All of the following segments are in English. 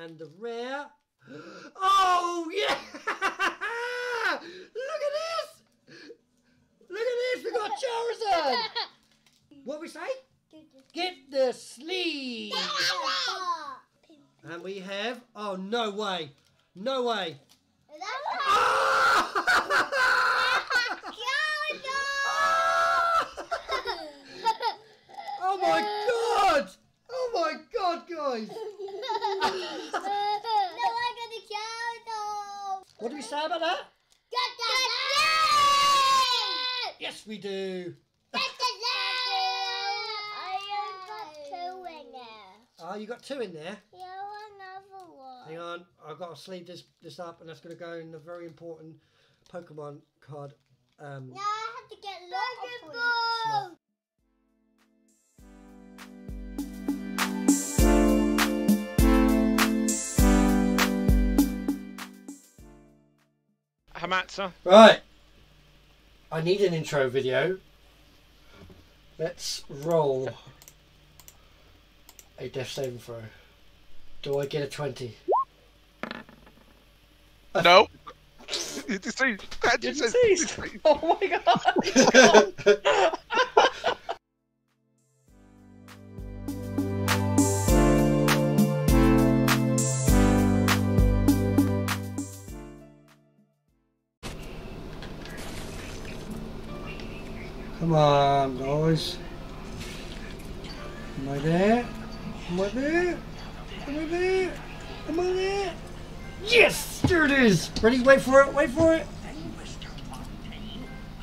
And the rare. Oh, yeah! Look at this! Look at this! We got Charizard! What we say? Get the sleeve! And we have. Oh, no way! No way! Oh my god! Oh my god, guys! What do we say about that? Yes, we do. Oh, you got two in there. Hang on, I've got to sleeve this this up, and that's going to go in a very important Pokemon card. Um, Now I have to get lots of Hamatsa. Right. I need an intro video. Let's roll a death saving throw. Do I get a 20? No. You see, that Didn't says- see. Oh my god. Come on, guys. Am I there? Am I there? Am I there? Am I there? Yes! There it is! Ready? Wait for it, wait for it!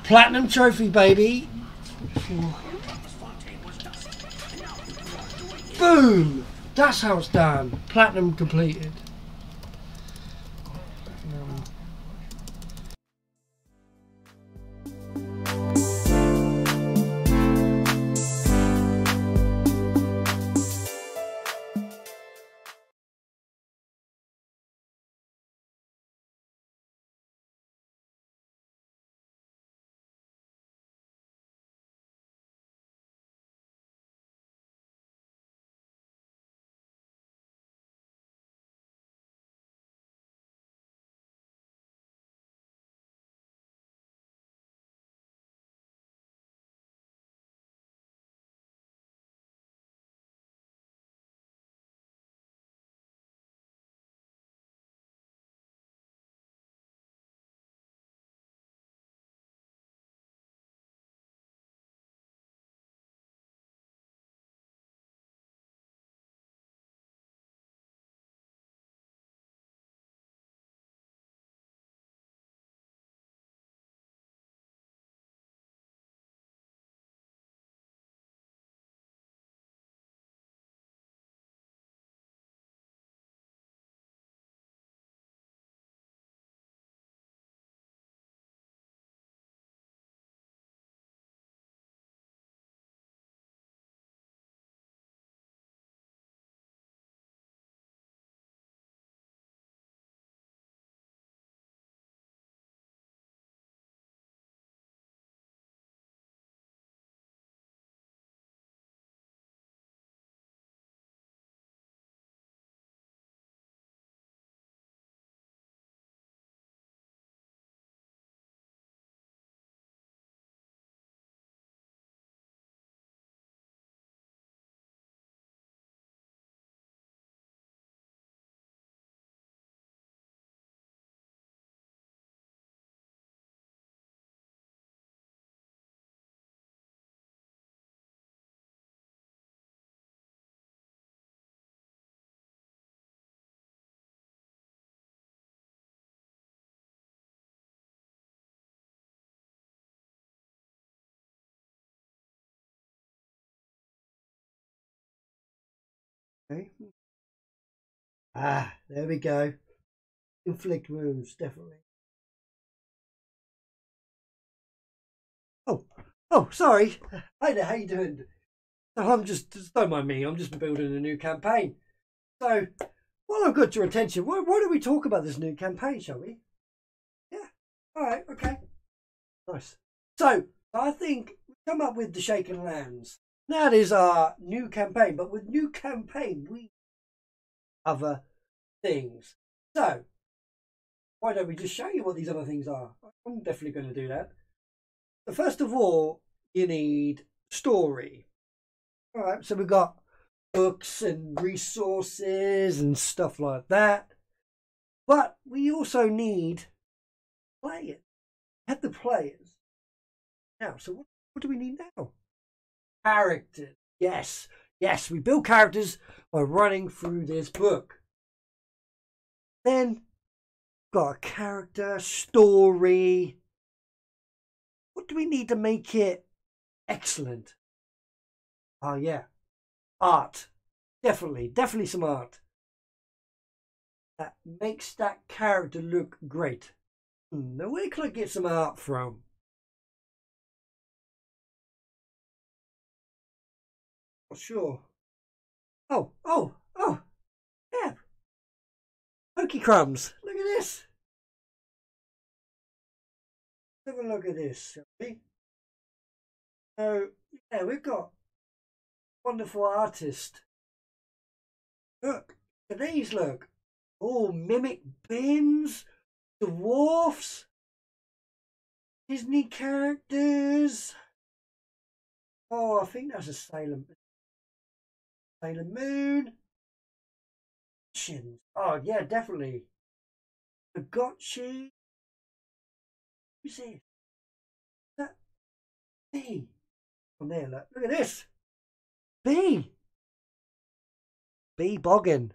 Platinum trophy, baby! Boom! That's how it's done. Platinum completed. Okay. Ah, there we go. Inflict wounds, definitely. Oh, oh, sorry. Hi there, how you doing? No, I'm just, just don't mind me. I'm just building a new campaign. So, while I've got your attention, why, why don't we talk about this new campaign, shall we? Yeah. All right. Okay. Nice. So, I think we come up with the Shaken Lands. That is our new campaign, but with new campaign we other things. So, why don't we just show you what these other things are? I'm definitely going to do that. So first of all, you need story. All right, so we've got books and resources and stuff like that. But we also need players. Have the players. Now, so what, what do we need now? Characters. Yes, yes, we build characters by running through this book. Then got a character, story. What do we need to make it excellent? Oh yeah, art. Definitely, definitely some art. That makes that character look great. Hmm, now where can I get some art from? Sure. Oh, oh, oh, yeah. Pokey crumbs. Look at this. Have a look at this, shall we? So, yeah, we've got wonderful artist. Look, at these, look. Oh, mimic bins, dwarfs, Disney characters. Oh, I think that's a Sailor, Sailor Moon. Oh, yeah, definitely. Gotchi. Who's this? That B. On there, look. Look at this. B. B Boggin.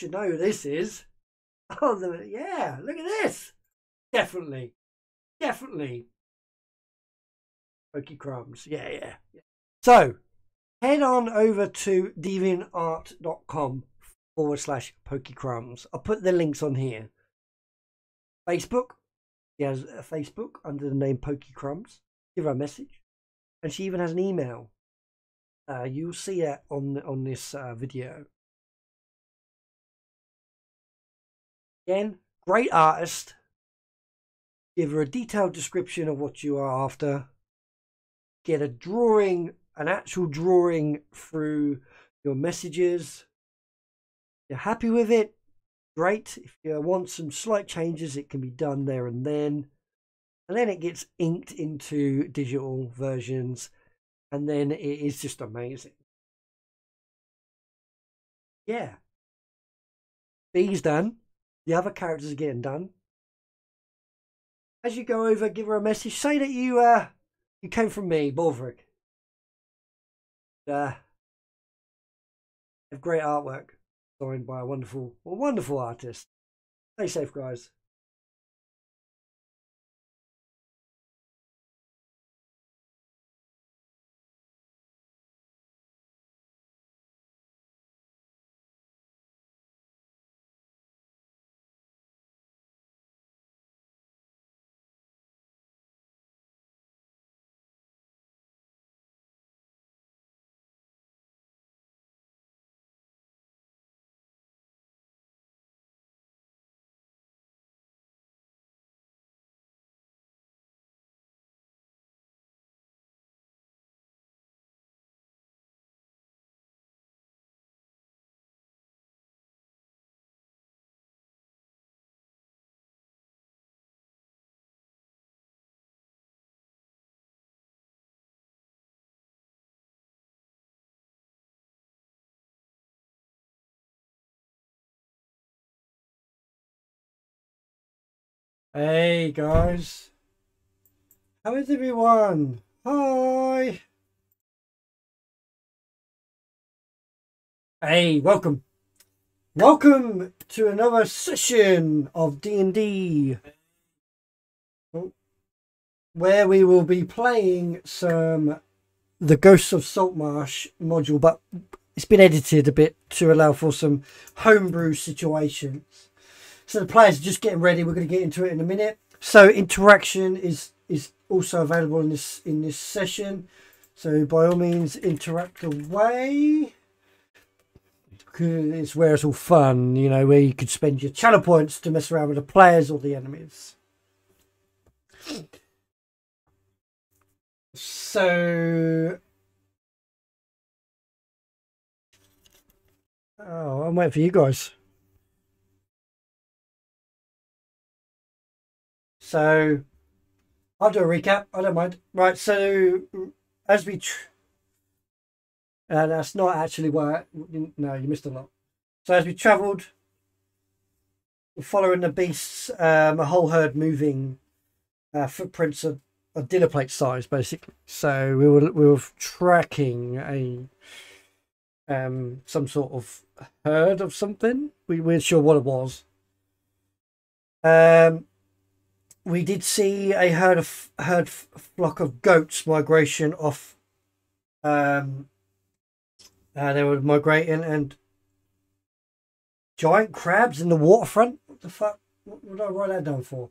You know who this is. Oh, the, yeah, look at this. Definitely. Definitely. Pokey Crumbs. Yeah, yeah. So, head on over to deviantart.com forward slash Crumbs. I'll put the links on here. Facebook. She has a Facebook under the name Pokey Crumbs. Give her a message. And she even has an email. Uh, you'll see that on on this uh, video. Again, great artist. Give her a detailed description of what you are after. Get a drawing, an actual drawing through your messages. You're happy with it? Great. If you want some slight changes, it can be done there and then. And then it gets inked into digital versions. And then it is just amazing. Yeah. B's done. The other characters are getting done. As you go over, give her a message. Say that you uh you came from me, Bulverik. Uh, have great artwork signed by a wonderful, a wonderful artist. Stay safe, guys. Hey guys, how is everyone? Hi. Hey, welcome. Welcome to another session of D&D where we will be playing some the Ghosts of Saltmarsh module, but it's been edited a bit to allow for some homebrew situations. So the players are just getting ready. We're going to get into it in a minute. So interaction is is also available in this in this session. So by all means, interact away. It's where it's all fun, you know, where you could spend your channel points to mess around with the players or the enemies. So Oh, I'm waiting for you guys. So I'll do a recap. I don't mind. Right. So as we, uh, that's not actually where. No, you missed a lot. So as we travelled, following the beasts, um, a whole herd moving uh, footprints of a dinner plate size, basically. So we were we were tracking a um some sort of herd of something. We weren't sure what it was. Um, we did see a herd of herd flock of goats migration off. Um, uh, they were migrating and giant crabs in the waterfront. What the fuck? What would I write that down for?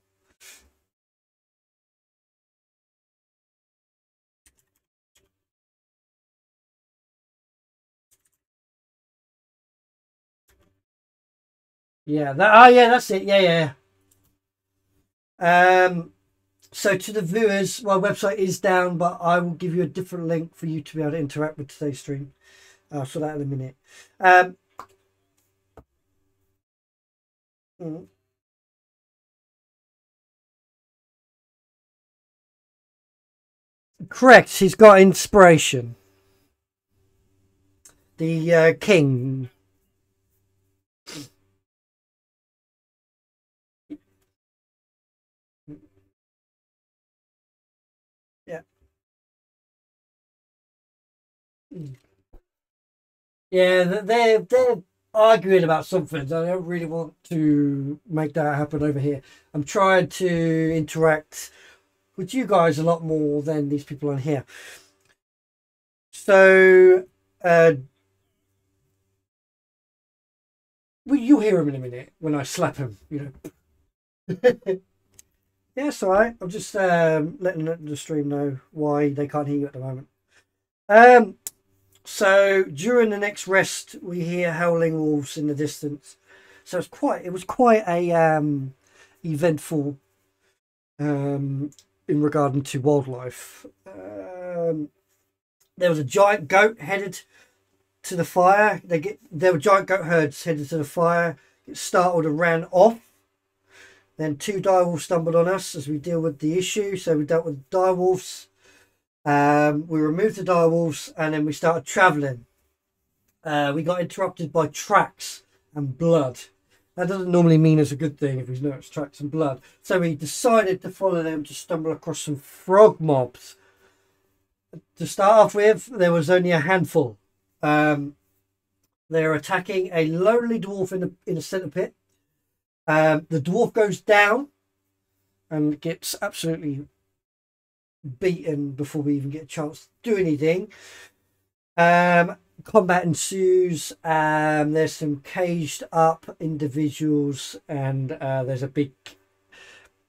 Yeah, that oh yeah, that's it. Yeah, yeah. Um so to the viewers, my website is down, but I will give you a different link for you to be able to interact with today's stream. I'll sort that in a minute. Um mm. Correct, he's got inspiration. The uh, king Yeah, they're they're arguing about something. I don't really want to make that happen over here. I'm trying to interact with you guys a lot more than these people on here. So, uh, well, you'll hear him in a minute when I slap him. You know. yeah, it's all right. I'm just um, letting the stream know why they can't hear you at the moment. Um, so during the next rest, we hear howling wolves in the distance. So it's quite, it was quite a um, eventful um, in regard to wildlife. Um, there was a giant goat headed to the fire. They get there were giant goat herds headed to the fire. It startled and ran off. Then two direwolves stumbled on us as we deal with the issue. So we dealt with direwolves. Um, we removed the direwolves and then we started travelling. Uh, we got interrupted by tracks and blood. That doesn't normally mean it's a good thing if we know it's tracks and blood. So we decided to follow them to stumble across some frog mobs. To start off with, there was only a handful. Um, they're attacking a lonely dwarf in the in centre pit. Um, the dwarf goes down and gets absolutely beaten before we even get a chance to do anything. Um, combat ensues. Um, there's some caged up individuals, and uh, there's a big,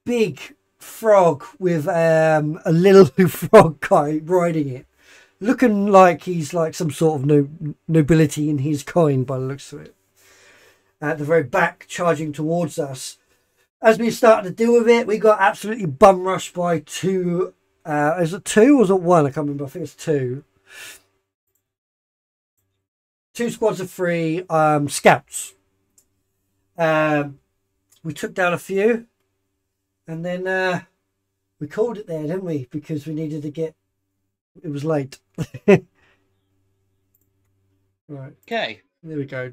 big frog with um, a little frog guy riding it, looking like he's like some sort of no, nobility in his kind by the looks of it. At the very back, charging towards us. As we started to deal with it, we got absolutely bum rushed by two uh, is it two or is it one? I can't remember. I think it's two. Two squads of three um, scouts. Um, we took down a few, and then uh, we called it there, didn't we? Because we needed to get. It was late. right. Okay. There we go.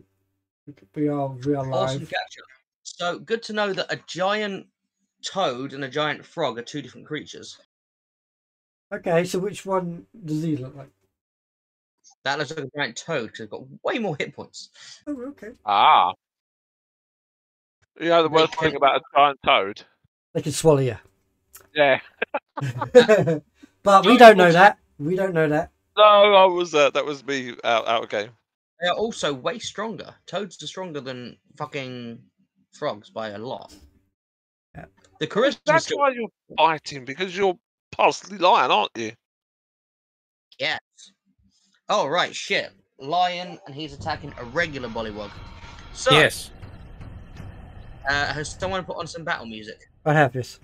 We are we are Awesome live. catch up. So good to know that a giant toad and a giant frog are two different creatures. Okay, so which one does he look like? That looks like a giant toad because it's got way more hit points. Oh, okay. Ah. You know the worst can- thing about a giant toad? They can swallow you. Yeah. but we don't know that. We don't know that. No, I was uh, that was me out out of game. They are also way stronger. Toads are stronger than fucking frogs by a lot. Yeah. The charisma That's still why you're fighting because you're parsley lion, aren't you? yes. Oh right, shit. Lion and he's attacking a regular Bullywug. So Yes. uh, has someone put on some battle music? I have this.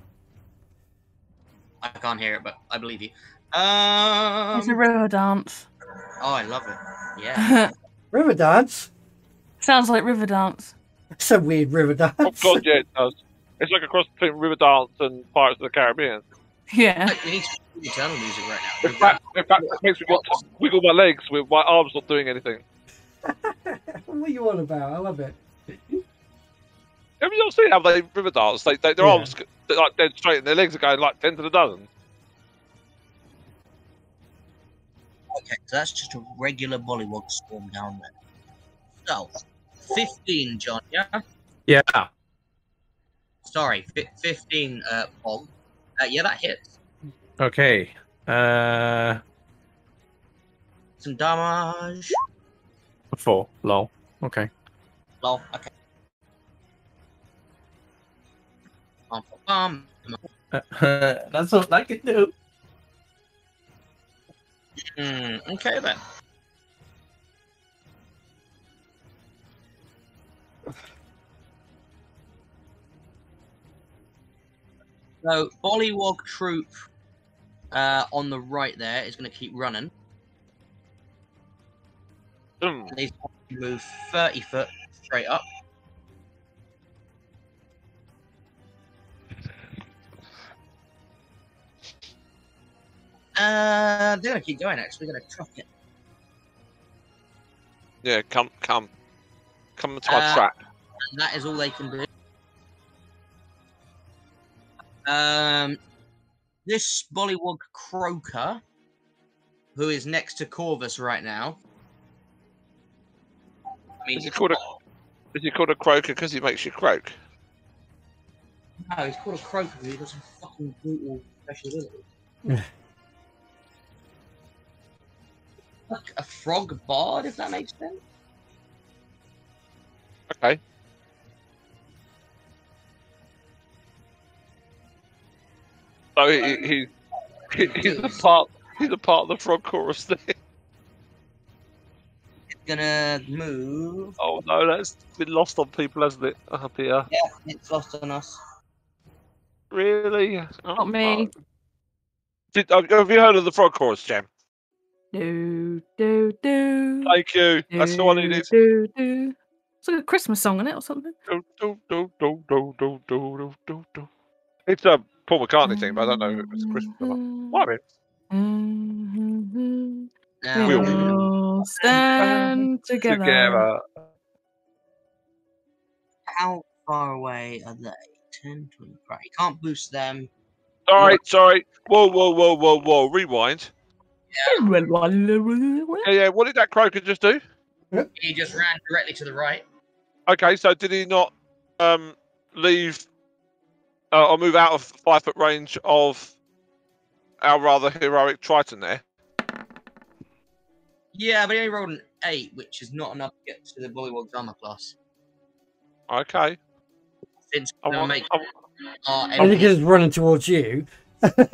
I can't hear it, but I believe you. It's a Um, river dance. oh, I love it. Yeah. River dance. Sounds like river dance. That's a weird river dance. Oh god, yeah, it does. It's like a cross between river dance and Pirates of the Caribbean. Yeah. Look, you need to do eternal music right now. In fact, in fact, it makes me want to wiggle my legs with my arms not doing anything. what are you on about? I love it. Have you not seen how they Riverdance? They, they their Yeah. arms they're like dead straight, and their legs are going like ten to the dozen. Okay, so that's just a regular Bullywug storm down there. So, 15, John, yeah? Yeah. Sorry, 15, uh, Paul. Uh, yeah, that hits. Okay. Uh, Some damage. four. Lol. Okay. Lol, okay. Bum, bum, bum. That's all I can do. Hmm, okay then. So, Bullywug Troop uh, on the right there is going to keep running. Hmm. And he's going to move 30 foot straight up. Uh, they're going to keep going, actually. We're going to truck it. Yeah, come, come, come to my Uh, trap. That is all they can do. Um, this Bullywug Croaker, who is next to Corvus right now. I mean, Is he called a Is he called a croaker because he makes you croak? No, he's called a croaker. he's got some fucking brutal special ability. Like a frog bard, if that makes sense. Okay. Oh, so he, he, he he's a part he's a part of the frog chorus there. It's gonna move. Oh no, that's been lost on people, hasn't it? Up here. Yeah, it's lost on us. Really? Oh, Not me. fuck. Did, have have you heard of the frog chorus, Jam? Do do do. Thank you. That's all I needed. Do do. It's like a Christmas song, isn't it, or something? Do, do, do, do, do, do, do, do, do, do. It's a Paul McCartney thing, but I don't know if it's Christmas or not. What I mean, Now, We'll- We'll stand together. together. how far away are they? 10, 20. Right, you can't boost them. Sorry, sorry. Whoa, whoa, whoa, whoa, whoa. Rewind. Yeah, yeah. What did that croaker just do? He just ran directly to the right. Okay, so did he not um leave uh, or move out of five foot range of our rather heroic Triton there? Yeah, but he only rolled an 8, which is not enough to get to the Bullywog's armor class. Okay. It's I going to want, make I, our I think enemies- he's running towards you. doesn't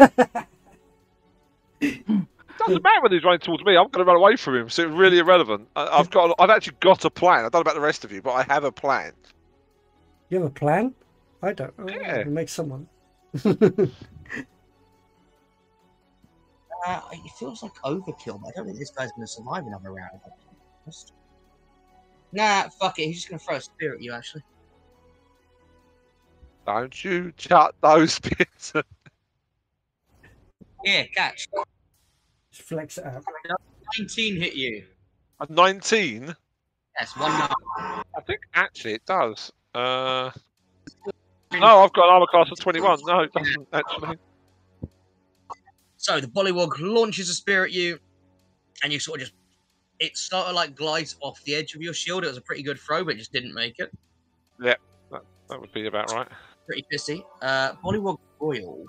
matter whether he's running towards me. I'm going to run away from him. So it's really irrelevant. I, I've got. I've actually got a plan. I don't know about the rest of you, but I have a plan. You have a plan? I don't. Oh, Yeah. Make someone. Uh, it feels like overkill, but I don't think this guy's going to survive another round. if Nah, fuck it. He's just going to throw a spear at you, actually. Don't you shut those bits. Yeah, catch. Just flex it out. 19 hit you. A 19. Yes, one mark. I think actually it does. Uh, no, I've got an armor class of 21. No, it doesn't actually. So the Bullywog launches a spear at you, and you sort of just. It sort of like glides off the edge of your shield. It was a pretty good throw, but it just didn't make it. Yeah, that would be about right. Pretty pissy. Uh, Bullywog Royal.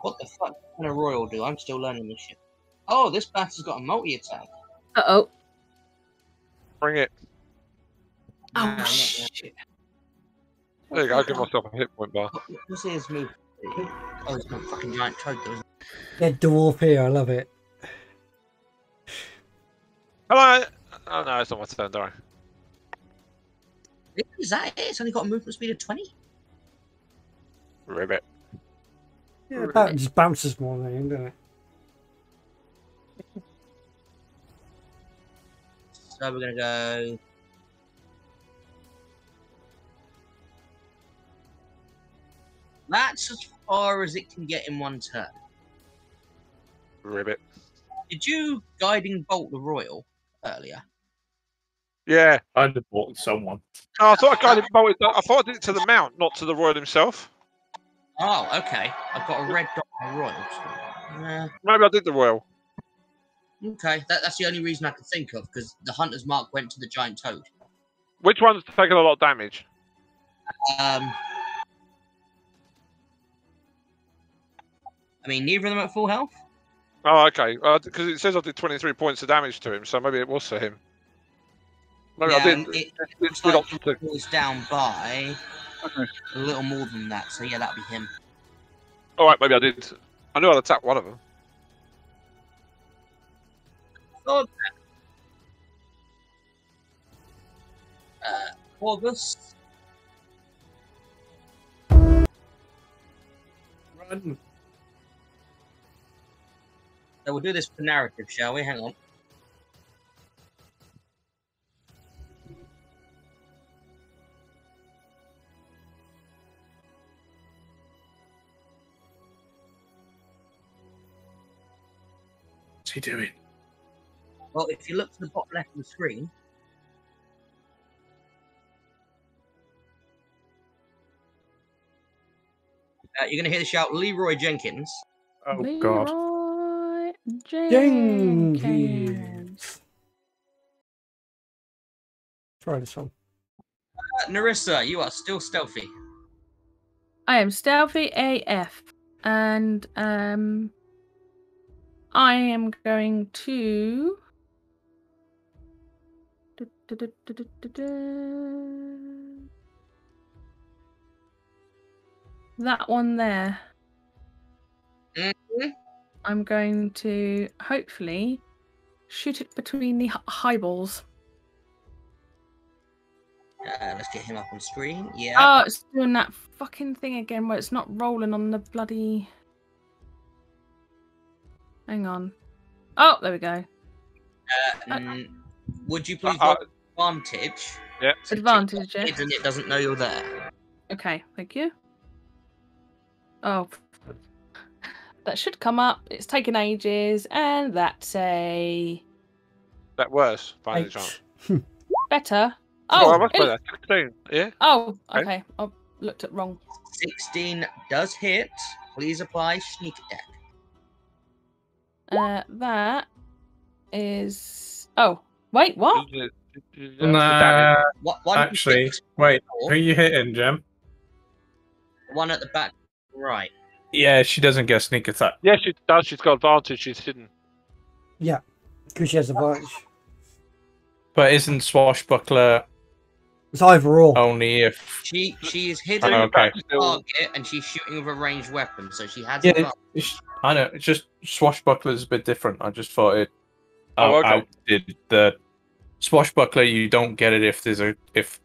What the fuck can a Royal do? I'm still learning this shit. Oh, this bastard's got a multi attack. Uh oh. Bring it. Oh shit. There you go. I'll give myself a hit point bar. What's his move? Oh, it's not fucking giant toad, though. isn't Dead dwarf here. I love it. Hello. Oh no, it's not my turn. Don't worry. it? Is that it? It's only got a movement speed of 20. Ribbit. Yeah, that just bounces more than him, doesn't it? So we're gonna go. That's as far as it can get in one turn. Ribbit. Did you guiding bolt the royal earlier? Yeah. I'd have bought someone. Oh, I thought I guided bolted. I thought I did it to the mount, not to the royal himself. Oh, okay. I've got a red dot on the royal. Uh, Maybe I did the royal. okay, that, that's the only reason I can think of because the hunter's mark went to the giant toad. Which one's taking a lot of damage? Um, I mean, neither of them at full health. Oh, okay. Because it says I did 23 points of damage to him, so maybe it was for him. Maybe I did. and it It's looks good like option too. he was down by Okay. a little more than that. So yeah, that'd be him. All right, maybe I did. I knew I'd attack one of them. God. Uh, August. Run. So we'll do this for narrative, shall we? Hang on. What's he doing? Well, if you look to the bottom left of the screen, uh, you're going to hear the shout Leroy Jenkins. Oh god. Leroy Jenkins. Jenkins. Try this one. Uh, Narissa, you are still stealthy. I am stealthy AF, and um, I am going to. That one there. Mhm. I'm going to hopefully shoot it between the h- eyeballs. Uh, let's get him up on screen. Yeah. Oh, it's doing that fucking thing again where it's not rolling on the bloody. Hang on. Oh, there we go. Uh, mm, would you please Uh, roll advantage? Yeah. So check Advantage, yeah. And it doesn't know you're there. Okay, thank you. Oh, that should come up. It's taken ages, and that's a That worse, by any chance. better. Oh, I Oh, must play it- that. 16. Yeah. oh, Okay. okay. I looked at wrong. 16 does hit. Please apply sneak attack. Uh, that is. Oh, wait, what? Nah, What, one actually, wait. four, Who you hitting, Gem? one at the back right. Yeah, she doesn't get sneak attack. Yeah, she does. She's got advantage. She's hidden. Yeah, because she has advantage. But isn't swashbuckler It's overall. only if? She she is hidden Oh, okay. target and she's shooting with a ranged weapon, so she has Yeah, advantage. it's- I know. It's just swashbuckler is a bit different. I just thought it Oh, out- okay. outdid the swashbuckler. You don't get it if there's a if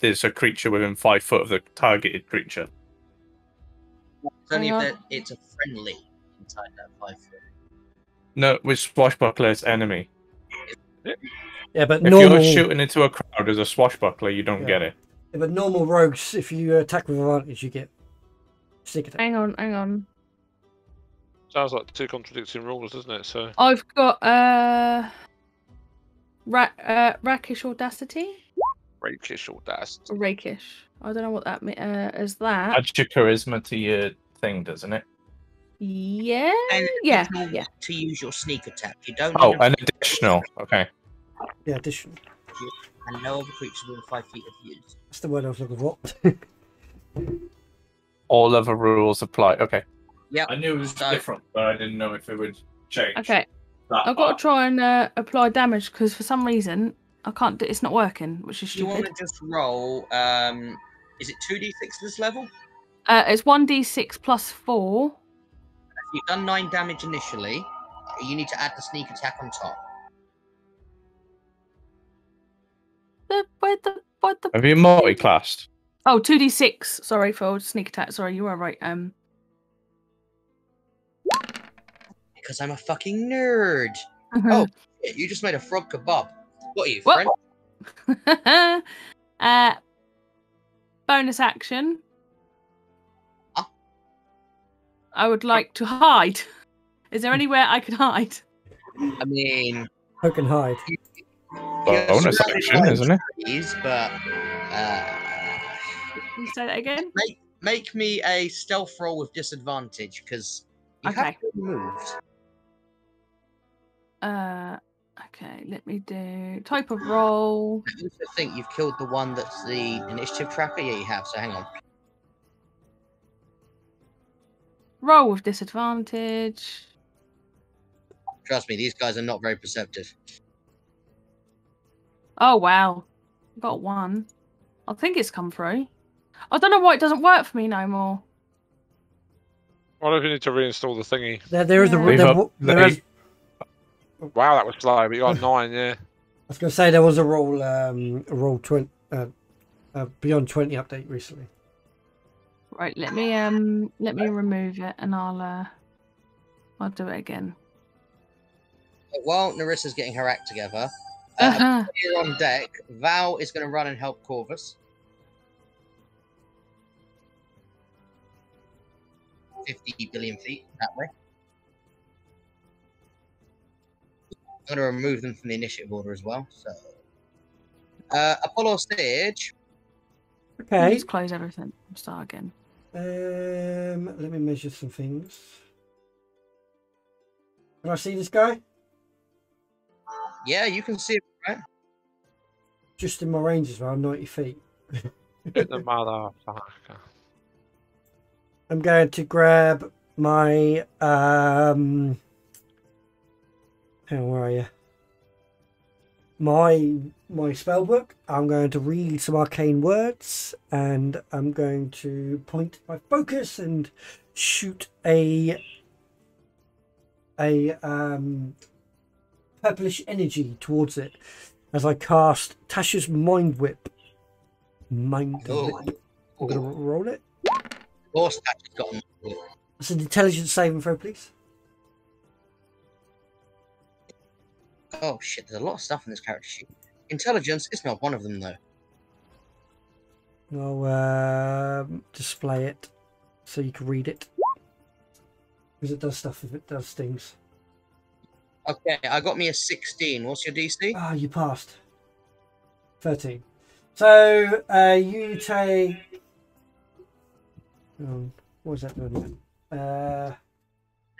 there's a creature within five foot of the targeted creature. It's only if that- it's a friendly inside that five foot. No, with swashbuckler, it's enemy. Yeah, but If normal. you're shooting into a crowd as a swashbuckler, you don't Yeah. get it. yeah, but normal rogues, if you attack with advantage, you get sneak attack. Hang on, hang on. Sounds like two contradicting rules, doesn't it? So I've got uh, ra- uh rakish audacity, rakish audacity. rakish. I don't know what that means. Uh, is that? Adds your charisma to your thing, doesn't it? Yeah, And yeah, yeah. To use your sneak attack, you don't. Oh, need an additional. Okay. Yeah, additional. and no other creatures within five feet of you. That's the word I was looking for. All other rules apply. Okay. Yeah. I knew it was So- different, but I didn't know if it would change. Okay, I've got to try and uh, apply damage because for some reason I can't. do It's not working, which is Do you want to just roll? Um, is it two d six this level? Uh, it's one d six plus four. You've done nine damage initially. You need to add the sneak attack on top. The where the what the Have you multi-classed? Oh, 2d6. Sorry for sneak attack. Sorry, you are right. Um, Because I'm a fucking nerd. Oh, shit, you just made a frog kebab. What are you, What? Uh, bonus action. I would like to hide. Is there anywhere I can hide? I mean, Who can hide? you're Bonus surrounded action, isn't it? trees, but uh, Can you say that again? make make me a stealth roll with disadvantage because you Okay. have moved. Uh, okay. Let me do type of roll. I also think you've killed the one that's the initiative tracker. Yeah, you have. So hang on. Roll with disadvantage. Trust me, these guys are not very perceptive. Oh wow, got one. I think it's come through. I don't know why it doesn't work for me no more. I wonder if you need to reinstall the thingy. There, there is a. Yeah. There, We've there, up- there is, Wow, that was slow, but you got nine, yeah. I was going to say there was a roll, um, a roll twenty, uh, uh, Beyond20 update recently. Right, let me um let me remove it and I'll uh I'll do it again. While Narissa's getting her act together, uh, Uh-huh. here on deck, Val is going to run and help Corvus. 50 billion feet that way. I'm going to remove them from the initiative order as well. So, uh, Apollo stage. Okay. Just close everything. Start again. Um, let me measure some things. Can I see this guy? Yeah, you can see it, right? Just in my range as well, ninety feet. Hit the motherfucker. I'm going to grab my um. Hang on, where are you? My my spell book. I'm going to read some arcane words, and I'm going to point my focus and shoot a a um purplish energy towards it as I cast Tasha's Mind Whip. Mind Oh. Whip. I'm gonna roll it. Your stats has got It's an intelligence saving throw, please. Oh shit, there's a lot of stuff in this character sheet. Intelligence is not one of them though. I'll um, display it so you can read it. Because it does stuff if it does things. Okay, I got me a 16. What's your DC? Ah, you passed. 13. So uh, you take. Um, what was that doing? Uh,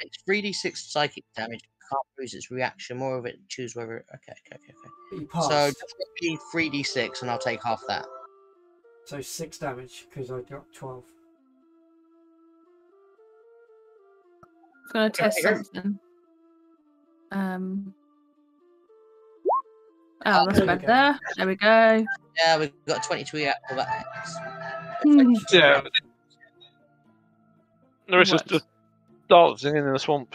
It's 3d6 psychic damage. Can't lose its reaction. More of it. Choose whether. Okay, okay, okay. okay. So passed. just 3d6 and I'll take half that. So, 6 damage because I got 12. I'm gonna test here. something. Um Oh, that's There we go. better. There we go. Yeah, we've got 22 out for that. Hmm. Yeah. Narissa's Works. just dancing in the swamp.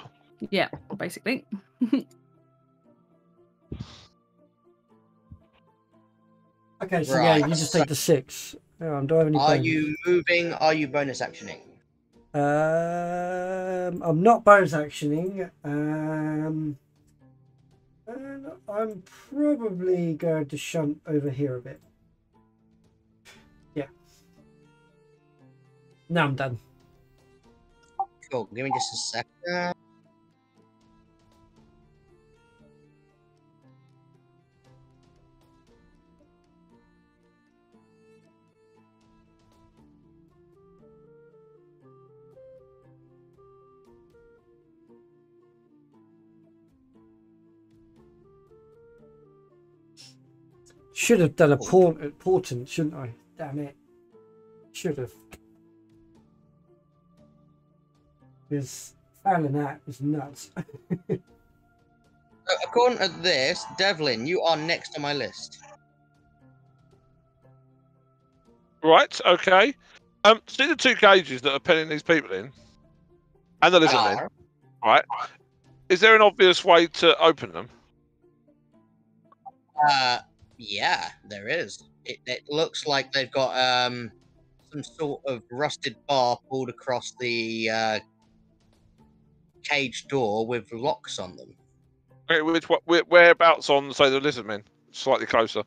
Yeah, basically. Okay, so yeah, you just take the 6. Um, do I have any Are bonus? you moving? Are you bonus actioning? Um, I'm not bonus actioning. Um, and I'm probably going to shunt over here a bit. Yeah. Now I'm done. Cool. Give me just a second. Should have done a port- portent, shouldn't I? Damn it. Should have. Because failing that was nuts. According to this, Devlin, you are next on my list. Right, okay. Um, see the two cages that are penning these people in? And the lizard men, Are. right? Is there an obvious way to open them? Uh, yeah, there is. It, it looks like they've got um some sort of rusted bar pulled across the uh, cage door with locks on them. Okay, which, wh- where, whereabouts on, say, the lizard men? Slightly closer.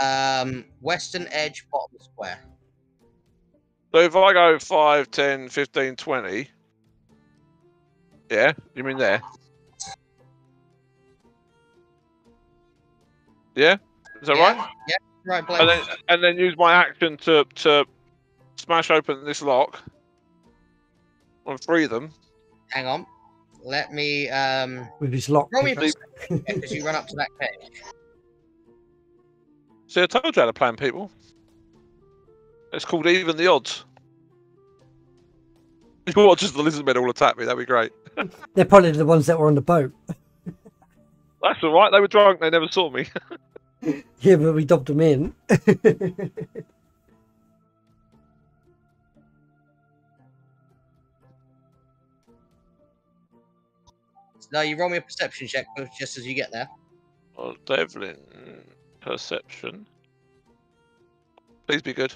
Um, western edge, bottom square. So if I go 5, 10, 15, 20. Yeah, you mean there? Yeah? Is that yeah, right? Yeah, right, Blake. And then and then use my action to to smash open this lock. On three of them. Hang on. Let me um With his lock. roll me a pick. perception check as you run up to that cage. See, I told you how to plan, people. It's called even the odds. You watch as the lizard men all attack me. That'd be great. They're probably the ones that were on the boat. That's all right. They were drunk. They never saw me. Yeah, but we dubbed them in. Now you roll me a perception check just as you get there. Oh, Devlin, perception. Please be good.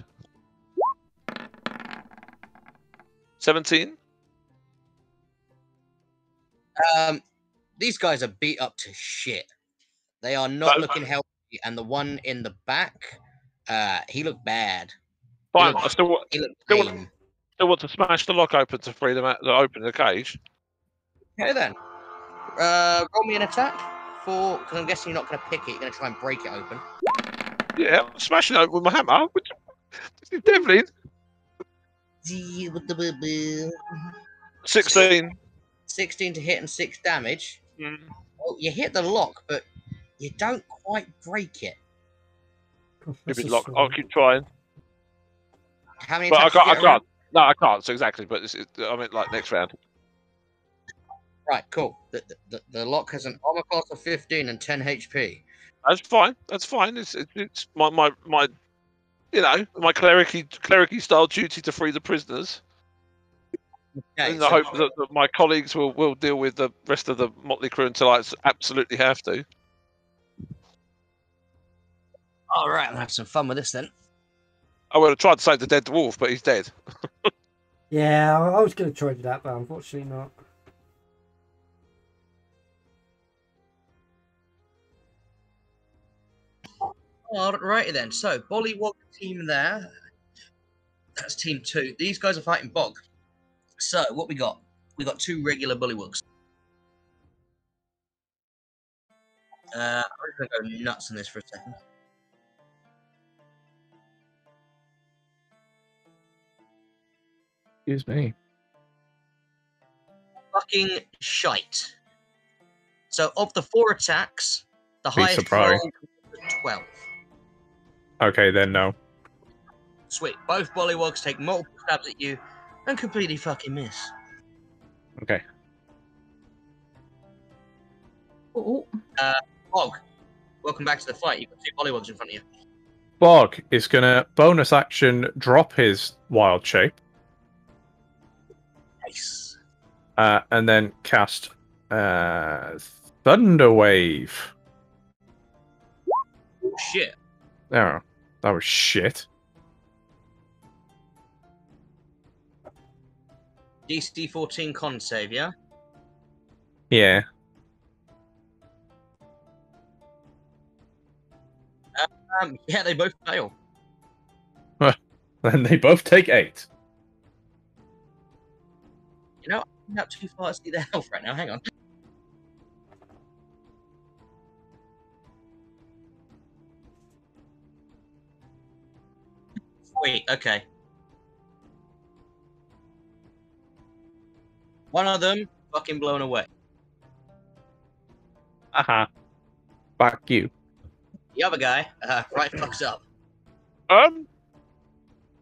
Seventeen. Um, these guys are beat up to shit. They are not But- looking healthy, and the one in the back, uh, he looked bad. Fine. I still, wa- He Still- lame. still want to smash the lock open to free them out. To open the cage. Okay then. Uh, roll me an attack for because I'm guessing you're not going to pick it. You're going to try and break it open. Yeah, I'm smashing it open with my hammer. Which, this is Devlin. Sixteen. 16 to hit and six damage. Mm. Well, you hit the lock, but you don't quite break it. Stupid lock. I'll keep trying. How many? But I can't. I can't. No, I can't. So exactly. But this is, I mean, like next round. Right, cool. The, the, the lock has an armor class of 15 and 10 HP. That's fine. That's fine. It's it's, it's my, my my you know my clericy clericy style duty to free the prisoners. Okay, in the so- hope that, that my colleagues will, will deal with the rest of the motley crew until I absolutely have to. All right, I'll have some fun with this then. I would have tried to save the dead dwarf, but he's dead. Yeah, I I was going to try to do that, but unfortunately not. Alrighty then. So Bullywug team there. That's team two. These guys are fighting Bog. So what we got? We got two regular Bullywogs. Uh, I'm just gonna go nuts on this for a second. Excuse me. Fucking shite. So of the four attacks, the Be highest surprised. roll was twelve. Okay, then no. Sweet. Both Bullywugs take multiple stabs at you and completely fucking miss. Okay. Oh, Bog, welcome back to the fight. You've got two Bullywugs in front of you. Bog is gonna bonus action drop his wild shape Nice. uh, and then cast uh, Thunder Wave. Oh, shit. Oh, that was shit. DC 14 con save, yeah? Yeah. Um, yeah, they both fail. Then they both take eight. You know, I'm not too far to see their health right now. Hang on. Wait, okay. One of them fucking blown away. Haha. Fuck you. The other guy, uh, right fucks up. Um,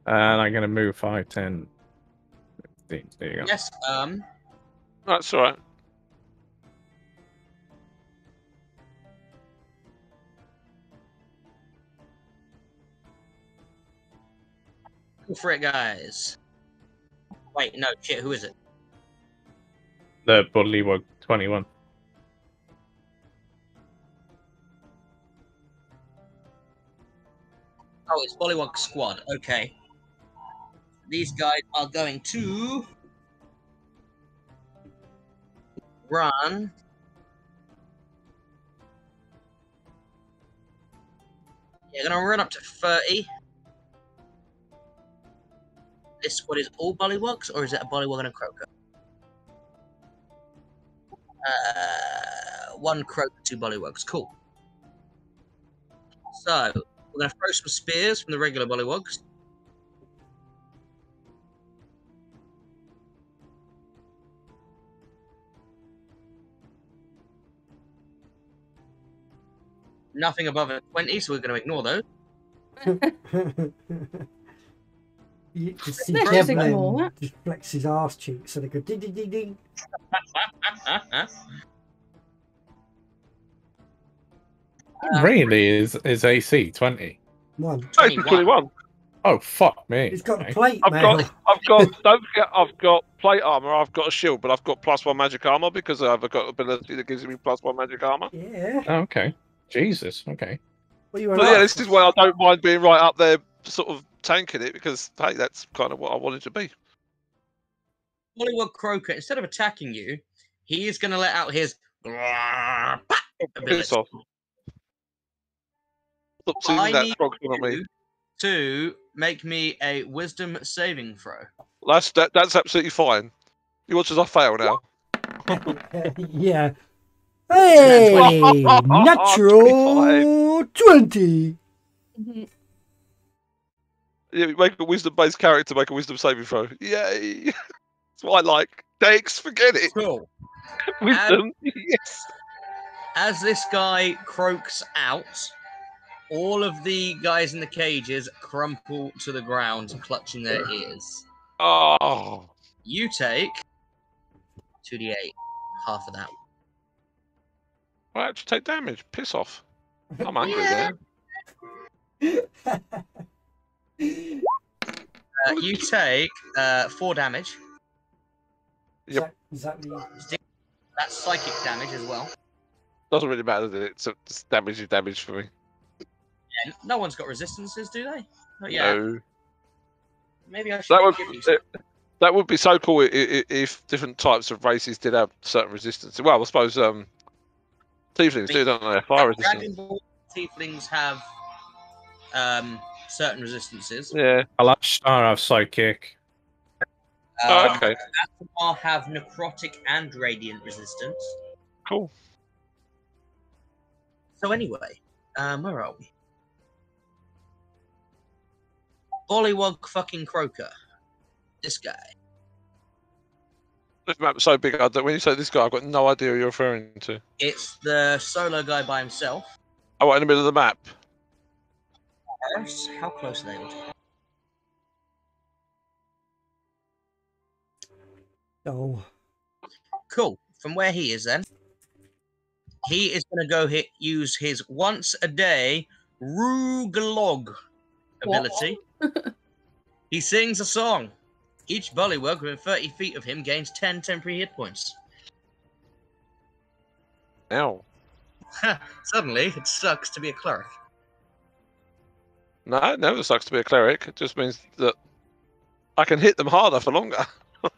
And I'm gonna move 5, 10, 15. There you go. Yes, um, that's all right. go for it, guys. Wait, no, shit, who is it? The Bullywug 21. Oh, it's Bullywug Squad. Okay. These guys are going to run. Yeah, gonna run up to 30. this squad is all Bullywugs, or is it a Bullywug and a Croaker? Uh, one croak, two Bullywugs. Cool. So we're going to throw some spears from the regular Bullywugs. Nothing above a 20, so we're going to ignore those. you can see Let's just Devlin just flex his arse cheeks so they go ding ding ding ding. really is is AC twenty. One. Hey, 21. 21. Oh fuck me. He's got a plate I've mail. got, I've got, don't forget, I've got plate armor, I've got a shield, but I've got plus one magic armor because I've got ability that gives me plus one magic armor. Yeah. Oh, okay. Jesus. Okay. What you But yeah, this is why I don't mind being right up there, sort of tanking it because hey, that's kind of what I wanted to be. Bullywug Croaker, instead of attacking you, he is going to let out his ability. I that need frog you to make me a wisdom saving throw. That's that, that's absolutely fine. You watch as I fail now. yeah. Hey, natural 20. Mm-hmm make a wisdom based character make a wisdom saving throw. Yay! That's what I like. Dex, forget it. Cool. Wisdom, yes. As this guy croaks out, all of the guys in the cages crumple to the ground, clutching their ears. Oh, You take 2d8, half of that. I have to take damage. Piss off. I'm angry there. Uh, you take uh, 4 damage. Is that, is that me? That's psychic damage as well. Doesn't really matter, does it? So just damage is damage for me. And no one's got resistances, do they? Not yet. No. Maybe I should That would give you some. it, that would be so cool i- i- if different types of races did have certain resistance. Well, I suppose um, tieflings do, don't they? Fire Dragon resistance. Ball tieflings have um, certain resistances. Yeah. Kalashtar have psychic. Oh, Um, okay. Aasimar have necrotic and radiant resistance. Cool. So anyway, um, where are we? Bullywug fucking Croaker. This guy. This map's so big I don't, when you say this guy, I've got no idea who you're referring to. It's the solo guy by himself. Oh, right, in the middle of the map. Yes, How close are they all together? Oh, Cool. From where he is then, he is going to go hit use his once a day Rugalog ability. he sings a song. Each bullywug within 30 feet of him gains 10 temporary hit points. Now. Suddenly, it sucks to be a cleric. No, it never sucks to be a cleric. It just means that I can hit them harder for longer.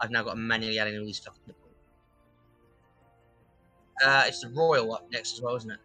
I've now got manually adding all these stuff. Uh, it's the royal up next as well, isn't it?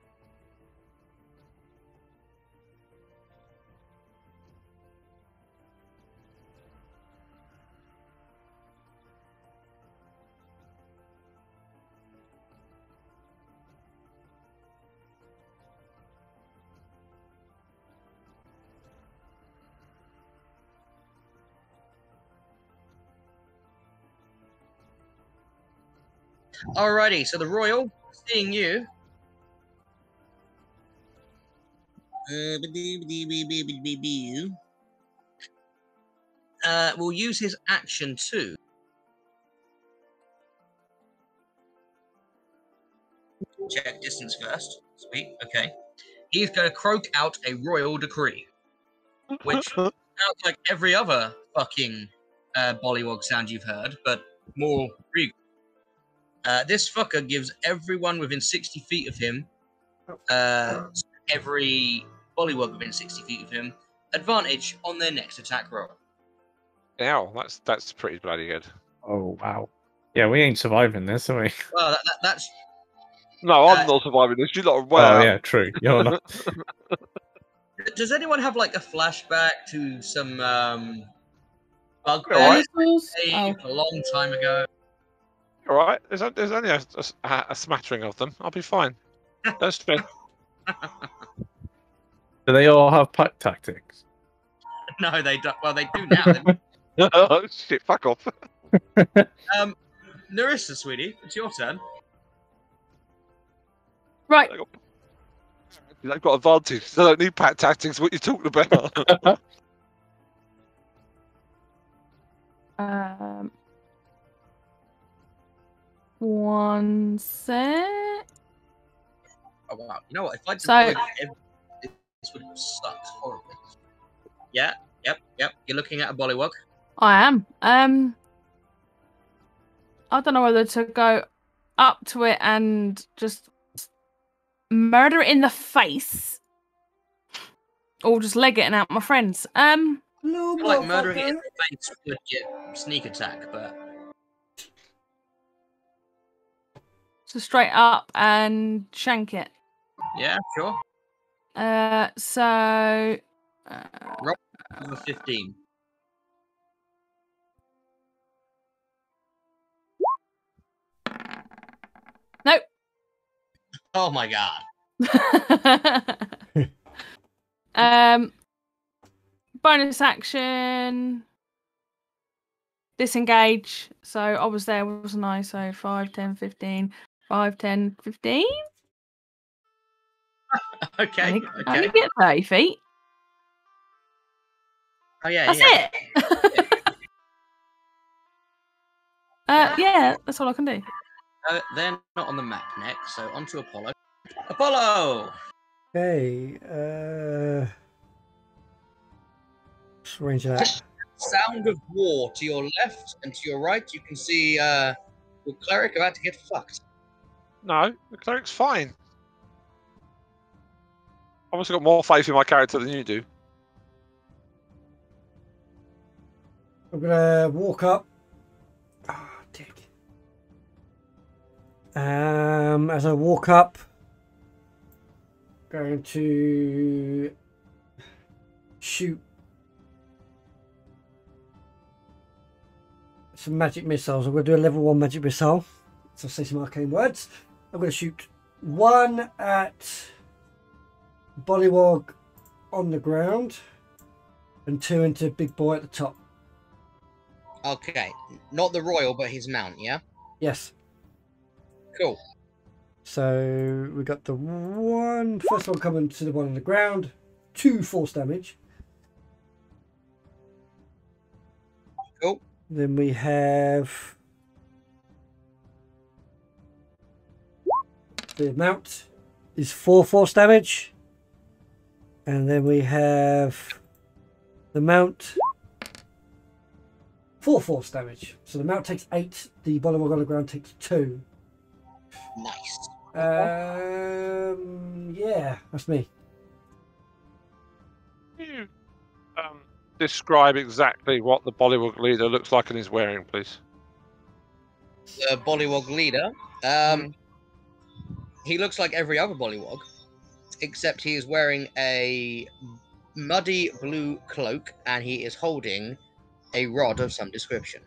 Alrighty, so the royal, seeing you. Uh, will use his action too. Check distance first. Sweet. Okay. He's going to croak out a royal decree, which sounds like every other fucking uh, Bullywug sound you've heard, but more regal. Uh, this fucker gives everyone within 60 feet of him, uh, every Bullywug within 60 feet of him, advantage on their next attack roll. Ow, that's that's pretty bloody good. Oh wow. Yeah, we ain't surviving this, are we? Well, that, that, that's No, I'm Uh, not surviving this. You lot are Oh well. yeah, true. You're not. Does anyone have like a flashback to some um, bugbear Alright. Dinosaurs? Oh, a long time ago? All right. There's, a, there's only a, a- a smattering of them. I'll be fine. Don't stress. Do they all have pack tactics? no, they don't. Well, they do now. oh shit! Fuck off. um, Narissa, sweetie, it's your turn. right. They've got advantage. They don't need pack tactics. What you talking about? Um, one sec. Oh wow! You know what? If I So- deployed every, this would have sucked horribly. Yeah. Yep. Yep. You're looking at a bullywug. I am. Um, I don't know whether to go up to it and just murder it in the face, or just leg it and out my friends. Um, No, I feel like murdering it in the face would get sneak attack, but so straight up and shank it. yeah, sure. Uh, so. Uh, Over fifteen. Nope. Oh my god. um, bonus action. Disengage. So I was there, wasn't I? So 5, 10, 15. 5, 10, 15. Okay. I only, I only get 30 feet. Oh yeah. That's yeah. it. uh, yeah, that's all I can do. Uh, they're not on the map next, so on to Apollo. Apollo! Okay. Uh, let's arrange that. Sound of war to your left and to your right. You can see uh, your cleric about to get fucked. No, the cleric's fine. I've also got more faith in my character than you do. I'm gonna walk up. Ah, dick. Um, as I walk up, going to shoot some magic missiles. I'm gonna do a level one magic missile. So say some arcane words. I'm gonna shoot one at Bullywug on the ground, and two into Big Boy at the top. Okay, not the royal, but his mount. Yeah, Yes. cool. So we got the one first one coming to the one on the ground, two force damage. Cool. Then we have the mount is four force damage, and then we have the mount four force damage. So the mount takes eight. The Bullywug on the ground takes two. Nice. Um, yeah, that's me. You um, describe exactly what the Bullywug leader looks like and is wearing, please? The Bullywug leader. Um, he looks like every other Bullywug, except he is wearing a muddy blue cloak and he is holding a rod of some description.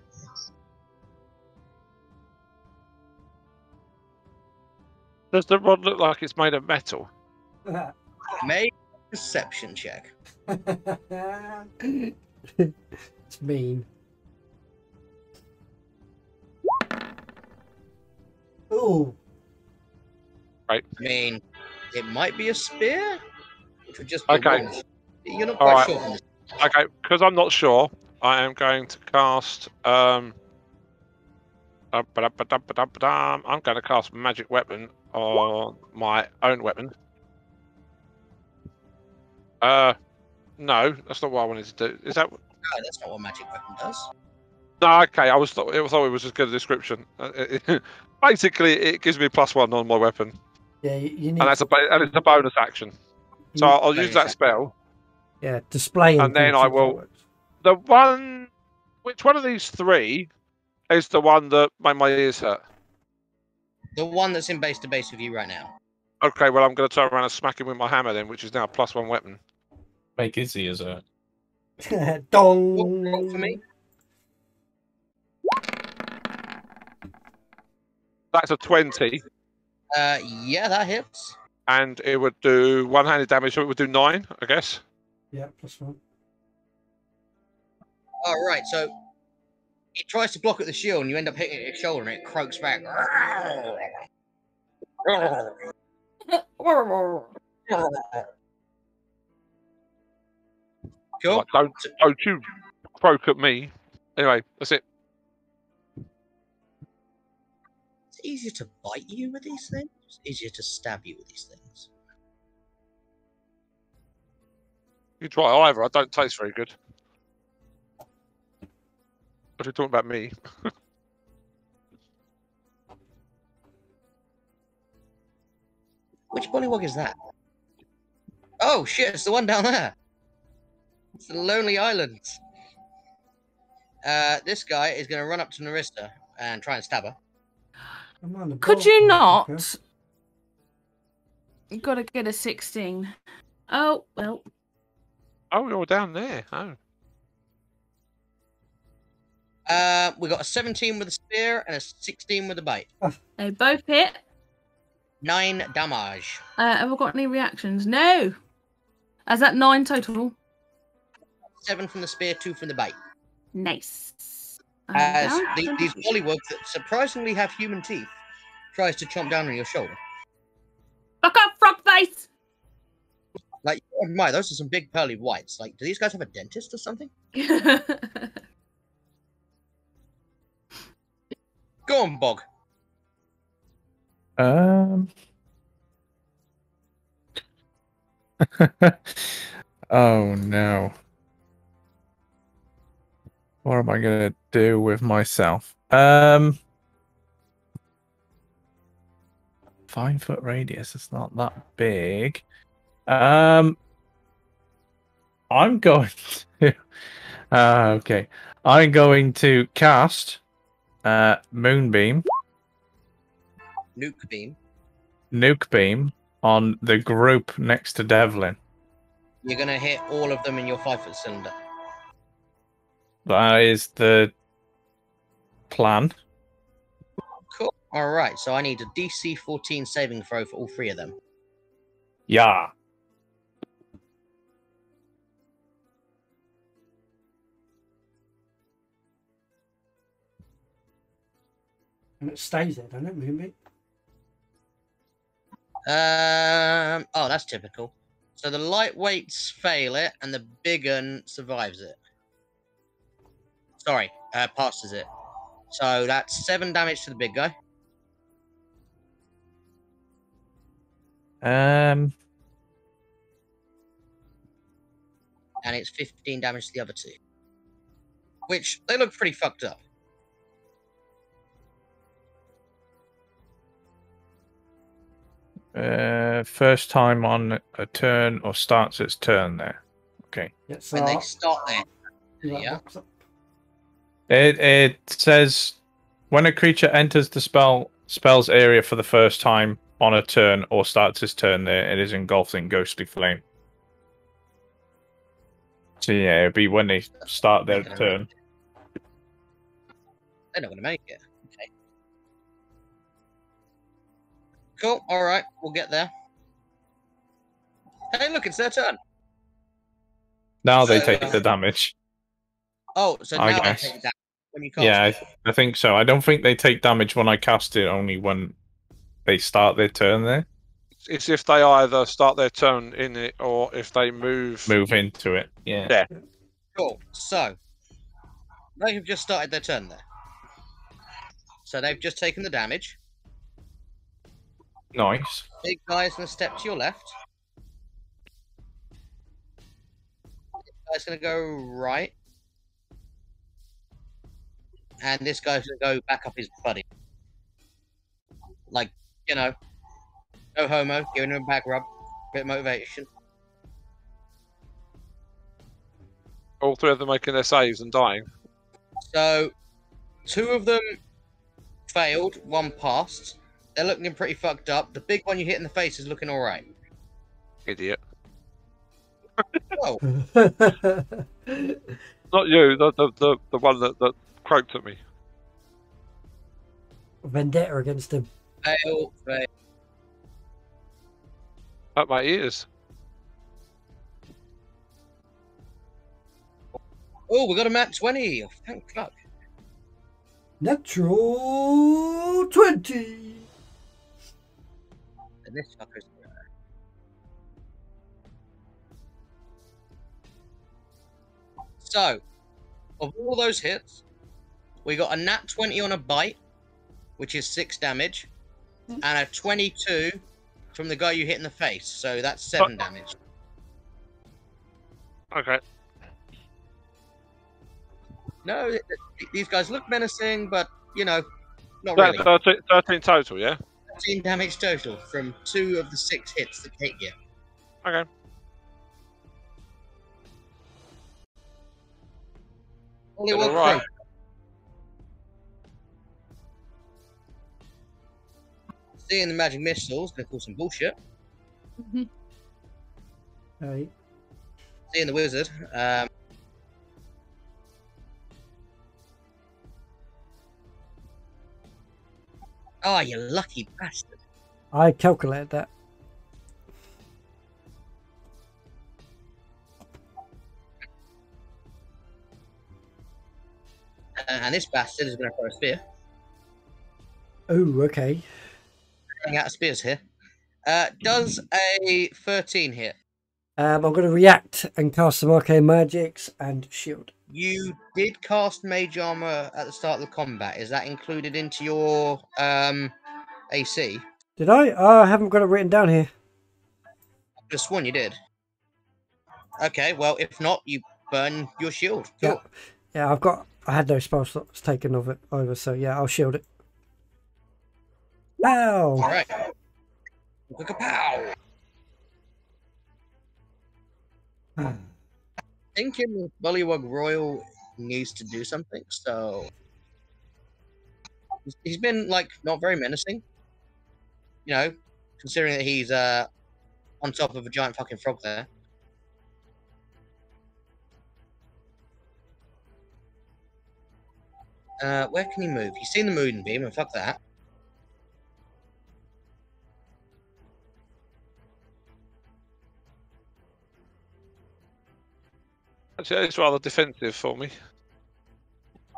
Does the rod look like it's made of metal? Make a perception check. it's mean. Oh, I mean, it might be a spear, which would just be Okay. one. You're not All quite right. sure. Okay, because I'm not sure, I am going to cast. Um, uh. I'm going to cast magic weapon on my own weapon. Uh, no, that's not what I wanted to do. Is that? No, that's not what magic weapon does. No, okay. I was thought it was just good a description. Uh, basically, it gives me plus one on my weapon, yeah, you, you need and that's a and it's a bonus action. So I'll, I'll use that spell. yeah displaying. and then I will- works. The one, which one of these three, is the one that made my ears hurt? The one that's in base to base with you right now. Okay, well I'm going to turn around and smack him with my hammer then, which is now a plus one weapon. Make Izzy as a. Dong. Roll- roll for me. That's a 20, Uh, yeah, that hits. and it would do one handed damage, so it would do nine, I guess. Yeah, plus one. All right, so it tries to block at the shield, and you end up hitting it at his shoulder, and it croaks back. Cool. Like, don't, don't you croak at me. Anyway, that's it. Easier to bite you with these things. It's easier to stab you with these things. You try either. I don't taste very good. If you're talking about me, Which bullywog is that? Oh shit! It's the one down there. It's the Lonely Islands. Uh, this guy is going to run up to Narissa and try and stab her. I'm on the Could you motherfucker. not? You gotta get a 16. Oh, well. oh, you're down there. Oh, Uh, we got a 17 with a spear and a 16 with a bite. They both hit. Nine damage. Uh, have I got any reactions? No. Is that nine total? Seven from the spear, two from the bite. Nice. I'm As down. the, these bullywugs that surprisingly have human teeth tries to chomp down on your shoulder. Fuck up, frog face! Like, oh my, those are some big pearly whites. Like, do these guys have a dentist or something? Go on, Bog. Um. oh no. What am I gonna do with myself? Um. Five foot radius. It's not that big. Um. I'm going to. Uh, okay. I'm going to cast uh, Moonbeam. Nuke beam. nuke beam on the group next to Devlin. You're gonna hit all of them in your five foot cylinder. That is the plan. Cool. All right. So I need a DC 14 saving throw for all three of them. Yeah. And it stays there, doesn't it, Moonbeam? Um. Oh, that's typical. So the lightweights fail it, and the big un survives it. Sorry, uh, passes it. So that's seven damage to the big guy. Um. and it's 15 damage to the other two. Which they look pretty fucked up. Uh, first time on a turn or starts its turn there. Okay. Yeah, so When they start there. that yeah. It it says when a creature enters the spell spell's area for the first time on a turn or starts its turn there, it is engulfed in ghostly flame. So yeah, it'd be when they start their turn. They're not to make it. Okay. Cool. All right. We'll get there. Hey, look, it's their turn. Now they So, take uh, the damage. Oh, so I now guess. I take that when you cast. Yeah, it. I, I think so. I don't think they take damage when I cast it, only when they start their turn there. it's if they either start their turn in it or if they move. Move into it. Yeah. Yeah. Cool. So they have just started their turn there. So they've just taken the damage. Nice. Big guy's going to step to your left. This guy's going to go right. And this guy's going to go back up his buddy. Like, you know, no homo, giving him a back rub, bit of motivation. All three of them making their saves and dying. So, two of them failed, one passed. They're looking pretty fucked up. The big one you hit in the face is looking alright. Idiot. Oh, Not you, the the the, the one that, that croaked at me. Vendetta against him. fail, fail. At my ears. Oh, we got a map 20. Oh, thank fuck. Natural 20. And this fucker's. So, of all those hits, we got a nat 20 on a bite, which is 6 damage, hmm. and a 22 from the guy you hit in the face, so that's 7 damage. Okay. No, th- th- these guys look menacing, but, you know, not That's really. 13, 13 total, yeah? 13 damage total from two of the six hits that hit you. Okay. Only Did one alright. Seeing the magic missiles, gonna call some bullshit. Hey. Seeing the wizard, um, Oh, you lucky bastard. I calculated that. And this bastard is going to throw a spear. Oh, okay. Running out of spears here. Uh, does a 13 hit? Um, I'm going to react and cast some arcane magics and shield. You did cast mage armor at the start of the combat. Is that included into your um, AC? Did I? Oh, I haven't got it written down here. Just one you did. Okay, well, if not, you burn your shield. Yeah. Cool. Yeah, I've got. I had no spell slots taken of it over, so yeah, I'll shield it. All Ow! right. Pow. Thinking Bullywug Royal needs to do something, so he's- he's been like not very menacing. You know, considering that he's uh on top of a giant fucking frog there. Uh, where can he move? He's seen the moonbeam, and fuck that. Actually, it's rather defensive for me.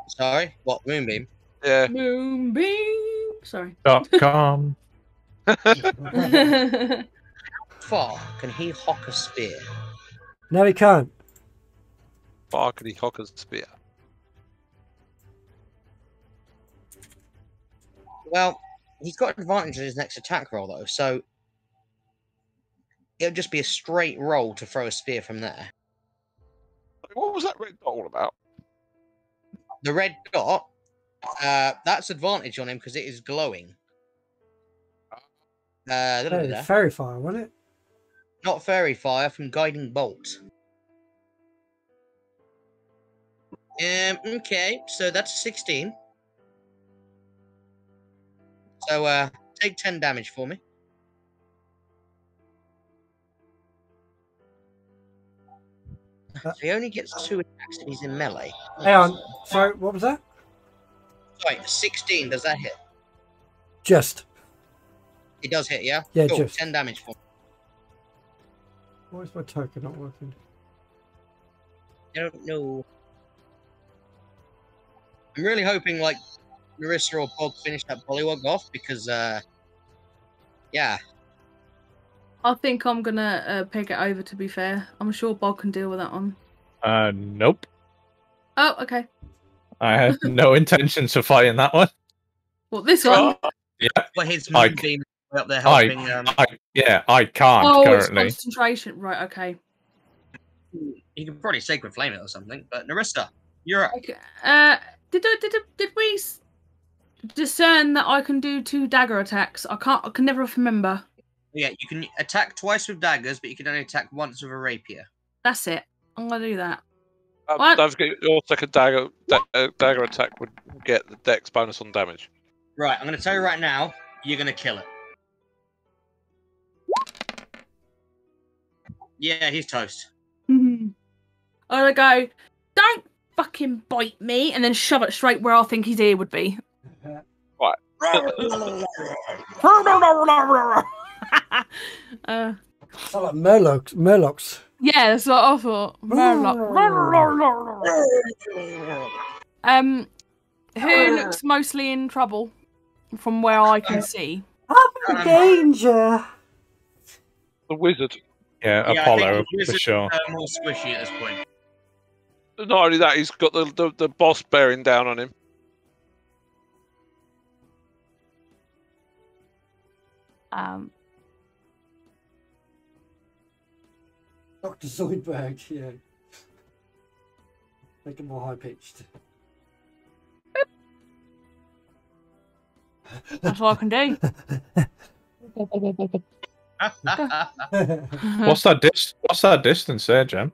Sorry, what moonbeam? Yeah. Moonbeam. Sorry. Dot com. Far can he hock a spear? No, he can't. Barkley Hocker's spear. Well, he's got advantage in his next attack roll though, so it'll just be a straight roll to throw a spear from there. What was that red dot all about? The red dot, uh, that's advantage on him because it is glowing. Uh, da- da- da- Oh, fairy fire, wasn't it? not fairy fire from guiding bolt. Um. Okay, so that's sixteen. So uh, take ten damage for me. So he only gets two attacks if he's in melee. Hang on. Sorry, what was that? Sorry, sixteen. Does that hit? Just. It does hit, yeah. Yeah, cool. just. ten damage for me. Why is my token not working? I don't know. I'm really hoping like Marissa or Bob finish that Bullywug off because uh yeah, I think I'm gonna uh, pick it over. To be fair, I'm sure Bob can deal with that one. Uh, nope. Oh, okay. I have no intentions of fighting that one. Well, this one. Yeah. but his I- moonbeam up there I- helping um I, yeah, I can't Oh, it's currently. concentration. Right. Okay. he can probably sacred flame it or something. But Narissa, you're up. Okay. Uh, did I- did did we discern that I can do two dagger attacks? I can't. I can never remember. Yeah, you can attack twice with daggers, but you can only attack once with a rapier. That's it. I'm gonna do that. Um, What? don't forget your second dagger da- dagger attack would get the dex bonus on damage. Right, I'm gonna tell you right now, you're gonna kill it. Yeah, he's toast. I'm gonna go, don't fucking bite me, and then shove it straight where I think his ear would be. uh, Sound like Murlocs. Murlocs. yeah, that's what I thought. Murloc. um, who looks mostly in trouble from where I can see? I'm in danger. The wizard. Yeah, Yeah, I think Apollo the for wizard's, sure. uh, more squishy at this point. Not only that, he's got the, the, the boss bearing down on him. Um, Dr. Zoidberg, yeah. Make it more high pitched. that's all I can do. What's that dis- What's that distance there, Jem?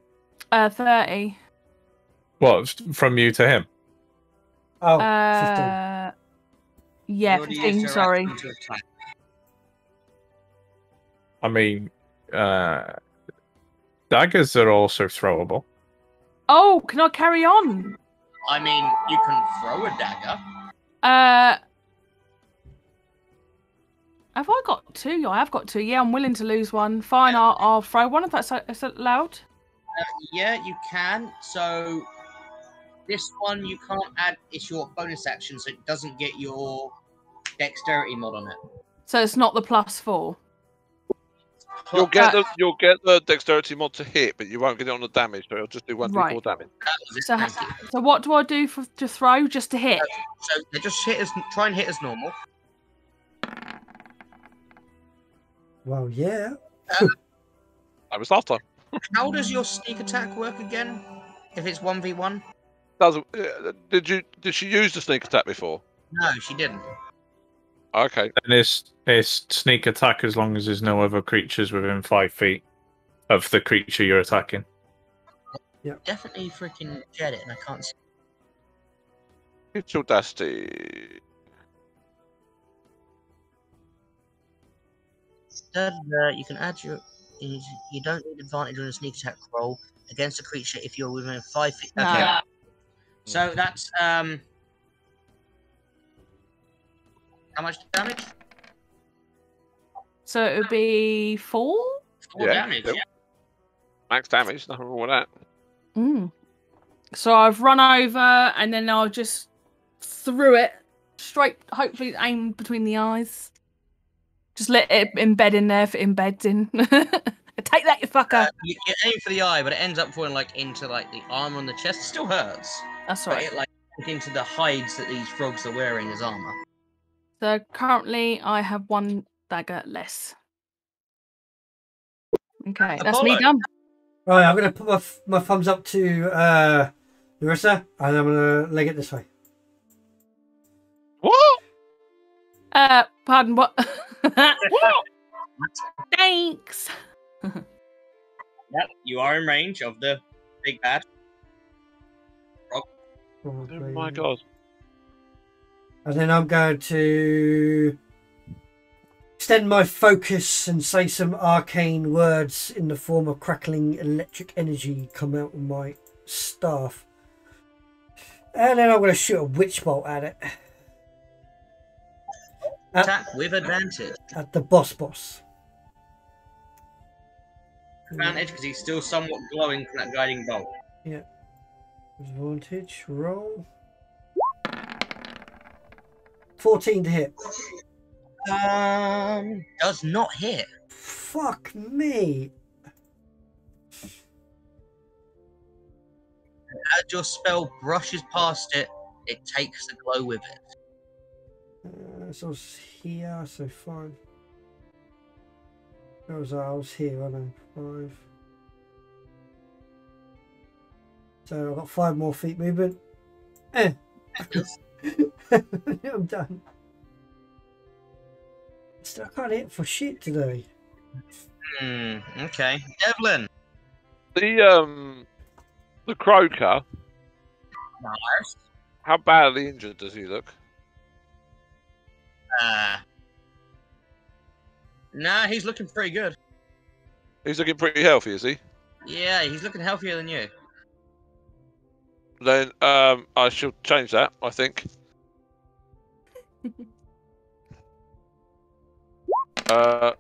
Uh, thirty. What from you to him? Oh, 15. Uh, yeah, You already used fifteen. Sorry. action to attack. I mean, uh, daggers are also throwable. Oh, can I carry on? I mean, you can throw a dagger. Uh, have I got two? I have got two. Yeah, I'm willing to lose one. Fine, I'll, I'll throw one if that's, that's allowed. Uh, yeah, you can. So this one you can't add. It's your bonus action, so it doesn't get your dexterity mod on it. So it's not the plus four. You'll get Uh, the you'll get the dexterity mod to hit, but you won't get it on the damage. So it'll just do one d4 Right. damage. That was it, So, thank ha- you. so what do I do for to throw? Just to hit? So they just hit as try and hit as normal. Well, yeah. That was last time. How does your sneak attack work again? If it's one v one? Doesn't uh, did you did she use the sneak attack before? No, she didn't. Okay. And it's it's sneak attack as long as there's no other creatures within five feet of the creature you're attacking. Yeah. Definitely freaking get it, and I can't. See. It's your dusty. Da, da, da, You can add your. You you don't need advantage on a sneak attack roll against a creature if you're within five feet. Okay. No. So that's um. How much damage? So it would be four. Four Yeah, damage. yep. Max damage. Nothing wrong with that. Mm. So I've run over and then I'll just threw it straight, hopefully aim between the eyes. Just let it embed in there if it embeds in. Take that, you fucker. Uh, you, you aim for the eye, but it ends up falling like into like the armor on the chest. It still hurts, That's but right. it like into the hides that these frogs are wearing as armor. So currently I have one dagger less. Okay, that's me done. Right, I'm going to put my, my thumbs up to uh, Larissa, and I'm going to leg it this way. What? Uh, pardon, what? Thanks. Yep, you are in range of the big bad. Oh my god. And then I'm going to extend my focus and say some arcane words in the form of crackling electric energy come out of my staff. And then I'm going to shoot a witch bolt at it. At, Attack with advantage. at the boss boss. Advantage because he's still somewhat glowing from that guiding bolt. Yeah. Advantage roll. 14 to hit. Um, does not hit. Fuck me. As your spell brushes past it, it takes the glow with it. Uh, so I was here, so fine. Where was I? I was here, I know. Five. So I've got five more feet movement. Eh. I'm done. Still can't hit for shit today. Hmm. Okay, Devlin. The um, the croaker. Mars. How badly injured does he look? Uh. Nah, he's looking pretty good. He's looking pretty healthy, is he? Yeah, he's looking healthier than you. Then um, I shall change that. I think. uh,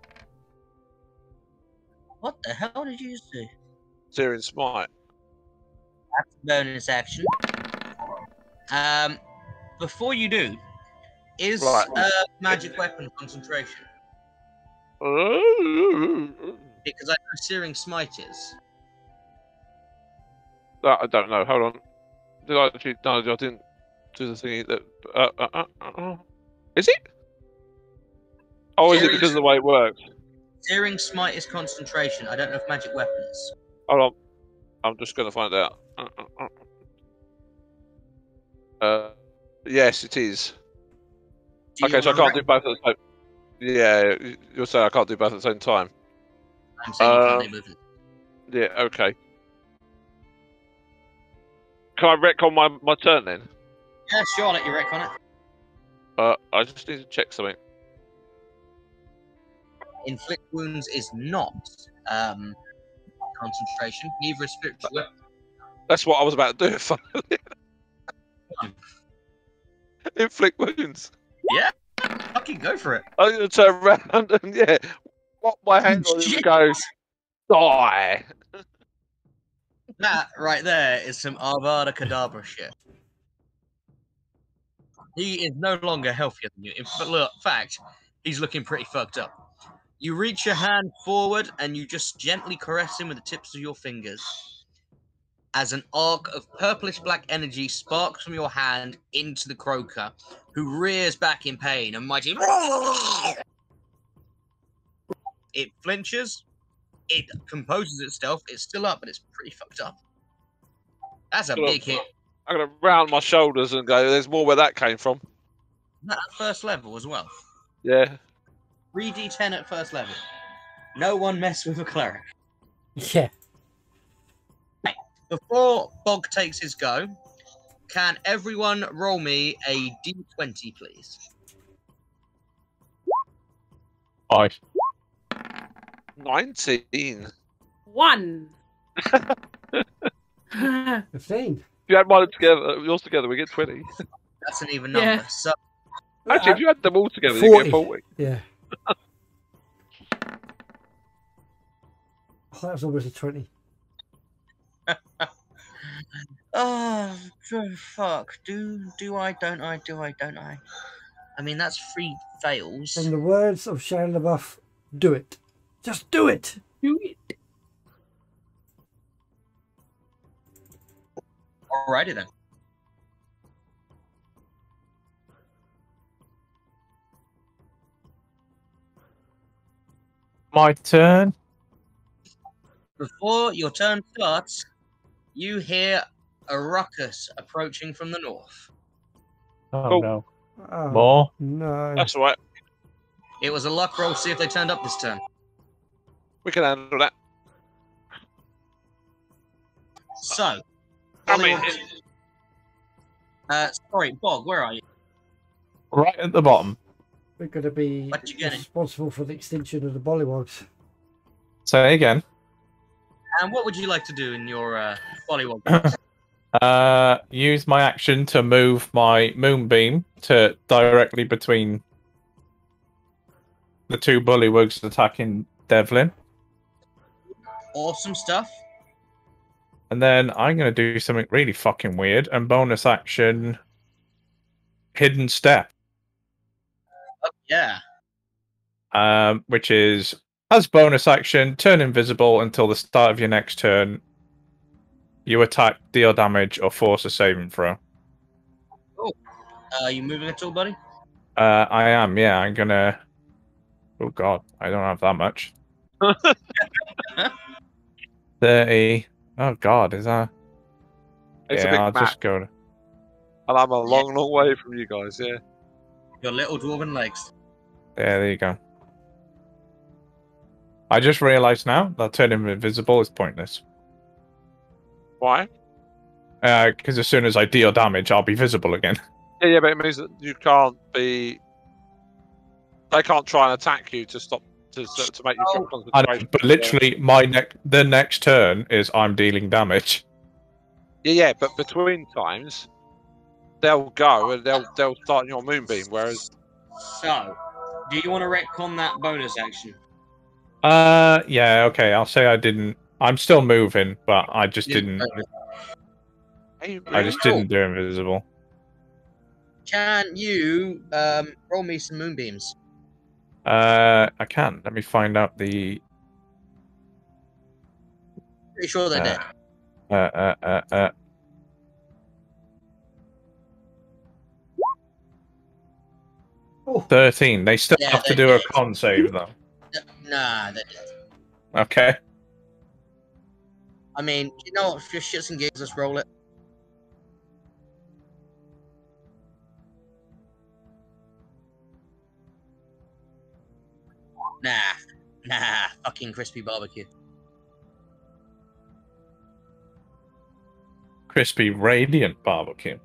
What the hell did you do? Searing Smite. That's a bonus action. Um, before you do, is Right. uh, magic weapon concentration? Because I know searing smite is. That I don't know. Hold on. Did I actually? No, I didn't do the thingy that. Uh, uh, uh, uh, uh. Is it? Oh, is it because of the way it works? Searing smite is concentration. I don't know if magic weapons. Hold on. I'm just going to find out. Uh, uh, uh. Uh, yes, it is. Do Okay, so I can't do both at the same. Yeah, you're saying I can't do both at the same time. I'm saying you Um, can't do movement. Yeah, okay. Can I wreck on my, my turn then? Yeah, sure. I'll let you wreck on it. Uh, I just need to check something. Inflict wounds is not um, concentration. Neither is spiritual weapon. That's what I was about to do. finally. Inflict wounds. Yeah, fucking go for it. I'm gonna turn around and yeah, what my hand on him and go die. That right there is some Avada Kedavra shit. He is no longer healthier than you. In fact, he's looking pretty fucked up. You reach your hand forward and you just gently caress him with the tips of your fingers. As an arc of purplish black energy sparks from your hand into the croaker, who rears back in pain and mighty. It flinches, it composes itself. It's still up, but it's pretty fucked up. That's a Look, big hit. I'm gonna round my shoulders and go. There's more where that came from. That at first level as well. Yeah. 3d10 at first level. No one mess with a cleric. Yeah. Before Bog takes his go, can everyone roll me a d20, please? Five. Nineteen. One. 15. If you had mine together, yours together, we get twenty. That's an even Yeah. number. So Actually, if you had them all together, you 40. get forty. Yeah. Oh, that was almost a 20. Oh fuck. Do do I, don't I, do I, don't I? I mean that's three fails. In the words of Shia LaBeouf, do it. Just do it. Do it. Alrighty then. My turn. Before your turn starts, you hear a ruckus approaching from the north. Oh, Oh. no. Oh, More. no. That's all right. It was a luck roll, see if they turned up this turn. We can handle that. So, I mean, it- uh, sorry, Bog, where are you? Right at the bottom. We're going to be What you getting? responsible for the extinction of the Bullywugs. Say again. And what would you like to do in your uh, Bollywood? Uh, use my action to move my moonbeam to directly between the two bullywugs attacking Devlin, awesome stuff. and then I'm gonna do something really fucking weird and bonus action, hidden step, Oh, yeah. um, which is as bonus action, turn invisible until the start of your next turn. You attack, deal damage, or force a saving throw. Uh, are you moving at all, buddy? Uh, I am, yeah. I'm gonna. Oh god, I don't have that much. Thirty. Oh god, is that? it's yeah, a big I'll map, just go. To... and I'm a long, long way from you guys. Yeah. Your little dwarven legs. Yeah, there you go. I just realised now that turning invisible is pointless. Why? Uh, because as soon as I deal damage, I'll be visible again. Yeah, yeah, but it means that you can't be. They can't try and attack you to stop to to make you Oh, know, but literally, my next the next turn is I'm dealing damage. Yeah, yeah, but between times, they'll go and they'll they'll start your moonbeam. Whereas, So, do you want to retcon that bonus action? Uh, yeah, okay. I'll say I didn't. I'm still moving, but I just didn't. Hey, I just Cool. didn't do invisible. Can you um, roll me some moonbeams? Uh, I can. Let me find out the. Pretty sure they're dead. Uh, uh, uh, uh. Oh. Thirteen. They still Yeah, have to they're do a dead. con save though. Nah, they're dead. Okay. I mean, you know what? For shits and gigs, let's roll it. Nah, nah, fucking crispy barbecue. Crispy radiant barbecue.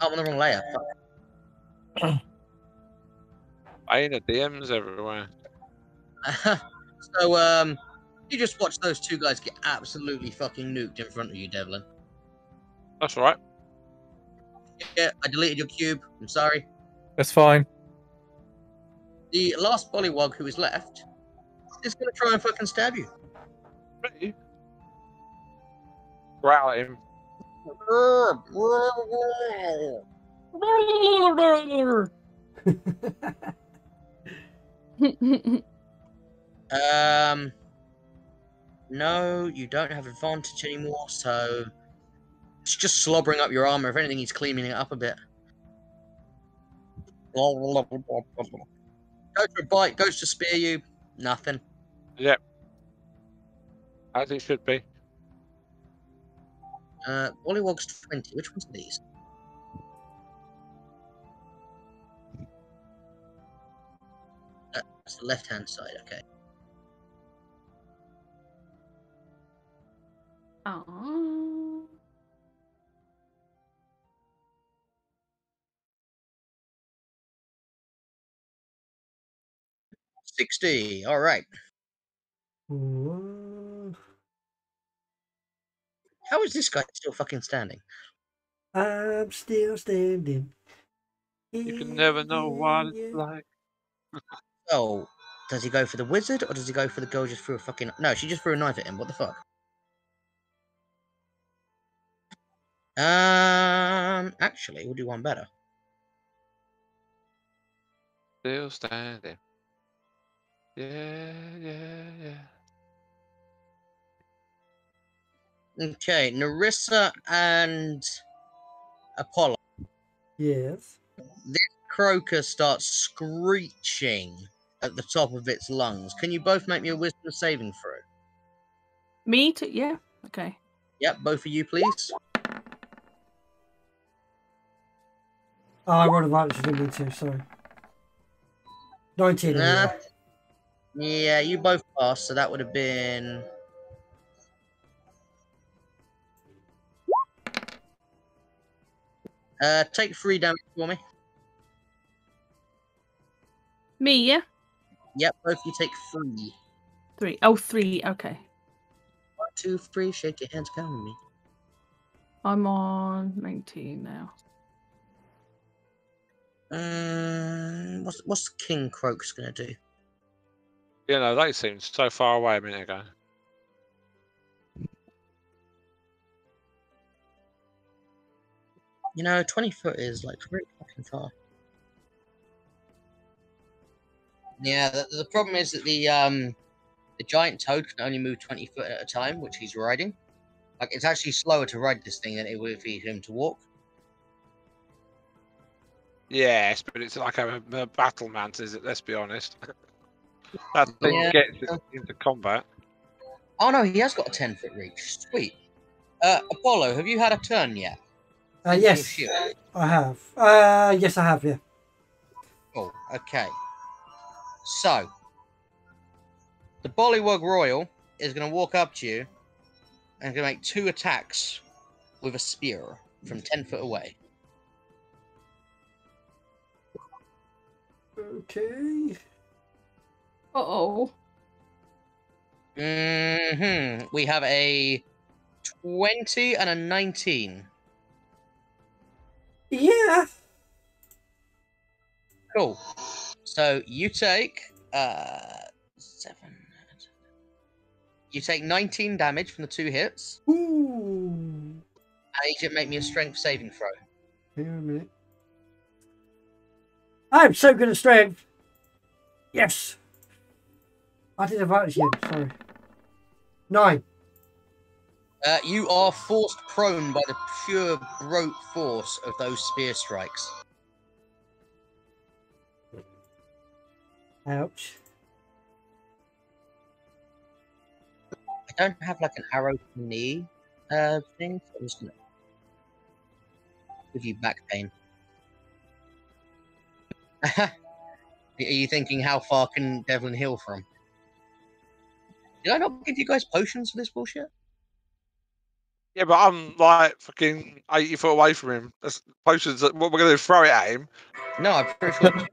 Oh, I'm on the wrong layer. Fuck. I the DMs everywhere. so, um, you just watch those two guys get absolutely fucking nuked in front of you, Devlin. That's all right. Yeah, I deleted your cube. I'm sorry. That's fine. The last bullywug who is left is gonna try and fucking stab you. Me? Growl at him. Um, no, you don't have advantage anymore, so it's just slobbering up your armor. If anything, he's cleaning it up a bit. Goes for a bite, goes to spear you. Nothing. Yep. As it should be. Uh, Bullywug's 20. Which one's these? That's the left hand side, okay. Aw. 60. All right. Ooh. How is this guy still fucking standing? I'm still standing. You can never know what it's yeah. like. Oh, does he go for the wizard or does he go for the girl just threw a fucking. No, she just threw a knife at him. What the fuck? Um, actually, we'll do one better. Still standing. Yeah, yeah, yeah. Okay, Narissa and Apollo. Yes. This croaker starts screeching at the top of its lungs. Can you both make me a wisdom saving throw? Me too. Yeah. Okay. Yep, both of you, please. Oh, I rolled advantage, didn't need to, sorry. 19. Nah. anyway. Yeah, you both passed, so that would have been. Uh, take three damage for me. Me. Yeah. Yep, both you take three. Three. Oh, three. Okay. One, two, three. Shake your hands, count with me. I'm on 19 now. Um, what's what's King Croak's gonna do? You know, they seemed so far away a minute ago. You know, twenty foot is like really fucking far. Yeah, the, the problem is that the um the giant toad can only move twenty foot at a time, which he's riding. Like it's actually slower to ride this thing than it would be for him to walk. Yes, but it's like a, a battle mantis, let's be honest. that thing Yeah. gets into combat. Oh no, he has got a ten foot reach. Sweet. Uh, Apollo, have you had a turn yet? Uh, yes. I have. Uh, yes, I have, yeah. Cool. Okay. So, the Bullywug Royal is going to walk up to you and going to make two attacks with a spear from 10 foot away. Okay. Uh oh. hmm We have a 20 and a 19. Yeah. Cool. So you take uh seven. You take 19 damage from the two hits. Ooh. I need you to make me a strength saving throw. Hang on a minute. I'm so good at strength. Yes. I did advantage you. Sorry. Nine. Uh, you are forced prone by the pure brute force of those spear strikes. Ouch. I don't have like an arrow to knee uh, thing, so I'm just gonna give you back pain. Are you thinking how far can Devlin heal from? Did I not give you guys potions for this bullshit? Yeah, but I'm like fucking 80 foot away from him. That's potions. What we're going to throw it at him. No, I'm pretty sure you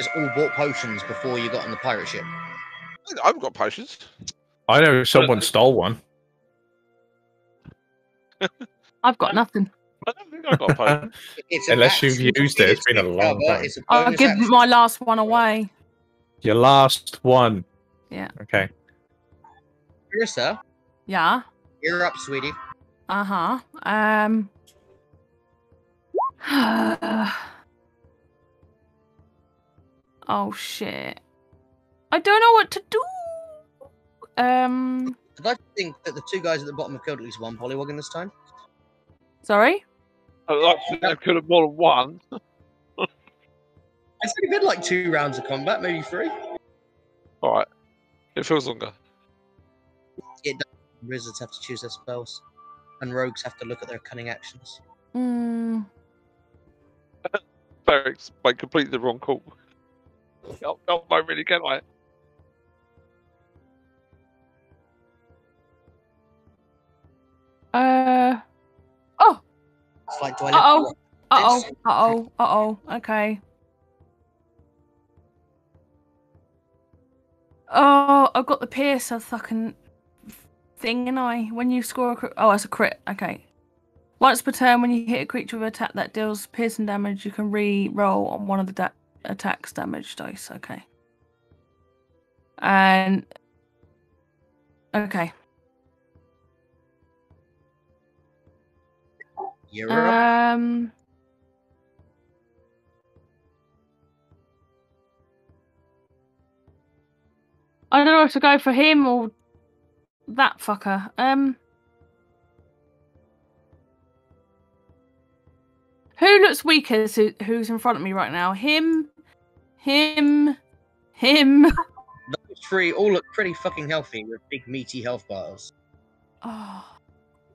guys all bought potions before you got on the pirate ship. I haven't got potions. I know someone stole one. I've got nothing. I don't think I got a potion. It's an Unless you've used it, it's been a long time. it's a I'll give action. my last one away. Your last one. Yeah. Okay. Carissa, Yeah. you're up, sweetie. Uh huh. Um. oh shit! I don't know what to do. Um. I'd like to think that the two guys at the bottom have killed at least one polywoggin this time. Sorry. I'd like to think they've killed more than one. It's only been like two rounds of combat, maybe three. All right. It feels longer. Wizards have to choose their spells, and rogues have to look at their cunning actions. Hmm. Clerics made completely the wrong call. No, no, no, really, can I? Uh. Oh. It's like, do I Uh oh. Uh oh. Uh oh. Uh oh. Okay. Oh, I've got the piercer fucking thing, and I when you score a crit. Oh, that's a crit. Okay. Once per turn, when you hit a creature with an attack that deals piercing damage, you can re-roll on one of the da- attacks damage dice. Okay. And okay. You're up. Um. I don't know if to go for him or that fucker. Um. Who looks weaker? Who, who's in front of me right now? Him, him, him. Those three all look pretty fucking healthy with big meaty health bars. Oh,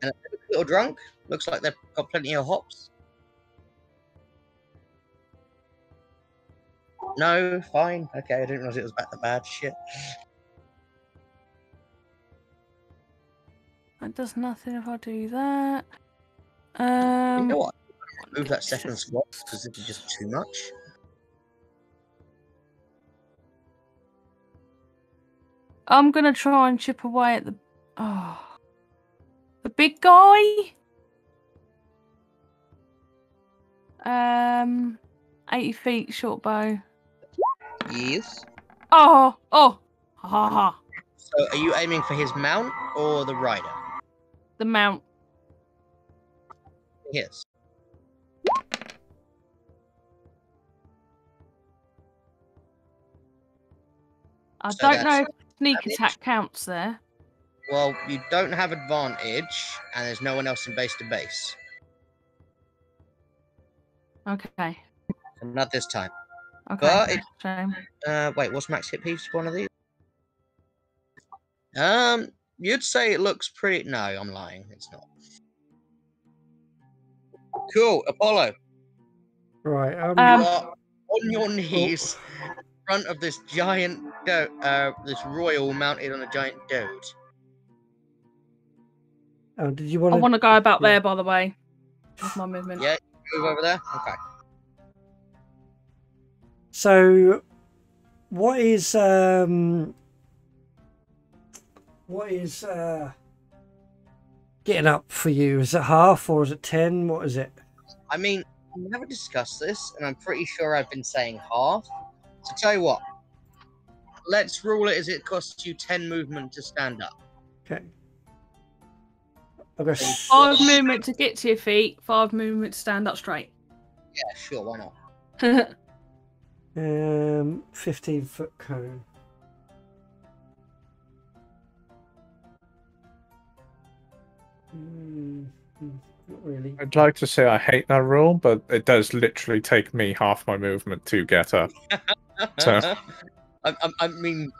And a little drunk. Looks like they've got plenty of hops. No, fine. Okay, I didn't realize it was about the bad shit. That does nothing if I do that. You Um. know what? Move that second slot because this is just too much. I'm gonna try and chip away at the oh the big guy. Um, eighty feet short bow. Yes. Oh oh ha ha. So, are you aiming for his mount or the rider? The mount. Yes. I So don't know if sneak damage. attack counts there. Well, you don't have advantage, and there's no one else in base to base. Okay. Not this time. Okay. It-. Uh, wait, what's max hit piece? One of these? Um, you'd say it looks pretty. No, I'm lying. It's not. Cool, Apollo. Right. Um, Um, you are on your knees in front of this giant, do- uh, this royal mounted on a giant dode. oh, did you want I to? want to go about yeah. there, by the way. With my movement. Yeah. Move over there. Okay. So, what is um, what is uh, getting up for you? Is it half or is it ten? What is it? I mean, we never discussed this, and I'm pretty sure I've been saying half. So tell you what, let's rule it as it costs you ten movement to stand up. Okay. I'll go. Five movement to get to your feet, five movement to stand up straight. Yeah, sure, why not? Um, fifteen foot cone. Hmm, hmm, not really. I'd like to say I hate that rule, but it does literally take me half my movement to get up. So- I, I, I mean,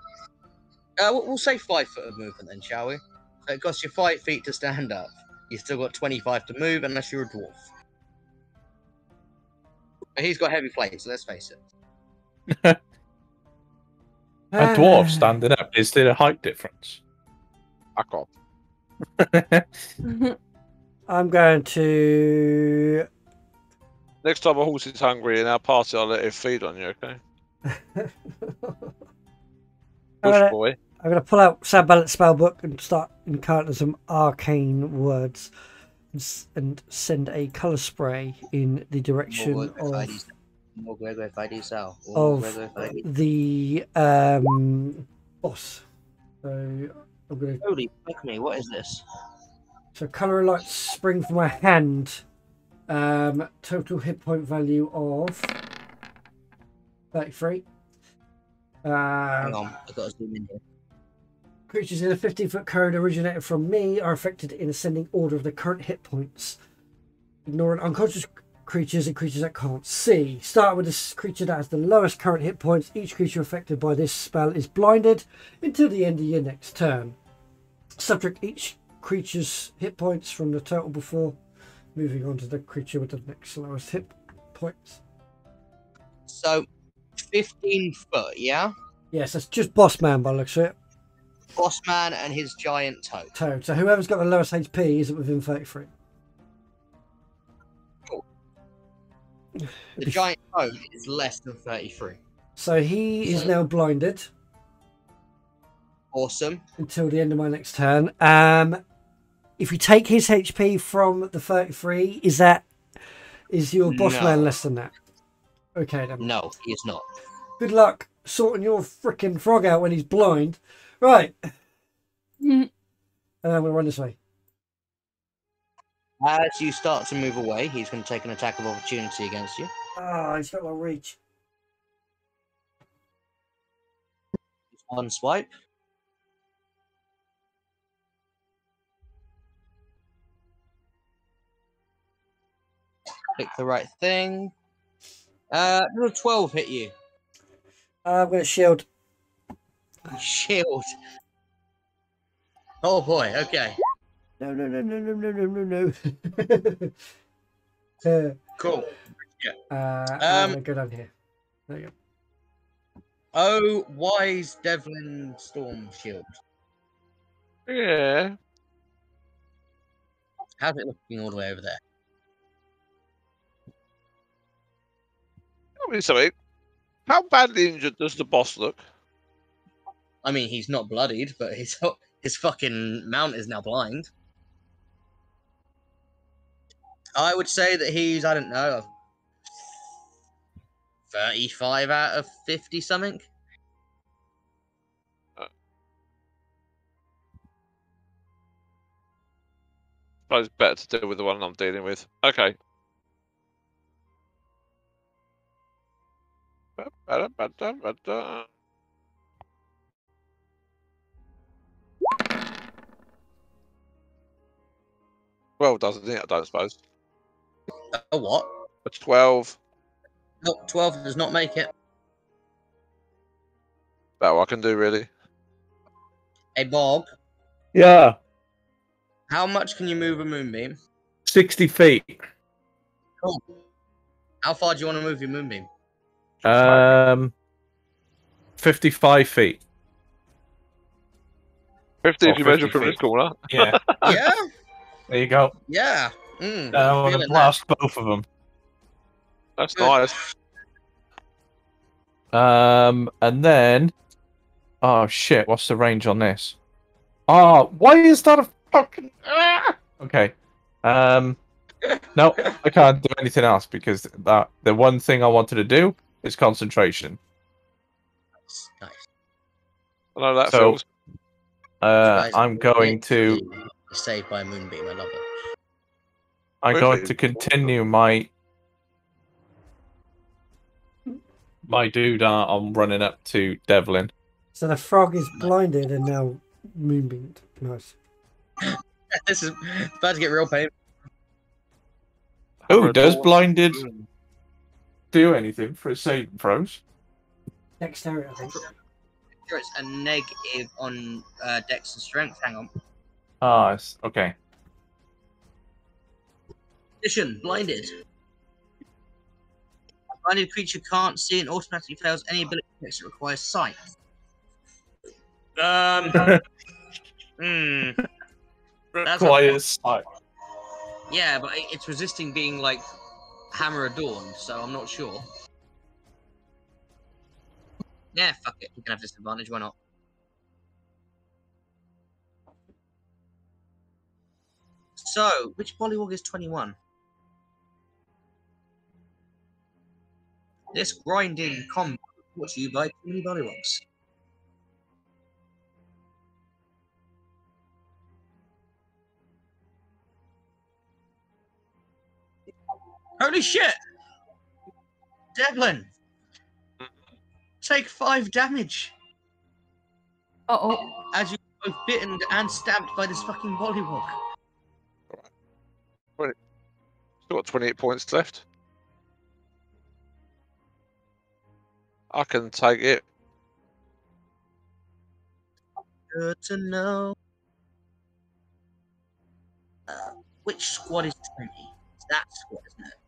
uh, we'll we'll say five foot of movement then, shall we? So it costs you five feet to stand up. You still got twenty-five to move, unless you're a dwarf. But he's got heavy plates. Let's face it. A dwarf standing up. Is there a height difference? Fuck off. I'm going to. Next time a horse is hungry in our party, I'll let it feed on you, okay? I'm Bush gonna, boy. I'm gonna pull out Sam Balance spell book and start encountering some arcane words, and, s- and send a color spray in the direction More of Gregor Fidesal. of the um, boss. So Holy fuck me! What is this? so color light spring from my hand. Um, total hit point value of thirty-three. Hang Um, on, I've got to zoom in here. Creatures in a 15 foot cone originated from me are affected in ascending order of their current hit points. Ignoring unconscious creatures and creatures that can't see. Start with this creature that has the lowest current hit points. Each creature affected by this spell is blinded until the end of your next turn. Subtract each creature's hit points from the total before moving on to the creature with the next lowest hit points. So, fifteen foot, yeah. Yes, that's just boss man by the looks of it. Boss man and his giant toad. Toad. So whoever's got the lowest HP is it within 33. The giant toad is less than thirty-three. So he is now blinded Awesome. until the end of my next turn. Um, if you take his HP from the 33, is that is your boss No. man less than that? Okay then. No, he is not. Good luck sorting your freaking frog out when he's blind. Right. And I'm gonna run this way. As you start to move away, he's going to take an attack of opportunity against you. Ah, he's got my reach. One swipe. Click the right thing. Uh, will a 12 hit you? Uh, I'm gonna shield. Shield. Oh boy, okay. No, no, no, no, no, no, no, no, no. uh, Cool. uh, I'm Um, gonna go down here. There you go. Oh, wise Devlin Storm Shield. Yeah. How's it looking all the way over there? I mean, something. How badly injured does the boss look? I mean, he's not bloodied, but his his fucking mount is now blind. I would say that he's, I don't know, 35 out of 50 something. But it's better to deal with the one I'm dealing with. Okay. Well, doesn't it? I don't suppose. A what? A twelve. No, 12 does not make it. About what I can do, really. A Bob, Yeah, how much can you move a moonbeam? 60 feet. Cool. How far do you want to move your moonbeam? Um, 55 feet. Fifty if you measure 50 from this corner. Yeah, yeah, there you go. yeah. Mm, Uh, I want to feeling that. blast both of them. That's Good. nice. Um, and then, oh shit, what's the range on this? Oh, why is that a fucking? Ah! Okay. Um. No, I can't do anything else because that the one thing I wanted to do is concentration. Nice, nice. I know that So- feels. Uh, Guys, I'm going to saved by a moonbeam. I love it. I'm Wait, going to continue my my doodah on running up to Devlin. So the frog is blinded and now moonbeamed. Nice. this is about to get real painful. Oh, does Horrible. blinded do anything for its saving throws? Dexterity, I think. Sure, it's a negative on uh, Dex and Strength. Hang on. Ah, it's- okay. Condition blinded. A blinded creature can't see and automatically fails any ability checks that requires sight. Um. hmm. Requires sight. Yeah, but it's resisting being like hammer adorned, so I'm not sure. Yeah, fuck it. We can have disadvantage. Why not? So, which Bullywug is 21? This grinding combat is brought to you by too many Bullywugs. Holy shit! Devlin! Take five damage Uh oh. as you both bitten and stabbed by this fucking Bullywug. Still got 28 points left. I can take it. Good to know. Uh, which squad is 20? It's that squad, isn't it?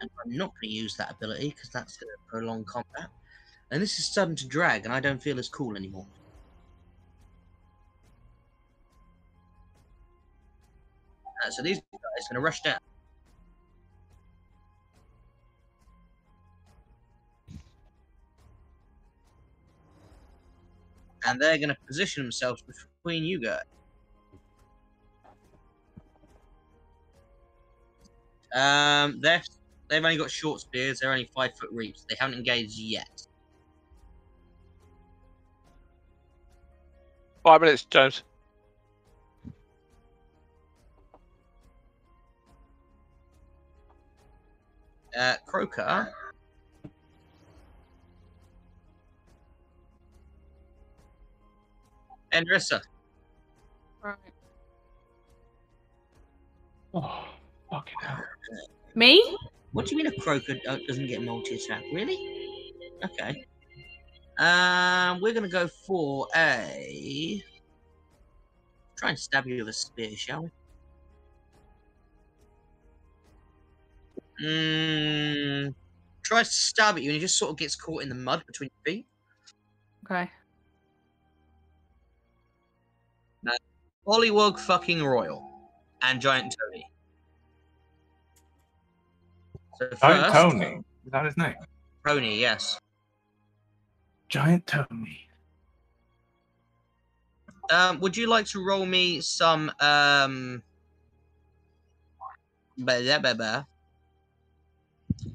And I'm not going to use that ability because that's going to prolong combat. And this is starting to drag, and I don't feel as cool anymore. Uh, so these guys are going to rush down. and they're going to position themselves between you guys. Um, they're they've only got short spears. They're only five foot reach. They haven't engaged yet. Five minutes, James. Uh, Croaker. And Rissa. Right. Oh, fucking hell. Me? What do you mean a croaker doesn't get multi attack? Really? Okay. Um, we're gonna go for a. Try and stab you with a spear, shall we? Mm, tries to stab at you and he just sort of gets caught in the mud between your feet. Okay. Pollywog fucking Royal and Giant Tony. So Giant first, Tony. Is that his name? Tony, yes. Giant Tony. Um, would you like to roll me some um blah, blah, blah, blah.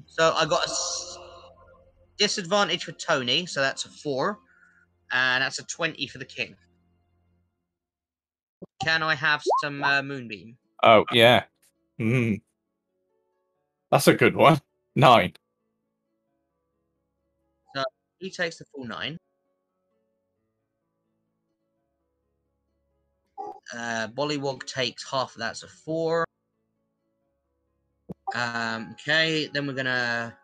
So I got a s- disadvantage for Tony, so that's a four, and that's a twenty for the king. Can I have some uh, moonbeam? Oh yeah. Mm. That's a good one. Nine. He takes the full nine. Uh, Bullywug takes half of that, so four. Um, okay, then we're gonna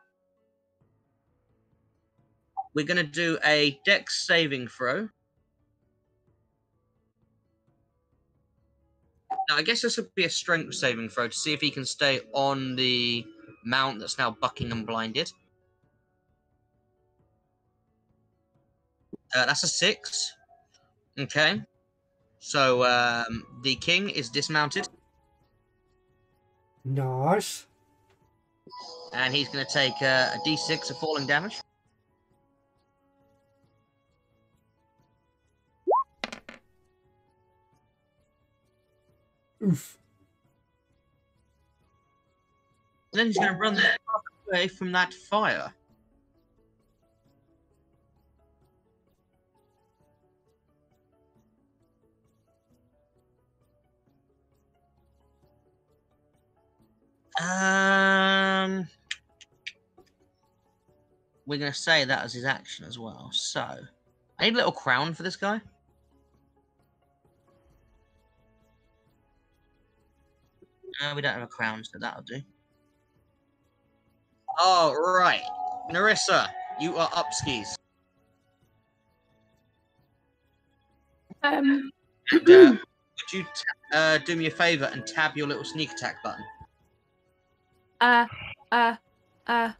we're gonna do a Dex saving throw. Now, I guess this would be a Strength saving throw to see if he can stay on the Mount that's now Buckingham blinded. Uh, that's a six. Okay. So um, the king is dismounted. Nice. And he's going to take uh, a d6 of falling damage. Oof. Then he's going to run away from that fire. Um, we're going to say that as his action as well. So, I need a little crown for this guy. No, we don't have a crown, so that'll do. Oh, right. Narissa, you are up skis. Um, And, uh, would you t- uh, do me a favor and tab your little sneak attack button? uh, uh, uh.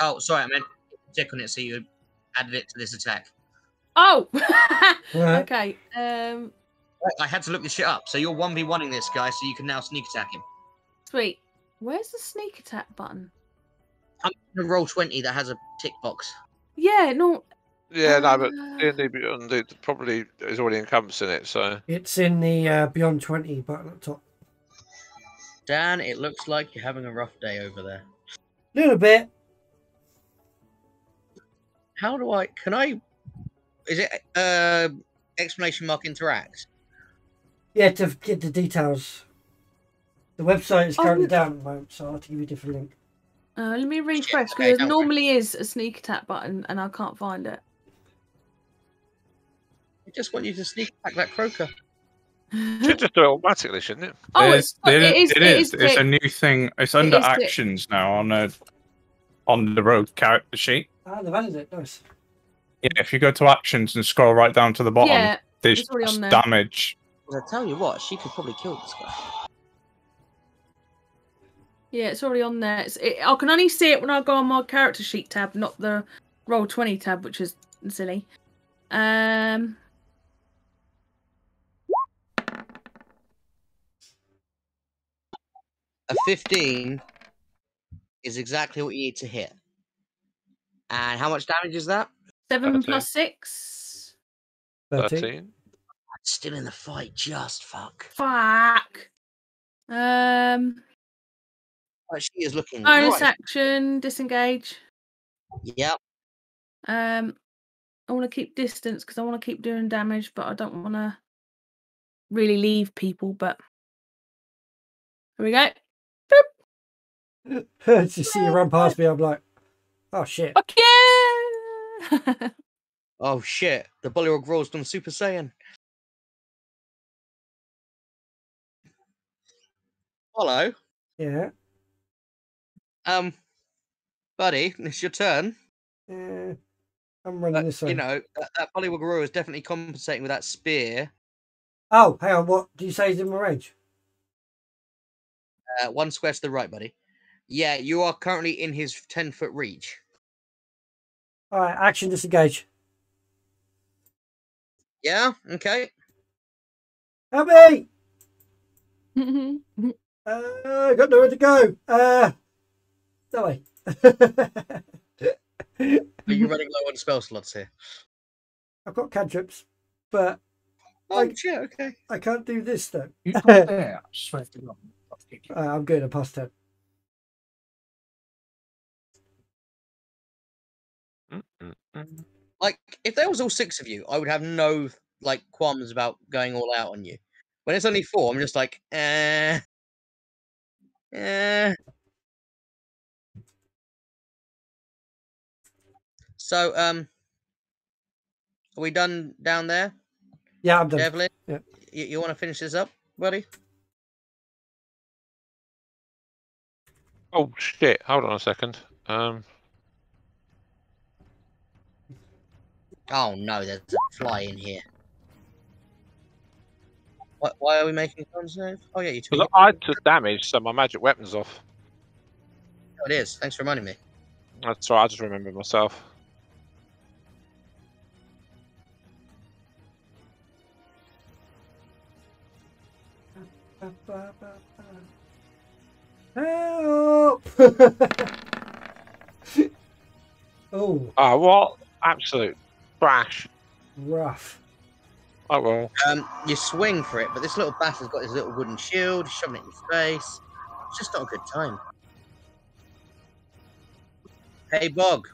Oh, sorry, I meant tick on it so you added it to this attack. Oh. Okay. Um. I had to look this shit up. So you're 1v1ing this guy, so you can now sneak attack him. Sweet. Where's the sneak attack button? I'm going to roll 20 that has a tick box. Yeah. No. Yeah, no, but uh, D&D Beyond it probably is already encompassing it. So It's in the uh, Beyond 20 button up top. Dan, it looks like you're having a rough day over there. A little bit. How do I. Can I. Is it uh, exclamation mark interact? Yeah, to get the details. The website is Oh, currently look. down at the moment, so I'll have to give you a different link. Uh, let me refresh okay, because there don't worry. normally is a sneak attack button and I can't find it. I just want you to sneak attack that croaker. should just do it automatically, shouldn't it? oh, There's- it's, it is. it is. It's a new thing. It's under is actions now on a on the road character sheet. Ah, they've added it. Nice. Yeah, if you go to actions and scroll right down to the bottom, Yeah. there's it's just there. damage. I tell you what, she could probably kill this guy. Yeah, it's already on there. It's, it, I can only see it when I go on my character sheet tab, not the roll twenty tab, which is silly. Um, A 15 is exactly what you need to hit. And how much damage is that? Seven Thirteen. plus six. 13. 13. Still in the fight, just fuck. Fuck. Um, Oh, she is looking. bonus right. action, disengage. Yep. Um, I want to keep distance because I want to keep doing damage, but I don't want to really leave people. But here we go. Just see you run past me, I'm like, oh shit. Fuck yeah! Oh shit! The Bullywug rolls done Super Saiyan. Hello. Yeah. Um, buddy, it's your turn. Yeah. I'm running But, this way. you know that, that Bullywug roll is definitely compensating with that spear. Oh, hang on. What do you say is in my range? Uh, one square to the right, buddy. Yeah, you are currently in his ten foot reach. All right, action disengage. Yeah. Okay. Help me! Uh, got nowhere to go. Uh, that way. Are you running low on spell slots here? I've got cantrips, but Oh Like- shit. Okay. I can't do this though. You got there. I swear to God. Uh, I'm good. I passed 10. Mm. Like, if there was all six of you, I would have no like qualms about going all out on you. When it's only four, I'm just like, eh, eh. So, um, are we done down there, Yeah, I'm done. Devlin? Yeah. You, you want to finish this up, buddy? Oh shit! Hold on a second. Um, Oh no, there's a fly in here. What, why are we making a con save? Oh yeah, you took 'cause I took damage, so my magic weapon's off. Oh, it is. Thanks for reminding me. That's right. I just remembered myself. Help! Oh, Oh, what? Absolute trash. rough. Oh well. Um, you swing for it, but this little bastard's got his little wooden shield, shoving it in your face. It's just not a good time. Hey, Bog,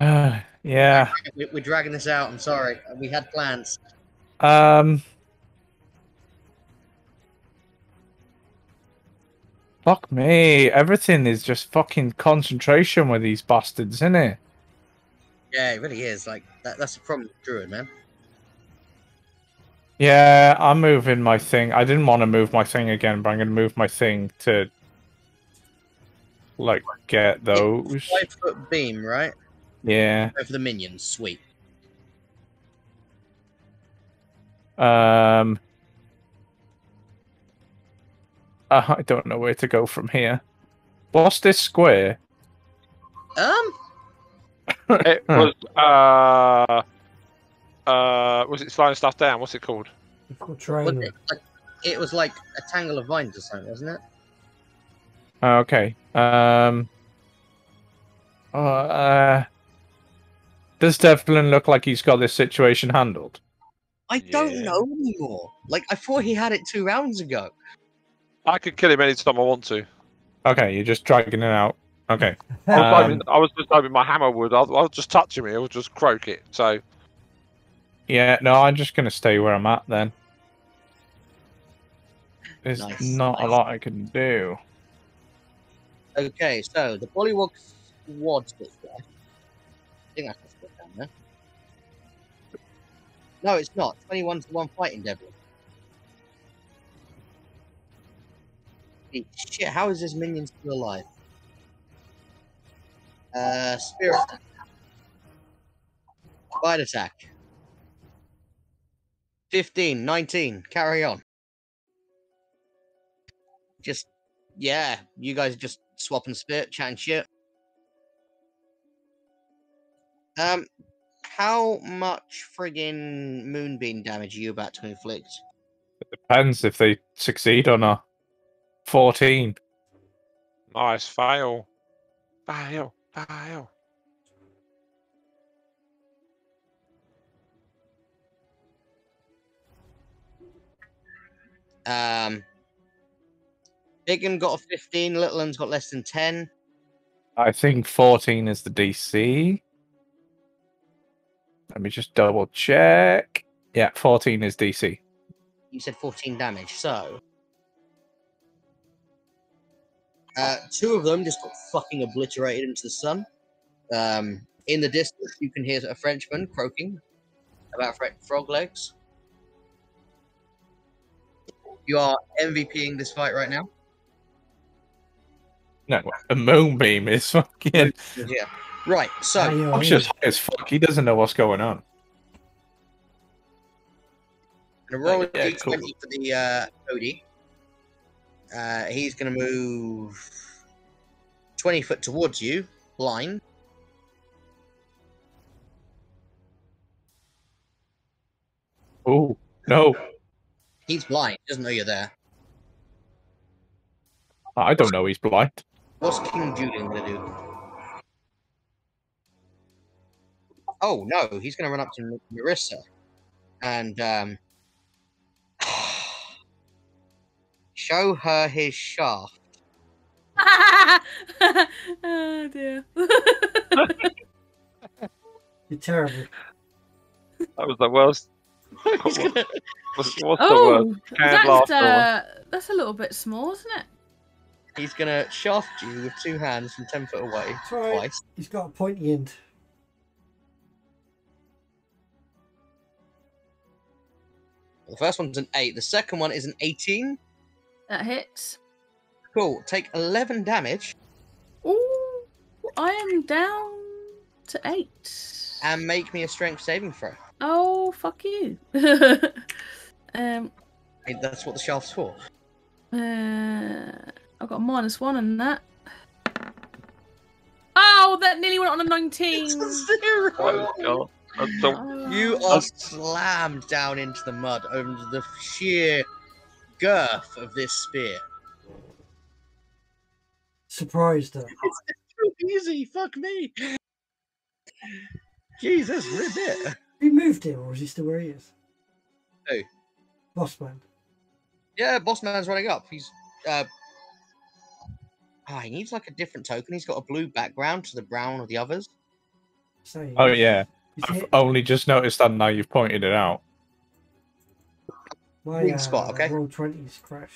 Uh, yeah. we- we're dragging this out. I'm sorry. We had plans. Um. Fuck me. Everything is just fucking concentration with these bastards, isn't it? Yeah, it really is. Like that, that's the problem with Druid, man. Yeah, I'm moving my thing. I didn't want to move my thing again, but I'm going to move my thing to like get those. Five foot beam, right? Yeah. Go for the minions. Sweet. Um. uh, I don't know where to go from here. What's this square? Um, It was uh uh was it slowing stuff down? What's it called? You've got was trainer. it, like, it was like a tangle of vines or something, wasn't it? Okay. Um. Uh, uh. Does Devlin look like he's got this situation handled? I don't Yeah. know anymore. Like I thought he had it two rounds ago. I could kill him anytime I want to. Okay, you're just dragging it out. Okay. I was, Um, hoping, I was just hoping my hammer would. I'll, I'll just touch him. He'll just croak it. So Yeah, no, I'm just gonna stay where I'm at then. There's Nice, not a lot I can do. Okay, so the Bullywug squad's this way. I think that's what's put down there. No, it's not. 21 to 1 fighting Devil. Shit, how is this minion still alive? Uh, Spirit. Bite attack. 15, 19, carry on. Just, yeah, you guys just swapping spit, chatting shit. Um, how much friggin' moonbeam damage are you about to inflict? It Depends if they succeed or not. Fourteen. nice fail, fail, fail. Um, Big one got a 15, little one's got less than 10. I think fourteen is the DC. Let me just double check. Yeah, fourteen is DC. You said 14 damage, so. Uh, two of them just got fucking obliterated into the sun. Um, in the distance, you can hear a Frenchman croaking about frog legs. You are MVPing this fight right now. No, a moonbeam is fucking. Yeah. Right, so. Aye, aye. I'm just high as fuck. He doesn't know what's going on. Gonna roll a Yeah, d20 cool. for the uh, Cody. Uh, he's gonna move 20 foot towards you, blind. Oh no, He's blind, He doesn't know you're there. I don't know. He's blind. What's King Julian gonna do? Oh no, he's gonna run up to Marissa and um, show her his shaft. oh dear. You're terrible. That was the worst. he's gonna What's, what's oh, word? Canned that's laughter. uh, that's a little bit small, isn't it? he's gonna shaft you with two hands from ten foot away right. twice. He's got a pointy end. The first one's an eight. The second one is an eighteen. That hits. Cool. Take eleven damage Ooh, I am down to eight. and make me a strength saving throw. Oh, fuck you. um, I mean, that's what the shaft's for. uh, I've got a minus one on that. Oh, that nearly went on a 19. It's a zero. Oh, God. That's. You are slammed down into the mud over the sheer girth of this spear. Surprised her. It's Too easy, fuck me. Jesus, we're there. He moved him, or is he still where he is? Who? Bossman. Yeah, Bossman's running up. He's uh Ah, he needs like a different token. He's got a blue background to the brown of the others. Say, Oh yeah, I've hit only just noticed that now you've pointed it out. My weak uh, spot, okay? Roll20's crash.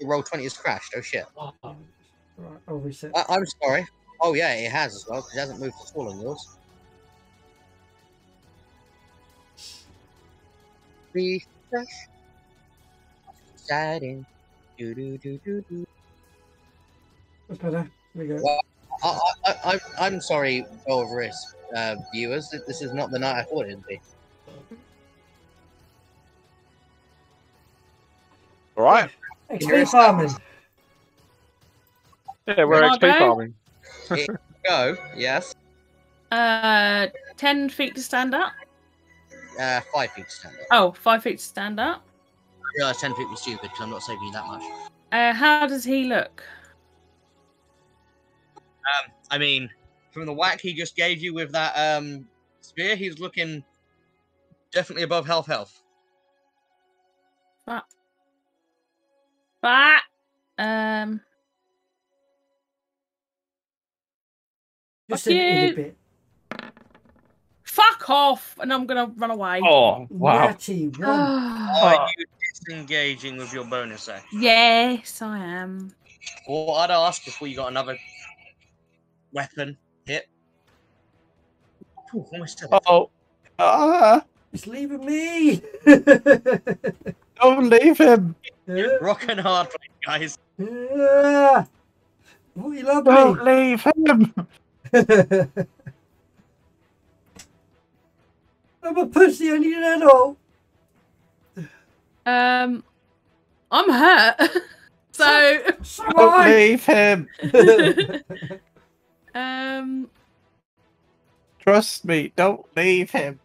The Roll20 has crashed. Oh shit. Right, I'll reset. I- I'm sorry. Oh yeah, it has as well because it hasn't moved at all on yours. Refresh. Exciting. Do do do do do. That's better. Here we go. Well, I, I, I, I'm- I'm sorry, over uh, viewers. This is not the night I thought it'd be. All right. XP farming. Yeah, we're Can I XP go? farming. Go. Yes. Uh, ten feet to stand up. Uh, five feet to stand up. Oh, five feet to stand up. I realised ten feet was stupid because I'm not saving you that much. Uh, how does he look? Um, I mean, from the whack he just gave you with that um spear, he's looking definitely above health health. But, but, um, Just Fuck an itty you. bit. fuck off, and I'm gonna run away. Oh wow! Natty one. Are you disengaging with your bonus action? yes, I am. Well, I'd ask before you got another weapon hit. Ooh, almost did it. Oh, ah! It's leaving me. Don't leave him! Rocking hard, guys. Ah, oh, you love Don't me. leave him! I'm a pussy. I need an adult. Um, I'm hurt. so, So Don't leave him! um, Trust me, don't leave him.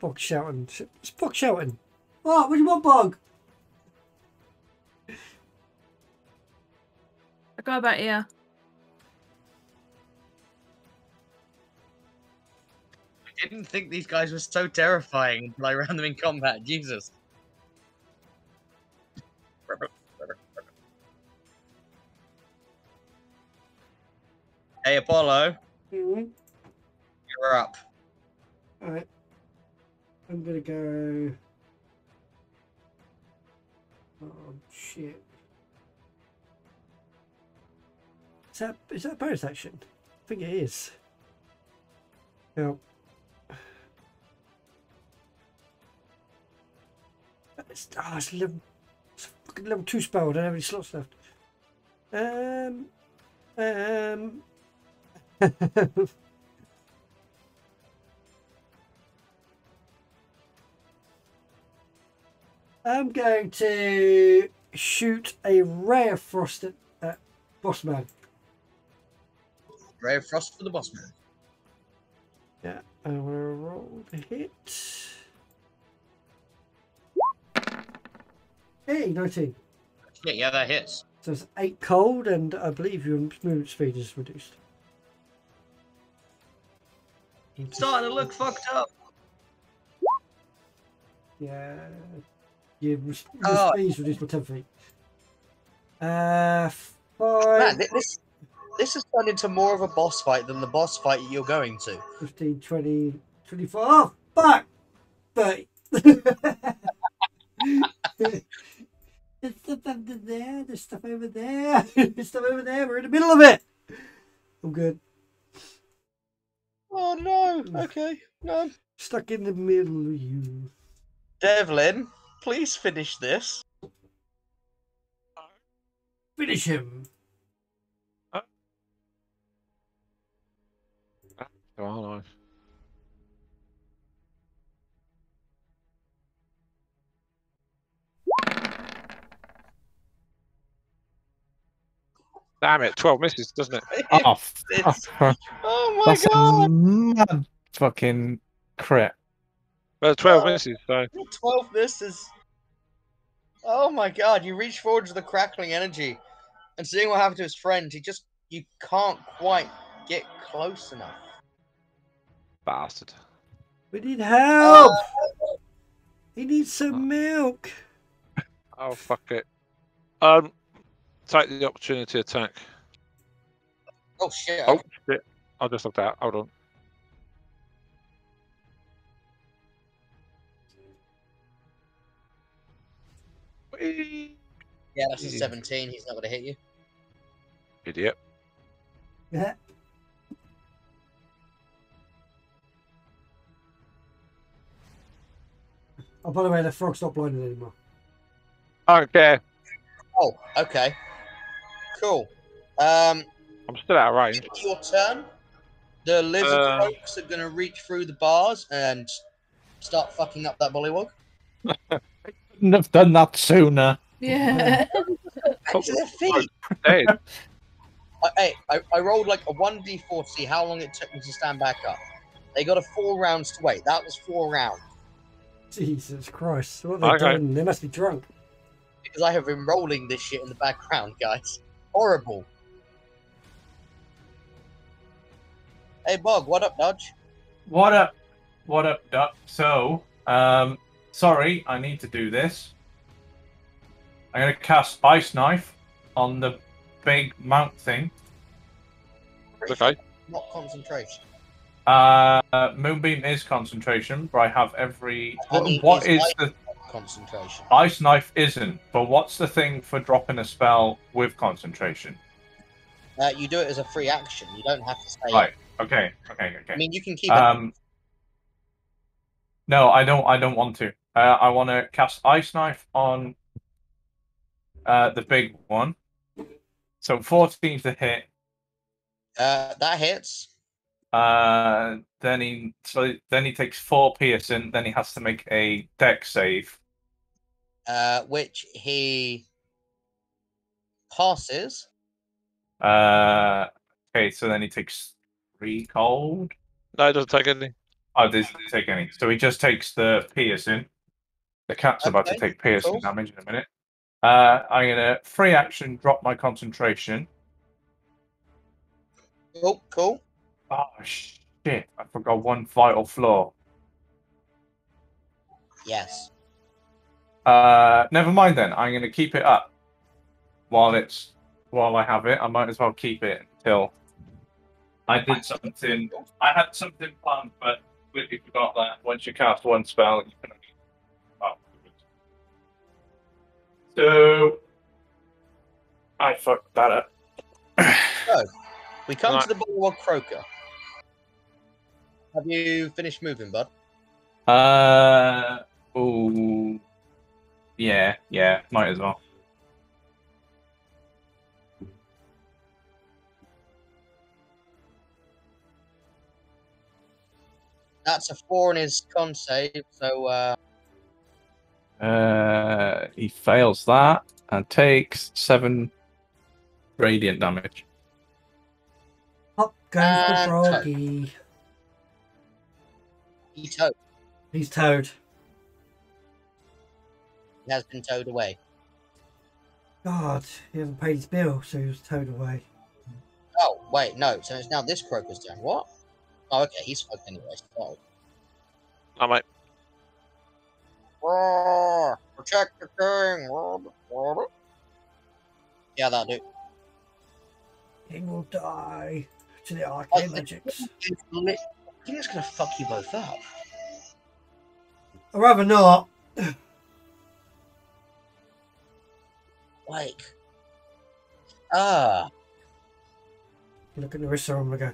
Fuck. Spock shouting. Spock shouting. What? What do you want, Bog? I go about here. I didn't think these guys were so terrifying until I ran them in combat. Jesus. Hey, Apollo, Mm-hmm. you're up. Alright. I'm gonna go. Oh shit. Is that is that a bonus action? I think it is. Now. It's, oh, it's level, it's a fucking level two spell. I don't have any slots left. Um. Um. I'm going to shoot a ray of frost at, at Bossman. Ray of Frost for the boss man. Yeah, I'm gonna roll the hit. Hey, 19. Yeah, yeah, that hits. So it's 8 cold, and I believe your movement speed is reduced. It's Starting to look fucked up. Yeah. Your res- Oh. speed's reduced by 10 feet. Uh, 5, Man, this this has turned into more of a boss fight than the boss fight you're going to. 15, 20, 25. Oh, fuck! 30. There's stuff under there, there's stuff over there, there's stuff over there, we're in the middle of it! I'm good. Oh no. Okay. No. Stuck in the middle of you. Devlin, please finish this. Finish him! Oh, nice. Damn it, 12 misses, doesn't it? Oh, It's- oh my That's a god. mad fucking crit. Well, 12 Oh. misses, so. 12 misses. Oh my god, you reach forward to the crackling energy and seeing what happened to his friend, he just you can't quite get close enough. Bastard. We need help. Uh, he needs some milk. Oh fuck it. Um, take the opportunity attack. oh shit! Oh shit! I'll just looked out. Hold on. Whee! Yeah, that's a 17. He's not going to hit you. Idiot. Yeah. Oh, by the way, the frog's not blinded anymore. I don't care. Oh, okay. Cool. Um, I'm still out of range. your turn. The lizard Uh. folks are going to reach through the bars and start fucking up that bullywug. Couldn't have done that sooner. Yeah. Back to their feet. I, hey, I, I rolled like a 1d4 to see how long it took me to stand back up. They got a four rounds to wait. That was four rounds. Jesus Christ. What are they Okay. doing? They must be drunk. Because I have been rolling this shit in the background, guys. Horrible. Hey, Bog, what up, Dodge? What up? What up, Duck? So, um, sorry, I need to do this. I'm gonna cast Ice Knife on the big mount thing. Okay. Not concentration. Uh, Moonbeam is concentration, but I have every. What, what is is the Concentration. Ice Knife? Isn't, but what's the thing for dropping a spell with concentration? Uh, you do it as a free action. You don't have to say. Right. Okay. Okay. Okay. I mean, you can keep it. Um. No, I don't. I don't want to. Uh, I want to cast Ice Knife on uh, the big one. So 14 to hit. Uh, that hits. Uh, then he so then he takes four piercing. Then he has to make a Dex save. Uh, which he passes. Uh, okay, so then he takes three cold. No, it doesn't take any. Oh, doesn't take any. So he just takes the piercing. The cat's about to take piercing cool. damage in a minute. Uh, I'm gonna free action drop my concentration. Cool, cool. Oh shit! I forgot one vital flaw. Yes. Uh, never mind then. I'm gonna keep it up while it's while I have it. I might as well keep it until I did something. I had something planned, but completely forgot that once you cast one spell, you can. So I fucked that up. so We come Right. to the Bullywug Croaker. Have you finished moving, bud? Uh oh. Yeah, yeah, might as well. That's a four in his con save, so uh, Uh, he fails that and takes seven radiant damage. Up goes the And froggy. he's towed. He's towed. He has been towed away. God, he hasn't paid his bill, so he was towed away. Oh, wait, no. So it's now this Croaker's turn. What? Oh, okay. He's fucked anyway. So. Oh, mate. Roar! Protect the king! Roar, roar. Yeah, that'll do. King will die to the arcane magics. It's I think it's gonna fuck you both up. I'd rather not. Like, ah, Look at Narissa, I'm gonna go.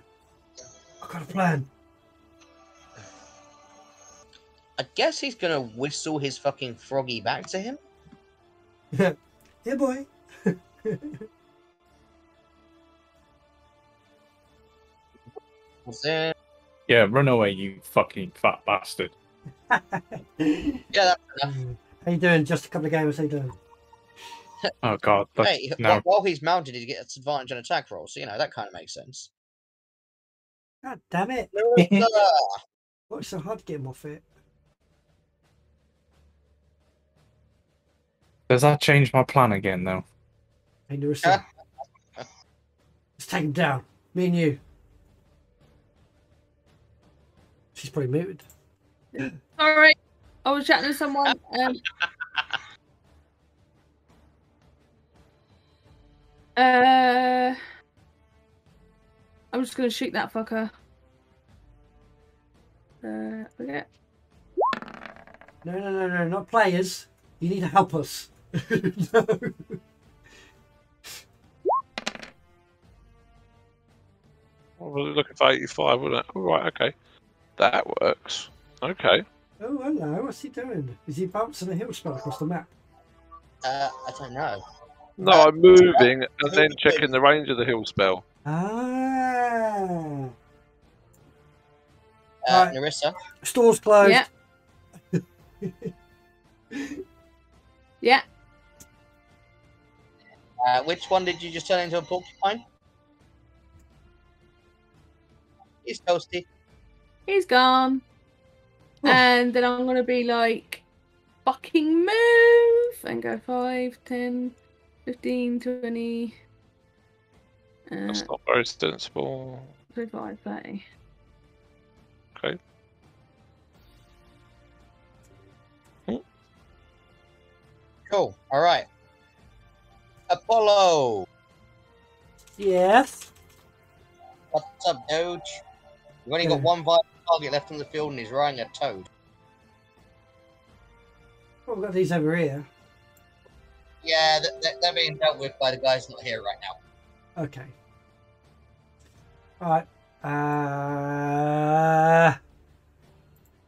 I've got a plan. I guess he's gonna whistle his fucking froggy back to him. yeah, boy. Then, Yeah, run away, you fucking fat bastard. yeah, yeah, that's enough. How you doing? Just a couple of games. How you doing? Oh god, that's, Hey, no. wh- while he's mounted, he gets advantage on attack rolls, so you know that kind of makes sense. God damn it! Larissa! What's so hard to get him off it? Does that change my plan again, though? Hey, Narissa. Let's take him down. Me and you. She's probably muted. Sorry, I was chatting to someone. Um, uh, I'm just gonna shoot that fucker. Uh, okay. No, no, no, no, not players. You need to help us. No. I was looking for 85, wasn't it? All right, okay. That works. Okay. Oh, hello. What's he doing? Is he bouncing a hill spell across the map? Uh, I don't know. No, I'm moving and then checking the range of the hill spell. Ah. Uh, Right. Narissa, Store's closed. Yeah. Yeah. Uh, which one did you just turn into a porcupine? He's toasty. He's gone. Oh. And then I'm gonna be like, fucking move and go 5, 10, 15, 20, uh, That's not very sensible. 25, 30. Okay. Cool. All right. Apollo, Yes. what's up, Doge? We've only got one vital target left on the field, and he's riding a toad. Well, we've got these over here. Yeah, th- th- they're being dealt with by the guys not here right now. Okay. Alright. Uh,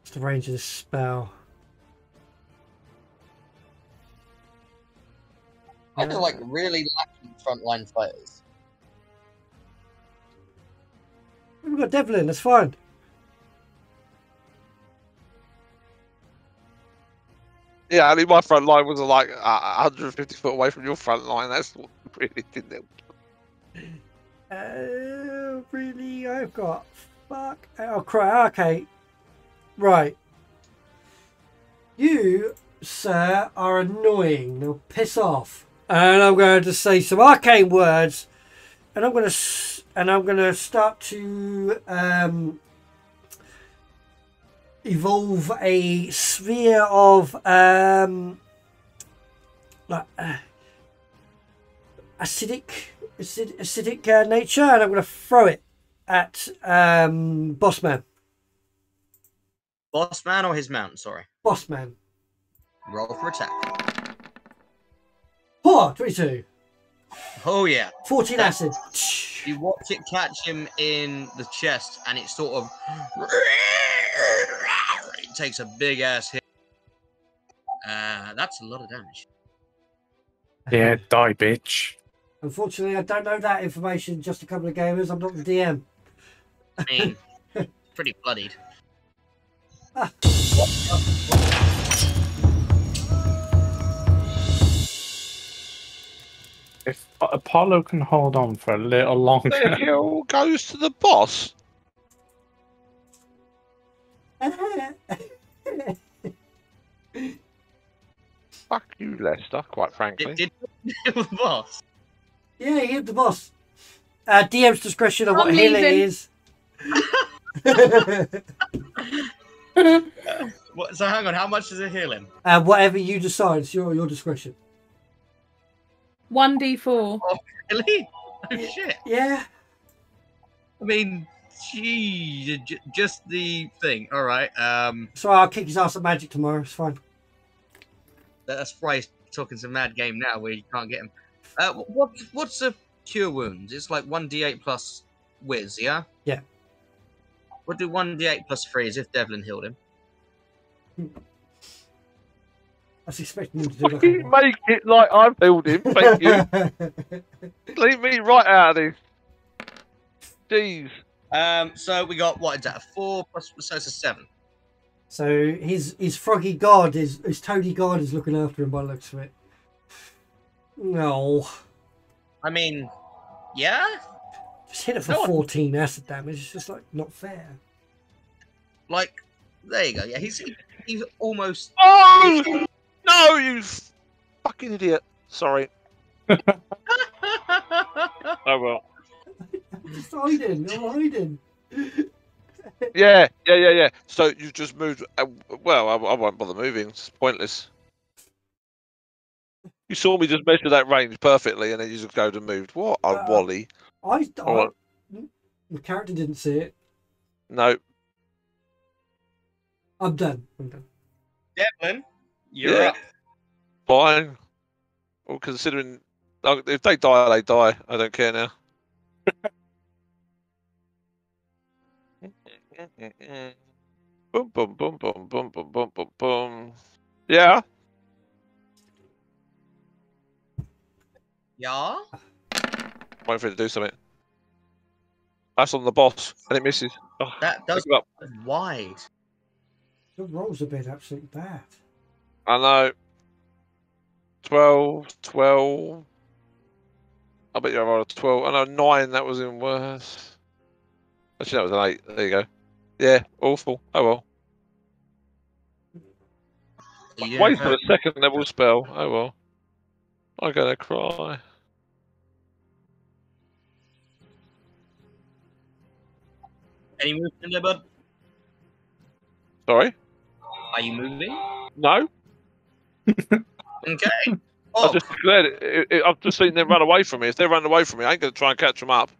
what's the range of this spell? I feel like really lacking frontline fighters. We've got Devlin, that's fine. Yeah, I mean, my front line was like uh, 150 foot away from your front line. That's what really didn't help. Uh, really? I've got. Fuck. Oh, cry. Okay. Right. You, sir, are annoying. Now piss off. And I'm going to say some arcane words, and I'm going to and I'm going to start to um, evolve a sphere of um, like uh, acidic acid, acidic uh, nature, and I'm going to throw it at um, Bossman. Boss man or his mount? Sorry. Bossman. Roll for attack. Oh, 22. Oh yeah. 14 acid. You watch it catch him in the chest, and it sort of it takes a big ass hit. Uh, that's a lot of damage. Yeah, die, bitch. Unfortunately, I don't know that information. Just a couple of gamers. I'm not the DM. I mean, pretty bloodied. If Apollo can hold on for a little longer, The longer, hill goes to the boss. Fuck you, Lester. Quite frankly. Did, did the boss? yeah, he hit the boss. Uh, DM's discretion of what I'm healing is. What, so hang on, how much does it heal him? uh, whatever you decide, it's your, your discretion. 1d4. Oh Really? Oh shit! Yeah. I mean, gee, j- just the thing. All right. Um, So I'll kick his ass at magic tomorrow. It's fine. that's why he's talking some mad game now where you can't get him. Uh, what what's a cure wounds? It's like one d8 plus whiz, yeah. Yeah. We'll do one d8 plus three as if Devlin healed him. I was expecting him to do like Fucking a... make it like I've healed him. Thank you. Leave me right out of this. Jeez. Um, so we got what is that? A four plus so it's a seven. so his his froggy god is his toady god is looking after him by the looks of it. No, I mean, yeah. just hit it for No. 14 acid damage. It's just like not fair. Like there you go. Yeah, he's he's almost. Oh no, you fucking idiot. Sorry. Oh well. just hiding. I'm hiding. Yeah, yeah, yeah, yeah. So you just moved. Uh, well, I, I won't bother moving. It's pointless. You saw me just measure that range perfectly, and then you just go to moved. What a Uh, wally! I, I Alright. the character didn't see it. No, I'm done. I'm done. Devlin, you're Yeah. up. fine. Well, considering uh, if they die, they die. I don't care now. boom, boom, boom, boom, boom, boom, boom, boom, boom. Yeah. Yeah. Waiting for it to do something. That's on the boss, and it misses. Oh, That does pick it up. wide. The rolls have been absolutely bad. I know. 12, 12. I bet you I rolled a 12. I know 9, that was in worse. Actually, that was an 8. There you go. Yeah, awful. Oh well. Didn't Wait for the second level spell. Oh well. I'm gonna cry. Any movement there, bud? Sorry? Are you moving? No? Okay. I Oh, just declared it, it, it. I've just seen them run away from me. If they run away from me, I ain't gonna try and catch them up.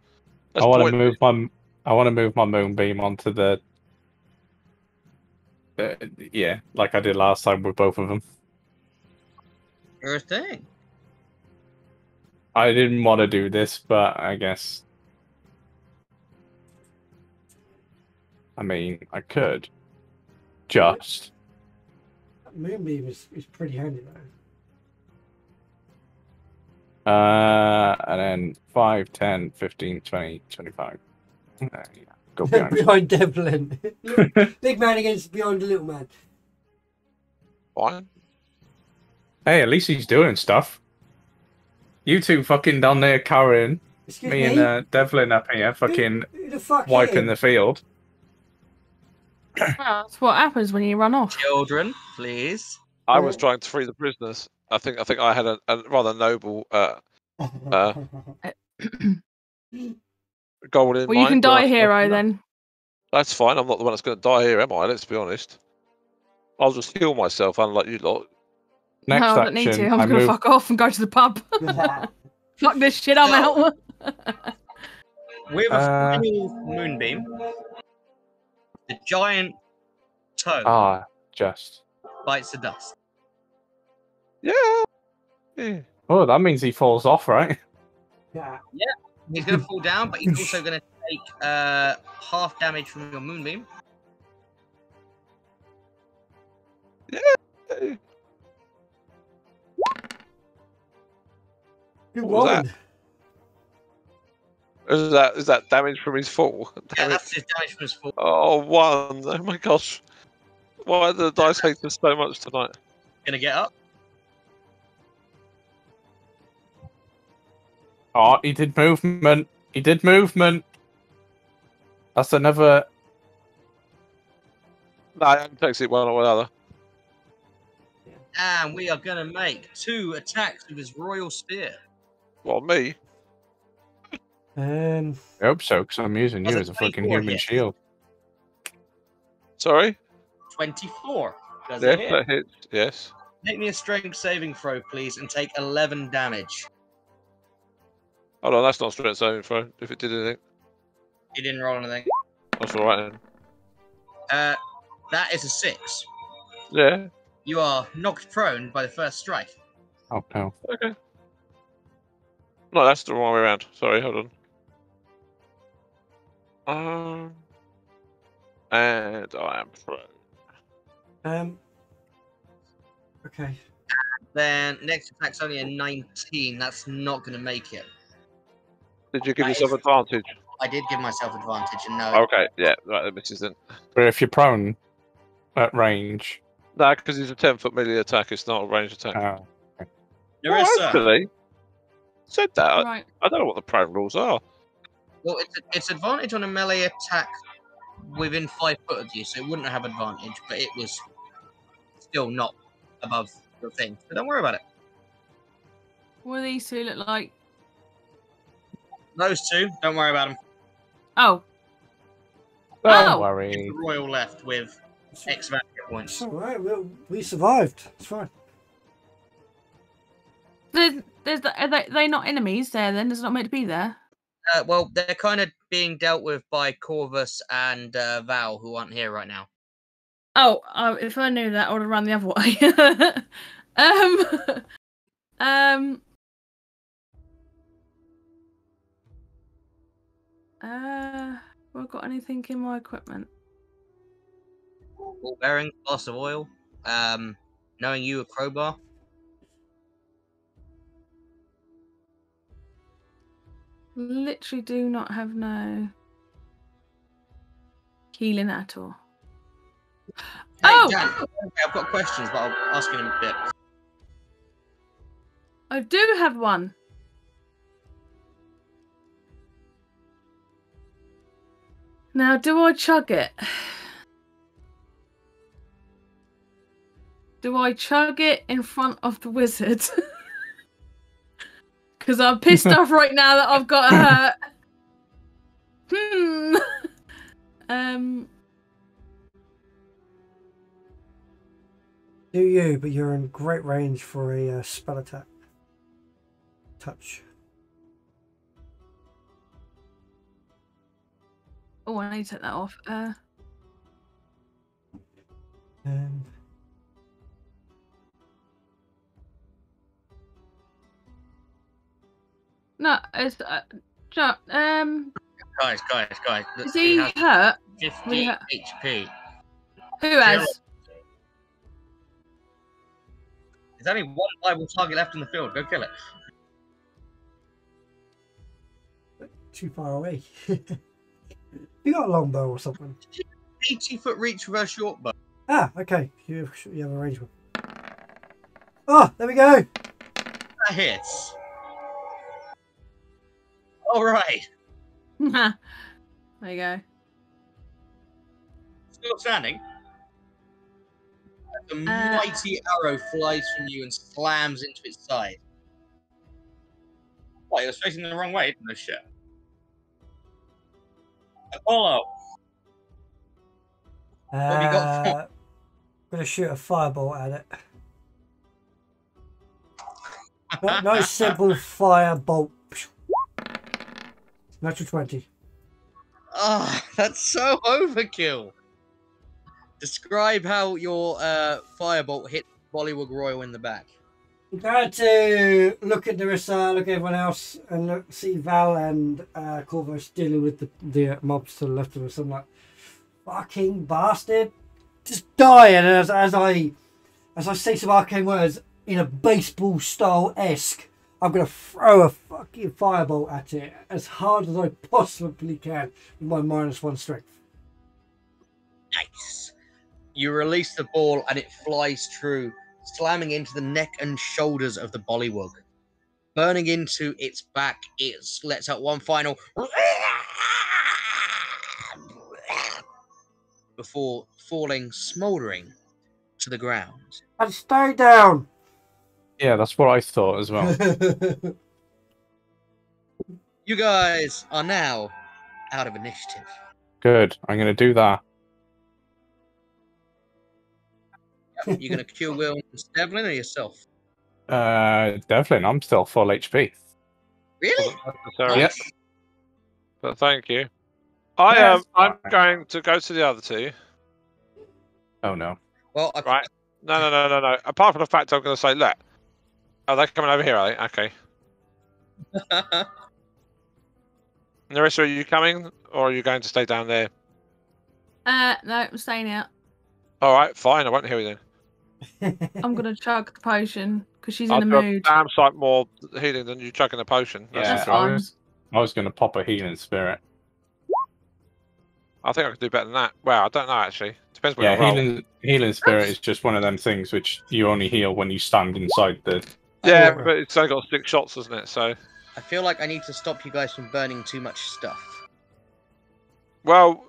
That's I want to move my I want to move my moonbeam onto the. Uh, yeah, like I did last time with both of them. your thing. I didn't want to do this, but I guess. I mean, I could. Just. That moonbeam is, is pretty handy though. Uh, and then 5, 10, 15, 20, 25. Uh, yeah, go behind. behind Devlin. Big man against behind the little man. Fine. hey, at least he's doing stuff. You two fucking down there carrying Excuse me me. and uh, Devlin up here, fucking Who the fuck wiping the field. Well, that's what happens when you run off. Children, please. I was trying to free the prisoners. I think I think I had a, a rather noble uh, uh, goal in Well, you mind, can but I- die hero then. That's fine. I'm not the one that's going to die here, am I? Let's be honest. I'll just heal myself, unlike you lot. Next no, I don't action, need to. I'm I gonna move. fuck off and go to the pub. fuck this shit, I'm No. out. With a Uh, moonbeam, the giant toe Ah, just. bites the dust. Yeah. yeah. Oh, that means he falls off, right? yeah. Yeah. He's going to fall down, but he's also going to take uh, half damage from your moonbeam. Good What was that? Rolling. Is that is that damage from his fall? Yeah, Damage- that's his damage from his fall. Oh, one. Oh my gosh. Why do the dice hate us so much tonight? Going to get up. Oh, he did movement. He did movement. That's another. No, it takes it one or another. And we are going to make two attacks with his royal spear. Well, me. Um, I hope so, because I'm using you as a fucking human hit. shield. Sorry. 24. Does Yes, it hit? that hits. Yes. Make me a strength saving throw, please, and take 11 damage. Hold on, that's not strength saving throw. If it did anything, He didn't roll anything. that's all right then. Uh, that is a 6. Yeah. You are knocked prone by the first strike. Oh no. Okay. No, that's the wrong way around. Sorry, hold on. Um, and I am pro. um. Okay. Then next attack's only a 19. That's not going to make it. Did you give That yourself is- advantage? I did give myself advantage, and no. Okay, yeah, right, that misses then. But if you're prone at range, No, because it's a 10 foot melee attack, it's not a ranged attack. uh, Narissa, actually, said that. I- right. I don't know what the prone rules are. Well, it's, it's advantage on a melee attack within five foot of you, so it wouldn't have advantage, but it was still not above the thing. So don't worry about it. What do these two look like? Those two, don't worry about them. Oh, Don't Oh. worry. The royal left with X amount of hit points. It's all right. We, we survived. It's fine. there's, there's, are they, they not enemies there then? There's not meant to be there. Uh, well, they're kind of being dealt with by Corvus and uh, Val, who aren't here right now. Oh, uh, if I knew that, I would have run the other way. um, um, uh, have I got anything in my equipment? Ball bearing, glass of oil, um, knowing you a crowbar. Literally do not have no healing at all. Hey, Oh! Dan, okay, I've got questions, but I'll ask you in a bit. I do have one. Now, do I chug it? Do I chug it in front of the wizard? Because I'm pissed off right now that I've got her. Hmm. um. Do you? But you're in great range for a uh, spell attack. Touch. Oh, I need to take that off. Uh. Um, No, it's uh, ju- um. Guys, guys, guys. look, Is he he hurt? 50 we ha- HP. Who has? There's only one viable target left in the field. Go kill it. too far away. you got a longbow or something? 80 foot reach with a short bow. Ah, okay. You have, you have a range one. Oh, there we go. That hits. All right. there you go. Still standing. A Uh. mighty arrow flies from you and slams into its side. What, it was facing the wrong way? No shit. Apollo. have you got for- Uh, gonna shoot a fireball at it. No, no simple firebolt. Natural 20. Ah, that's so overkill. Describe how your uh, firebolt hit Bullywug Royal in the back. I'm going to look at Narissa, look at everyone else, and look, see Val and uh, Corvus dealing with the, the mobs to the left of us. I'm like, fucking bastard. Just die. And as, as I as I say some arcane words in a baseball style esque, I'm going to throw a fucking fireball at it as hard as I possibly can with my minus one strength. Nice. You release the ball and it flies through, slamming into the neck and shoulders of the Bullywug. Burning into its back, it lets out one final before falling smouldering to the ground. And stay down. Yeah, that's what I thought as well. You guys are now out of initiative. Good. I'm going to do that. You're going to kill Will and Devlin or yourself? Uh, Devlin, I'm still full HP. Really? Sorry, Yep. but thank you. I am. it's I'm going to go to the other two. Oh no. Well, I, Right. No, no, no, no, no. Apart from the fact I'm going to say, look, are they coming over here? Are they? Okay. Narissa, are you coming, or are you going to stay down there? Uh, no, I'm staying out. All right, fine. I won't hear you then. I'm gonna chug the potion because she's I'll in the a mood. damn sight more healing than you chugging the potion. That's Yeah, That's for sure. I fine. was, I was going to pop a healing spirit. I think I could do better than that. Well, I don't know actually. Depends what Yeah, you roll. healing healing spirit is just one of them things which you only heal when you stand inside the. Yeah, Oh. but it's only got six shots, doesn't it? So, I feel like I need to stop you guys from burning too much stuff. well,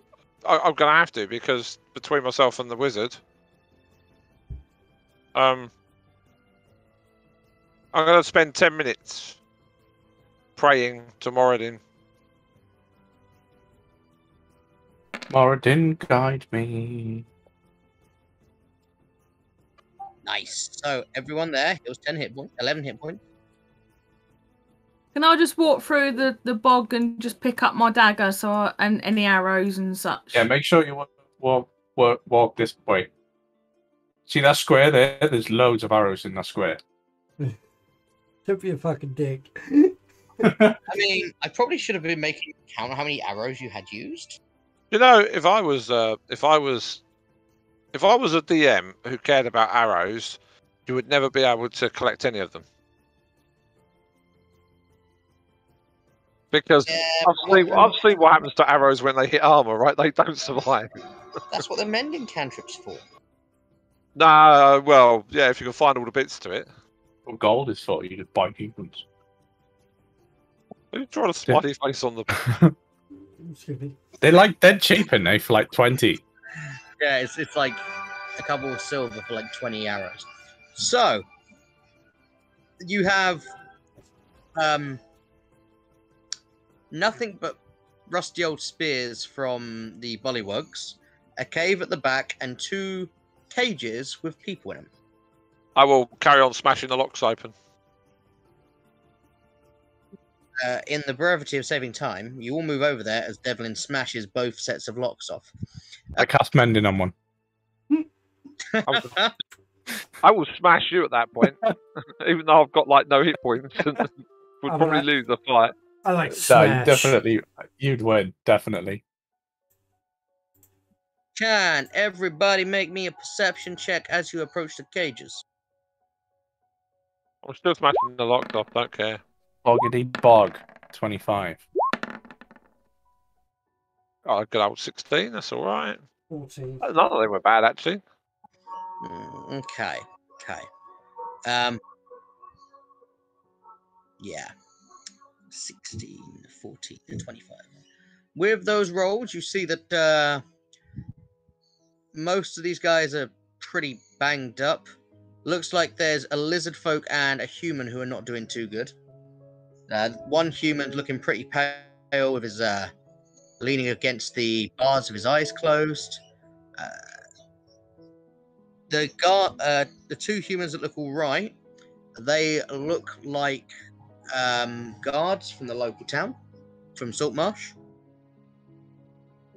I, I'm gonna have to because between myself and the wizard, um, I'm gonna spend ten minutes praying to Moradin. Moradin, guide me. Nice. So everyone there, it was 10 hit points, 11 hit points. Can I just walk through the, the bog and just pick up my dagger so I, and any arrows and such? Yeah, make sure you walk, walk, walk, walk this way. See that square there? There's loads of arrows in that square. Don't be a fucking dick. I mean, I probably should have been making a count how many arrows you had used. You know, if I was, uh, if I was, if I was a DM who cared about arrows, you would never be able to collect any of them. Because Yeah, I've seen, what happens to arrows when they hit armor, right? They don't survive. that's what the mending cantrips for. Nah, well, yeah, if you can find all the bits to it. What gold is for? You just buy humans. You draw a smiley face on the. Excuse me. They're like dead cheap in they for like 20. Yeah, it's, it's like a couple of silver for like 20 arrows. So, you have um, nothing but rusty old spears from the bullywugs, a cave at the back, and two cages with people in them. I will carry on smashing the locks open. Uh, in the brevity of saving time, you all move over there as Devlin smashes both sets of locks off. I cast mending on one. I will smash you at that point, even though I've got like no hit points and would I'm probably right. lose the fight. I like No, smash. definitely, you'd win. Definitely. Can everybody make me a perception check as you approach the cages? I'm still smashing the locks off. Don't care. Boggity bog. 25. Oh, a good old sixteen. That's all right. 14. None of them were bad actually. Mm, okay, okay. Um, yeah. 16, 14, and 25. With those rolls, you see that uh, most of these guys are pretty banged up. Looks like there's a lizard folk and a human who are not doing too good. Uh, one human's looking pretty pale with his uh, leaning against the bars of his eyes closed. Uh, the guard, uh, the two humans that look all right, they look like um, guards from the local town, from Saltmarsh.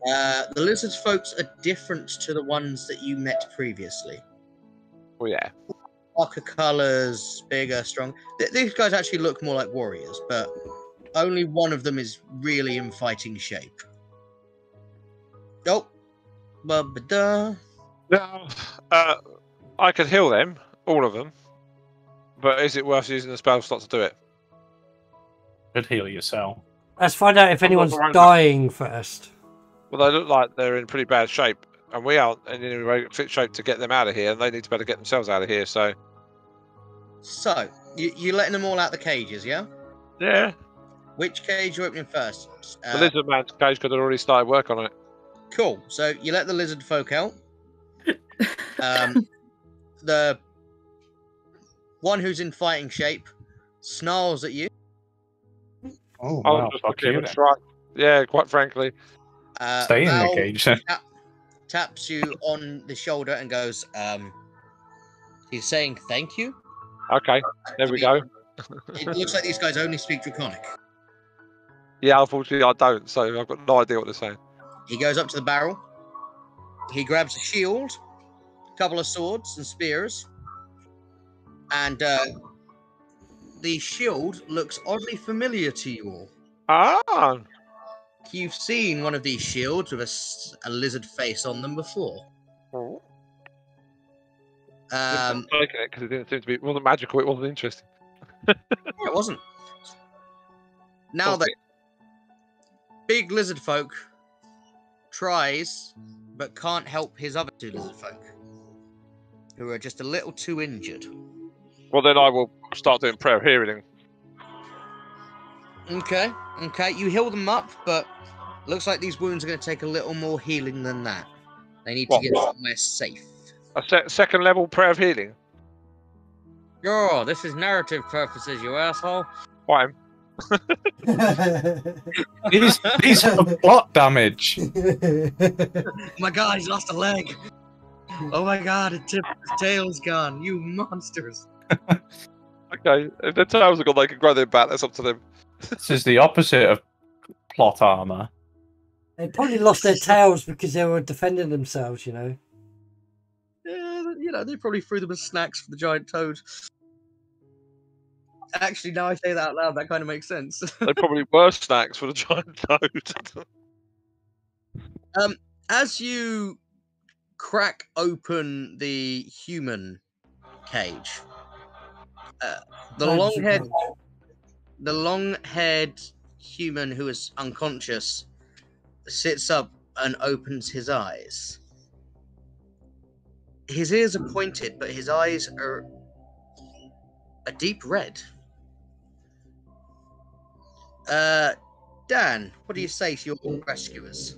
Uh, the lizards folks are different to the ones that you met previously. Oh yeah. Darker colors, bigger, strong. Th- these guys actually look more like warriors, but only one of them is really in fighting shape. Oh, ba-ba-da. Now, uh, I could heal them, all of them, but is it worth using the spell slot to do it? Could heal yourself. Let's find out if I'm anyone's dying first. Well, they look like they're in pretty bad shape, and we aren't in any way fit shape to get them out of here, and they need to better get themselves out of here. So, So, you, you're letting them all out the cages, yeah? yeah, Which cage you opening first? the Uh, lizard man's cage could have already started work on it. Cool. So you let the lizard folk out. Um, the one who's in fighting shape snarls at you. Oh, I wow. was just Fuck you at Yeah, quite frankly. Uh, Stay in the cage then. Taps you on the shoulder and goes, um, he's saying thank you. Okay, there we go. It looks like these guys only speak Draconic. Yeah, unfortunately, I don't, so I've got no idea what they're saying. He goes up to the barrel. He grabs a shield, a couple of swords and spears, and uh, the shield looks oddly familiar to you all. Ah, You've seen one of these shields with a lizard face on them before. um, Um, taking it because it didn't seem to be. It wasn't magical. It wasn't interesting. it wasn't. Now that big lizard folk tries but can't help his other two lizard folk, who are just a little too injured. Well, then I will start doing prayer of healing. Okay, okay, you heal them up, but looks like these wounds are going to take a little more healing than that. They need to What? get somewhere safe. A se- second level prayer of healing. Oh, this is narrative purposes, you asshole. Fine. These, these are plot damage. Oh my god, he's lost a leg. Oh my god, it tipped, his tail's gone. You monsters. Okay, if their tails are gone, they can grow them back. That's up to them. This is the opposite of plot armor. they probably lost their tails because they were defending themselves, you know. Yeah, you know, they probably threw them as snacks for the giant toad. Actually, now I say that out loud, that kind of makes sense. They probably were snacks for the giant toad. As you crack open the human cage, uh, the long you head, can't. The long-haired human who is unconscious sits up and opens his eyes. His ears are pointed, but his eyes are a deep red. Uh, Dan, what do you say to your rescuers?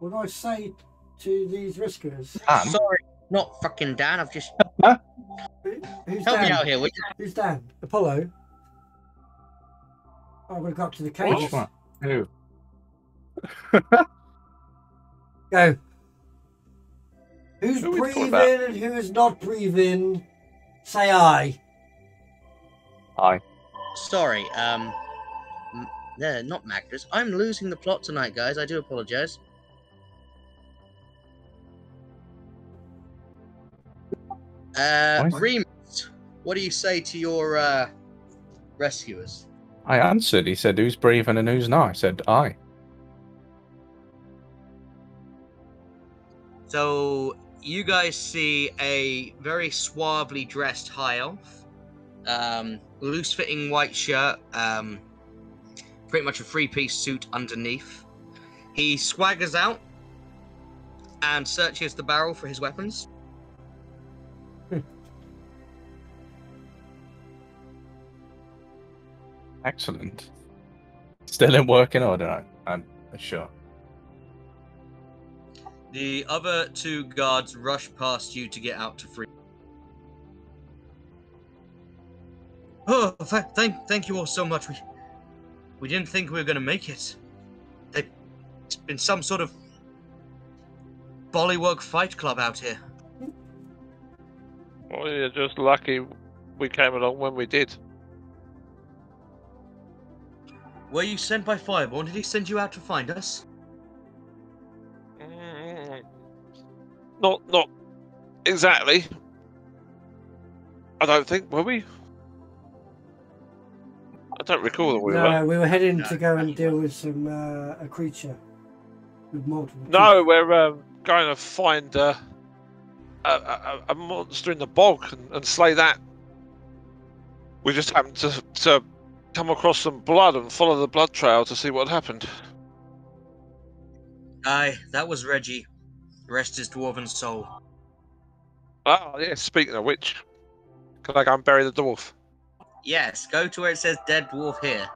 What do I say to these rescuers? Dan? Sorry, not fucking Dan. I've just Who- Who's help Dan? me out here. Will you? Who's Dan? Apollo? Oh, I'm going to go up to the Which cage. one? Who? Go. Who's Who we talking breathing about? and who is not breathing? Say aye. Hi. Sorry. Um, m- no, not Magnus. I'm losing the plot tonight, guys. I do apologize. Uh, What? Remus, what do you say to your uh, rescuers? I answered. He said, "Who's breathing and who's not?" I said, "I." So you guys see a very suavely dressed high elf, um, loose-fitting white shirt, um, pretty much a three-piece suit underneath. He swaggers out and searches the barrel for his weapons. Excellent. Still in working order. I- I'm sure. The other two guards rush past you to get out to free. Oh, th- thank, thank you all so much. We, we didn't think we were going to make it. They, it's been some sort of Bullywug fight club out here. well, you're just lucky we came along when we did. Were you sent by Fireborn? Did he send you out to find us? Mm, Not, not exactly. I don't think were we. I don't recall that we no, were. No, we were heading No, to go and deal with some uh, a creature with multiple. No, we're um, going to find uh, a, a, a monster in the bog and, and slay that. We just happened to, to come across some blood and follow the blood trail to see what happened. Aye, that was Reggie. Rest his dwarven soul. Oh, yeah, speaking of which, can I go and bury the dwarf? Yes, go to where it says dead dwarf here.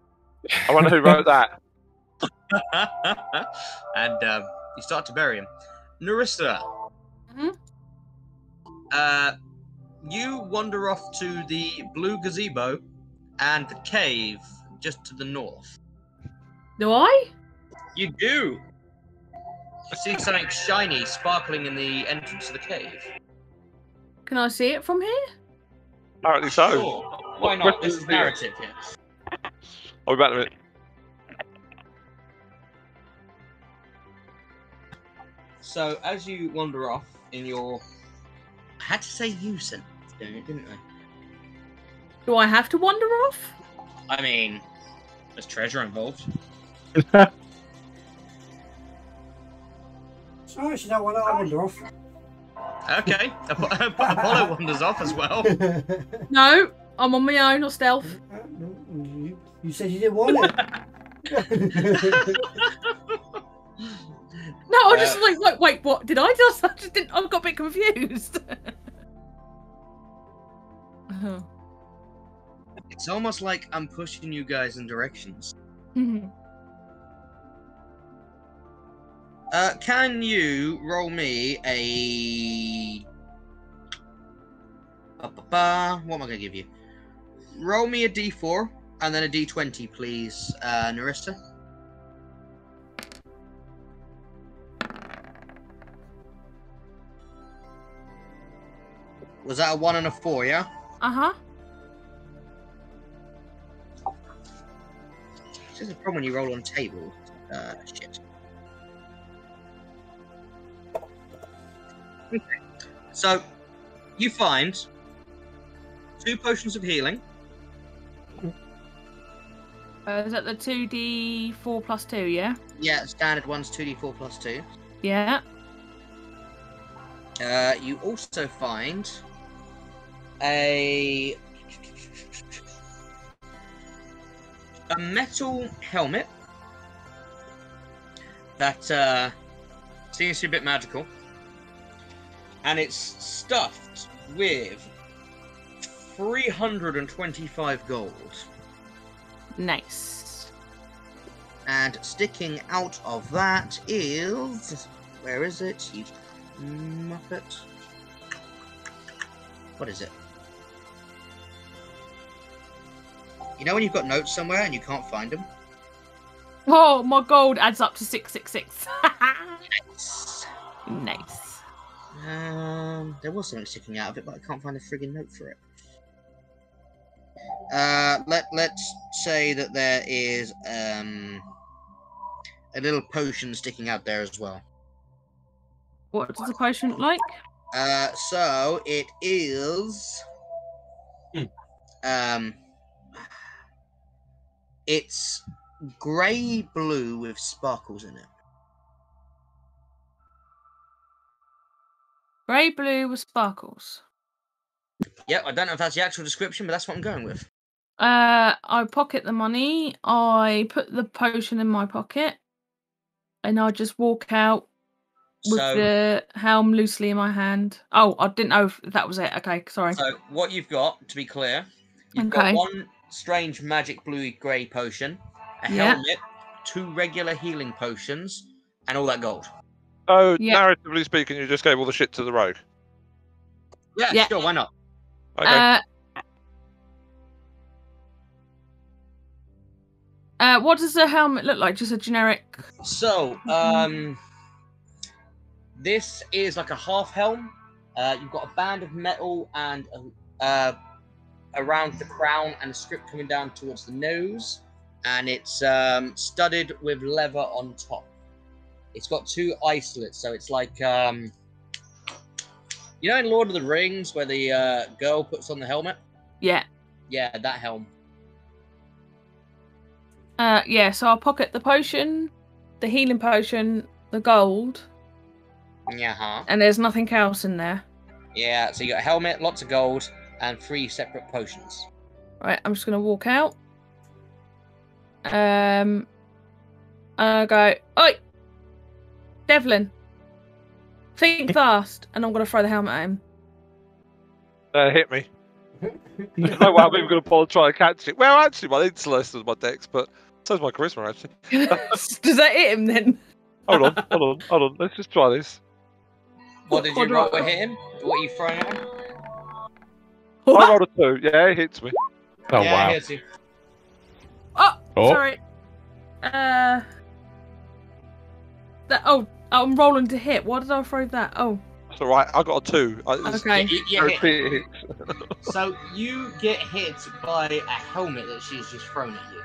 I wonder who wrote that. and um, you start to bury him. Narissa, Mhm. uh, you wander off to the blue gazebo and the cave just to the north. Do I? You do. You see something shiny sparkling in the entrance of the cave. Can I see it from here? Apparently so. Sure. Why not? This is is narrative here. I'll be back in a minute. So as you wander off in your, I had to say you sentence, didn't I? Do I have to wander off? I mean, there's treasure involved. So actually, that one I wander off. Okay, Apollo wanders off as well. No, I'm on my own or stealth. you, you said you didn't want it. No, I just Uh, like, like, wait, what? Did I just? I just didn't. I got a bit confused. Uh-huh. It's almost like I'm pushing you guys in directions. Uh, can you roll me a? Ba-ba-ba. What am I gonna give you? Roll me a d4 And then a d20, please, uh, Narissa. Was that a one and a four, yeah? Uh huh. This is a problem when you roll on table. Uh, shit. Okay. So, you find two potions of healing. Uh, is that the two D four plus two? Yeah. Yeah, standard one's 2d4 plus 2. Yeah. Uh, you also find a a metal helmet that uh, seems to be a bit magical, and it's stuffed with 325 gold. Nice. And sticking out of that is. Where is it, you muppet? What is it? You know when you've got notes somewhere and you can't find them? Oh, my gold adds up to six six six. nice. Um, there was something sticking out of it, but I can't find a friggin' note for it. Uh, let let's say that there is um a little potion sticking out there as well. What does the potion look like? Uh, so it is. Hmm. Um, it's grey blue with sparkles in it. Grey blue with sparkles. Yep, I don't know if that's the actual description, but that's what I'm going with. Uh, I pocket the money. I put the potion in my pocket, and I just walk out with So, the helm loosely in my hand. Oh, I didn't know if that was it. Okay, sorry. so what you've got, to be clear, you've Okay. got one strange magic bluey grey potion, a Yeah. helmet, two regular healing potions, and all that gold. Oh, Yeah. narratively speaking, you just gave all the shit to the rogue. Yeah, Yeah. sure, why not? Okay. Uh, uh, what does the helmet look like? Just a generic. So, um, this is like a half helm. Uh, you've got a band of metal and uh, around the crown and a strip coming down towards the nose, and it's um, studded with leather on top. It's got two islets, so it's like um, you know in Lord of the Rings where the uh, girl puts on the helmet. Yeah. Yeah, that helm. Uh, yeah. So I'll pocket the potion, the healing potion, the gold, Yeah, huh. and there's nothing else in there. Yeah, so you got a helmet, lots of gold, and three separate potions. Right. I'm just gonna walk out. Um. And I go, oi, Devlin. Think fast, and I'm gonna throw the helmet at him. Uh, hit me. oh, wow, I'm even going to bother trying to catch it. Well, actually, my intellect is my dex, but so's my charisma, actually. Does that hit him then? Hold on, hold on, hold on. Let's just try this. What did you roll to hit him? What are you throwing at him? I rolled a two. Yeah, it hits me. Oh yeah, wow. I hit you. Oh, Oh. sorry. Uh. That. Oh, I'm rolling to hit. Why did I throw that? Oh, That's all right. I got a two. I, it's- okay. You, you hit. it hits. So you get hit by a helmet that she's just thrown at you.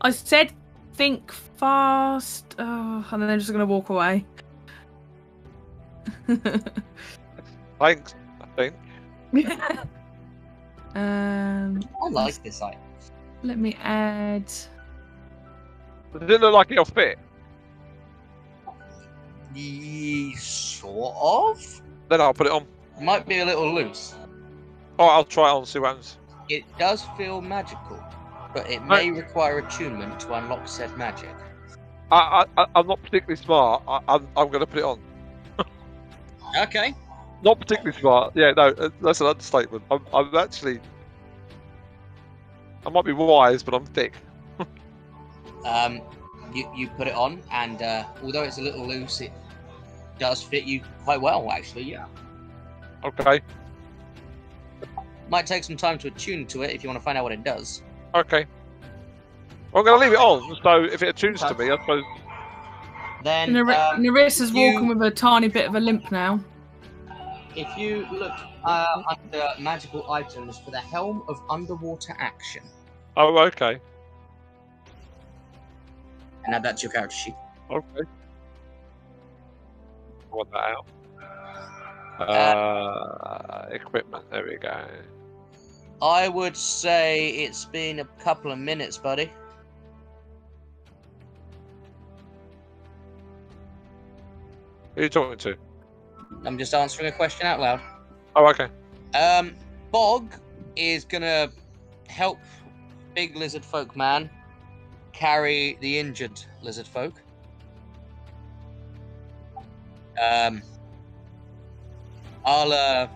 I said think fast. Oh, and then I'm just gonna walk away. Thanks. I think. um, I like this item. let me add. Does it look like it'll fit? Ye sort of. Then I'll put it on. Might be a little loose. Oh, I'll try it on and see what happens. It does feel magical, but it may require attunement to unlock said magic. I, I, I- I'm not particularly smart. I, I'm, I'm going to put it on. Okay. Not particularly smart. Yeah, no, uh, that's an understatement. I'm, I'm actually. I might be wise, but I'm thick. Um, you you put it on, and uh, although it's a little loose, it does fit you quite well. Actually, yeah. Okay, Might take some time to attune to it if you want to find out what it does. okay. I'm going to leave it on, so if it attunes to me, I suppose. Then Nar- um, Narissa's you- walking with a tiny bit of a limp now. If you look uh, under magical items for the helm of underwater action, Oh, okay. and add that to your character sheet. Okay. Want that out. Uh, equipment. There we go. I would say it's been a couple of minutes, buddy. Who are you talking to? I'm just answering a question out loud. Oh, okay. Um, Bog is gonna help big lizard folk man carry the injured lizard folk. Um, I'll uh,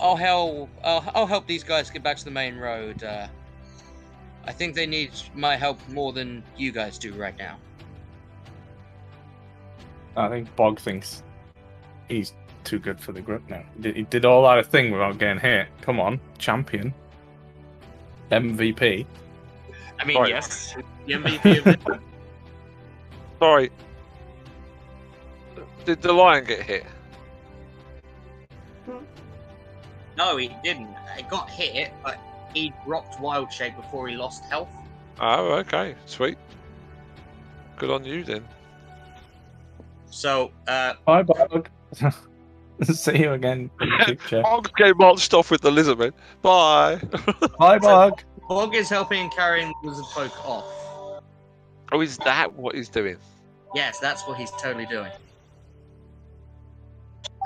I'll help. I'll, I'll help these guys get back to the main road. Uh, I think they need my help more than you guys do right now. I think Bog thinks he's too good for the group now. He did, all that thing without getting hit. Come on, champion, MVP. I mean, Right. yes, the MVP of it. Sorry. Did the lion get hit? No, he didn't. It got hit, but he dropped wild shape before he lost health. Oh, okay. Sweet. Good on you then. So, uh, Bye, Bog. See you again in the future. Bog's getting marched off with the lizardman. Bye. Bye, Bog. Bog is helping and carrying the lizard folk off. oh, is that what he's doing? Yes, that's what he's totally doing.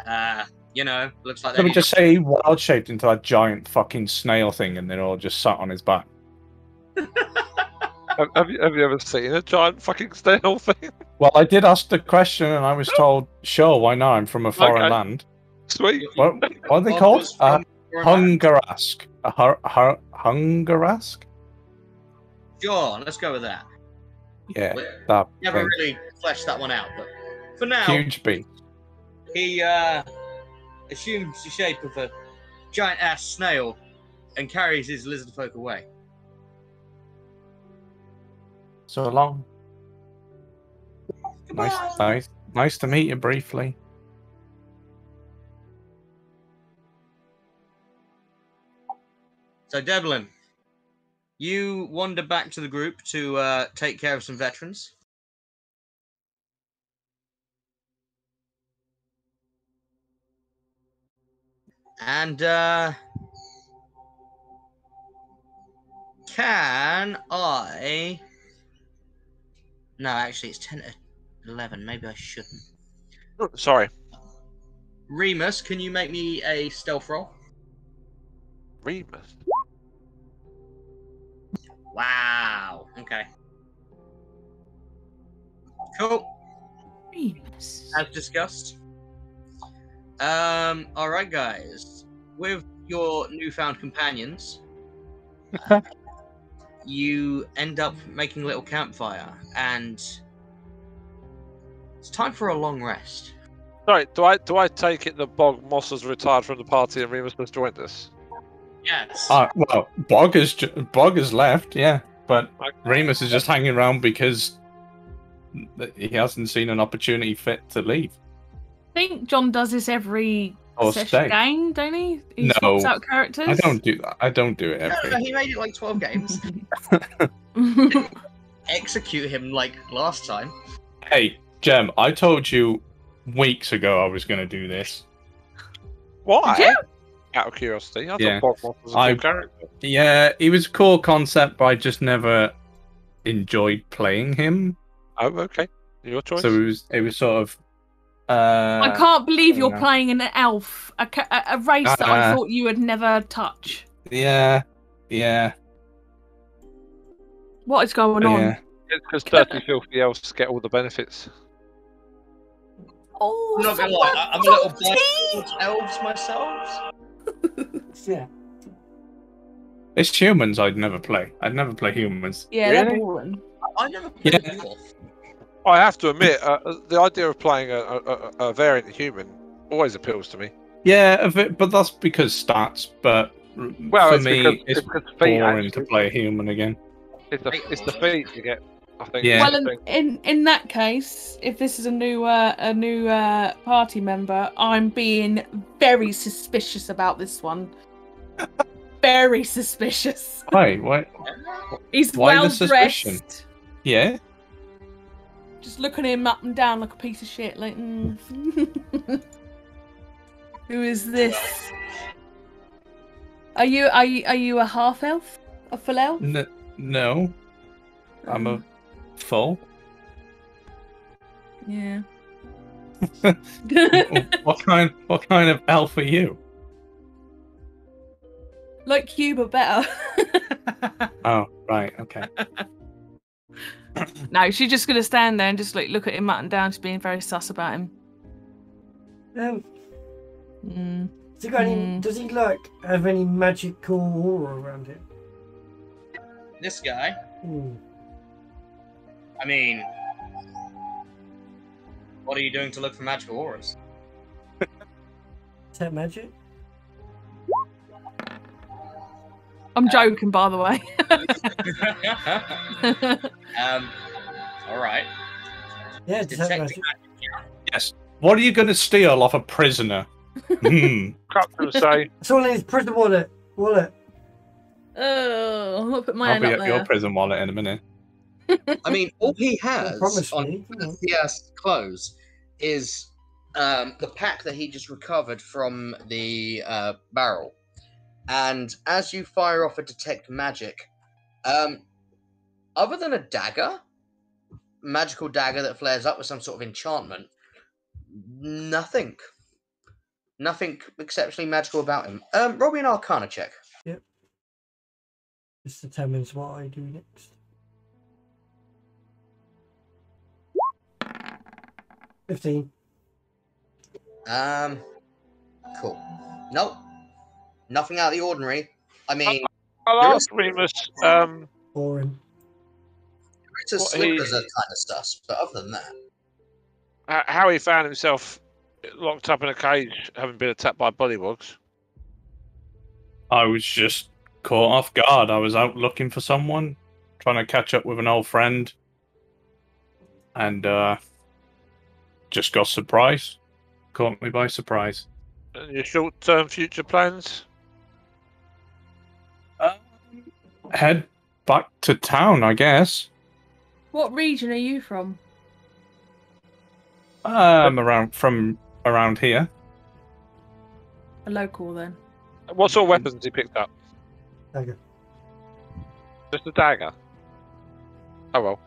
Uh, you know, looks like they Let me just say he wild shaped into that giant fucking snail thing and they're all just sat on his back. have, have you have you ever seen a giant fucking snail thing? Well, I did ask the question and I was told, sure, why not? I'm from a foreign Okay. land. Sweet. What, what are they Bog called? was Uh, Hungarask. A hur- hur- Hungarask? Sure, let's go with that. Yeah, We that never thing. really fleshed that one out, but for now, huge beast. he uh, assumes the shape of a giant ass snail and carries his lizard folk away. So long. Nice, nice, nice to meet you briefly. So, Devlin, you wander back to the group to uh, take care of some veterans. And uh, can I? No, actually, it's ten to eleven. Maybe I shouldn't. Sorry. Remus, can you make me a stealth roll? Remus. Wow. Okay. Cool. Remus. As discussed. Um. All right, guys. With your newfound companions, uh, you end up making a little campfire, and it's time for a long rest. Sorry. Do I do I take it that Bog Moss has retired from the party and Remus has joined us? Yes. Uh, well, Bog has ju- Bog has left, yeah, but Remus is just hanging around because he hasn't seen an opportunity fit to leave I think John does this every or session stay. game, don't he? He No. swaps out characters. I don't do that. I don't do it no, no, every. he made it like twelve games. Execute him like last time. Hey, Jem, I told you weeks ago I was going to do this. Why? Did? Out of curiosity, I Yeah. thought Bog was a I- cool character. Yeah, he was a cool concept, but I just never enjoyed playing him. Oh, okay. Your choice. So it was it was sort of. Uh, I can't believe you're no. playing an elf, a, a, a race that I Uh, thought you would never touch. Yeah, yeah, What is going on? yeah. It's because dirty, filthy elves get all the benefits. Oh, I'm not gonna lie, I- I'm a little biased towards elves myself. Yeah. It's humans I'd never play. I'd never play humans. Yeah, they're boring. I never played Yeah. a. I have to admit, uh, uh, the idea of playing a, a, a, a variant human always appeals to me. Yeah, but that's because stats. But Well, for it's me, because, it's it's because feet, boring actually. to play a human again. It's the, it's the feet you get, I think. Yeah. Well, in, in in that case, if this is a new uh, a new uh, party member, I'm being very suspicious about this one. very suspicious. Why? Why? He's Why the well suspicion? dressed. Yeah. Just looking at him up and down like a piece of shit. Like, mm. who is this? Are you are you are you a half elf? A full elf? N- no, I'm a full. Yeah. what kind? What kind of elf are you? like you, but better. Oh, right. Okay. no, she's just gonna stand there and just like look at him up and down, She's being very sus about him. Um, Mm. has he got any, Mm. does he like have any magical aura around him? This guy, Hmm. I mean, what are you doing to look for magical auras? Is that magic? I'm joking, by the way. um, all right. Yeah, does Detecting magic? Yes. What are you going to steal off a prisoner? Hmm. Captain say, It's all in his prison wallet. Wallet. oh, I'm gonna put my I'll hand be up at your prison wallet in a minute. I mean, all he has promise on me, on. PS clothes is um, the pack that he just recovered from the uh, barrel. And as you fire off a detect magic, um, other than a dagger, magical dagger that flares up with some sort of enchantment, nothing. Nothing exceptionally magical about him. Um, roll me an Arcana check. Yep. This determines what I do next. Fifteen. Um, cool. Nope. Nothing out of the ordinary. I mean, I'll There ask Remus, um, Boring. it's a what slippers he- are kind of sus, but other than that, how he found himself locked up in a cage, having been attacked by bullywugs. I was just caught off guard. I was out looking for someone, trying to catch up with an old friend, and uh, just got surprised. Caught me by surprise. And your short-term future plans? Um, head back to town, I guess. What region are you from? I'm around from around here. A local then. What sort of weapons he picked up? Dagger. Just a dagger. Oh well.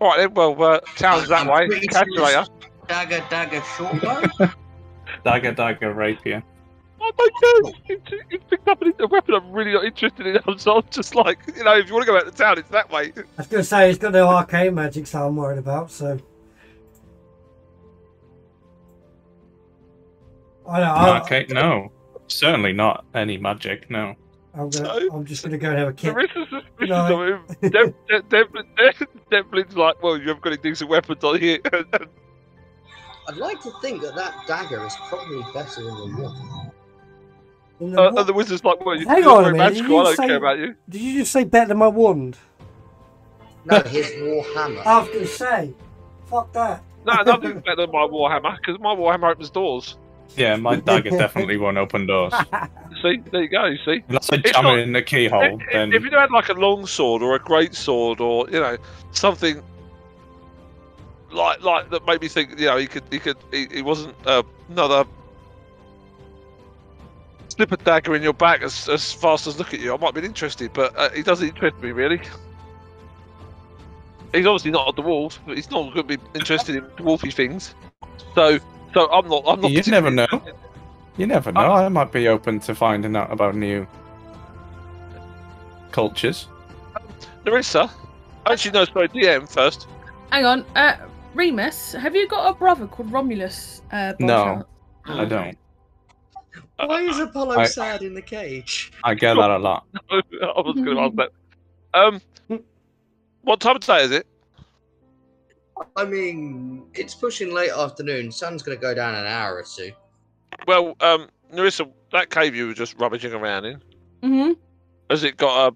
All right then. Well, uh, town's that way. pretty Catch you later. Dagger, dagger, short bow. Dagger, dagger, rapier. Oh my god! You, you picked up a weapon I'm really not interested in. I'm just like, you know, if you want to go out to town, it's that way. I was going to say he's got no arcane magic, so I'm worried about. So. I know. I, okay, no, certainly not any magic. No. I'm, gonna, So- I'm just going to go and have a kid. Marissa's suspicious No. of him. Devlin's like, well, you haven't got any decent weapons on here. I'd like to think that that dagger is probably better than the one. The uh, and the wizard's like, well, you're Hang on a very minute, magical. you I don't say- care about you. Did you just say better than my wand? No, his warhammer. I was going to say. Fuck that. No, nothing's better than my warhammer because my warhammer opens doors. Yeah, my dagger definitely won't open doors. See, there you go. You see. Unless I It's jam not- it in the keyhole, If, then if you had like a long sword or a great sword or you know something like like that made me think you know he could he could he, he wasn't uh, another slipper dagger in your back as, as fast as look at you I might be interested but uh, he doesn't interest me really he's obviously not at the wolf but he's not going to be interested in wolfy things so so I'm not I'm not You never know. you never know. I might be open to finding out about new cultures. Larissa actually no sorry DM first Hang on, uh, Remus, have you got a brother called Romulus? Uh, No. I don't. Why is Apollo I- sad in the cage? I get that a lot. I was going to ask that. Um, what time of day is it? I mean, it's pushing late afternoon. Sun's going to go down in an hour or two. Well, um, Narissa, that cave you were just rummaging around in. hmm Has it got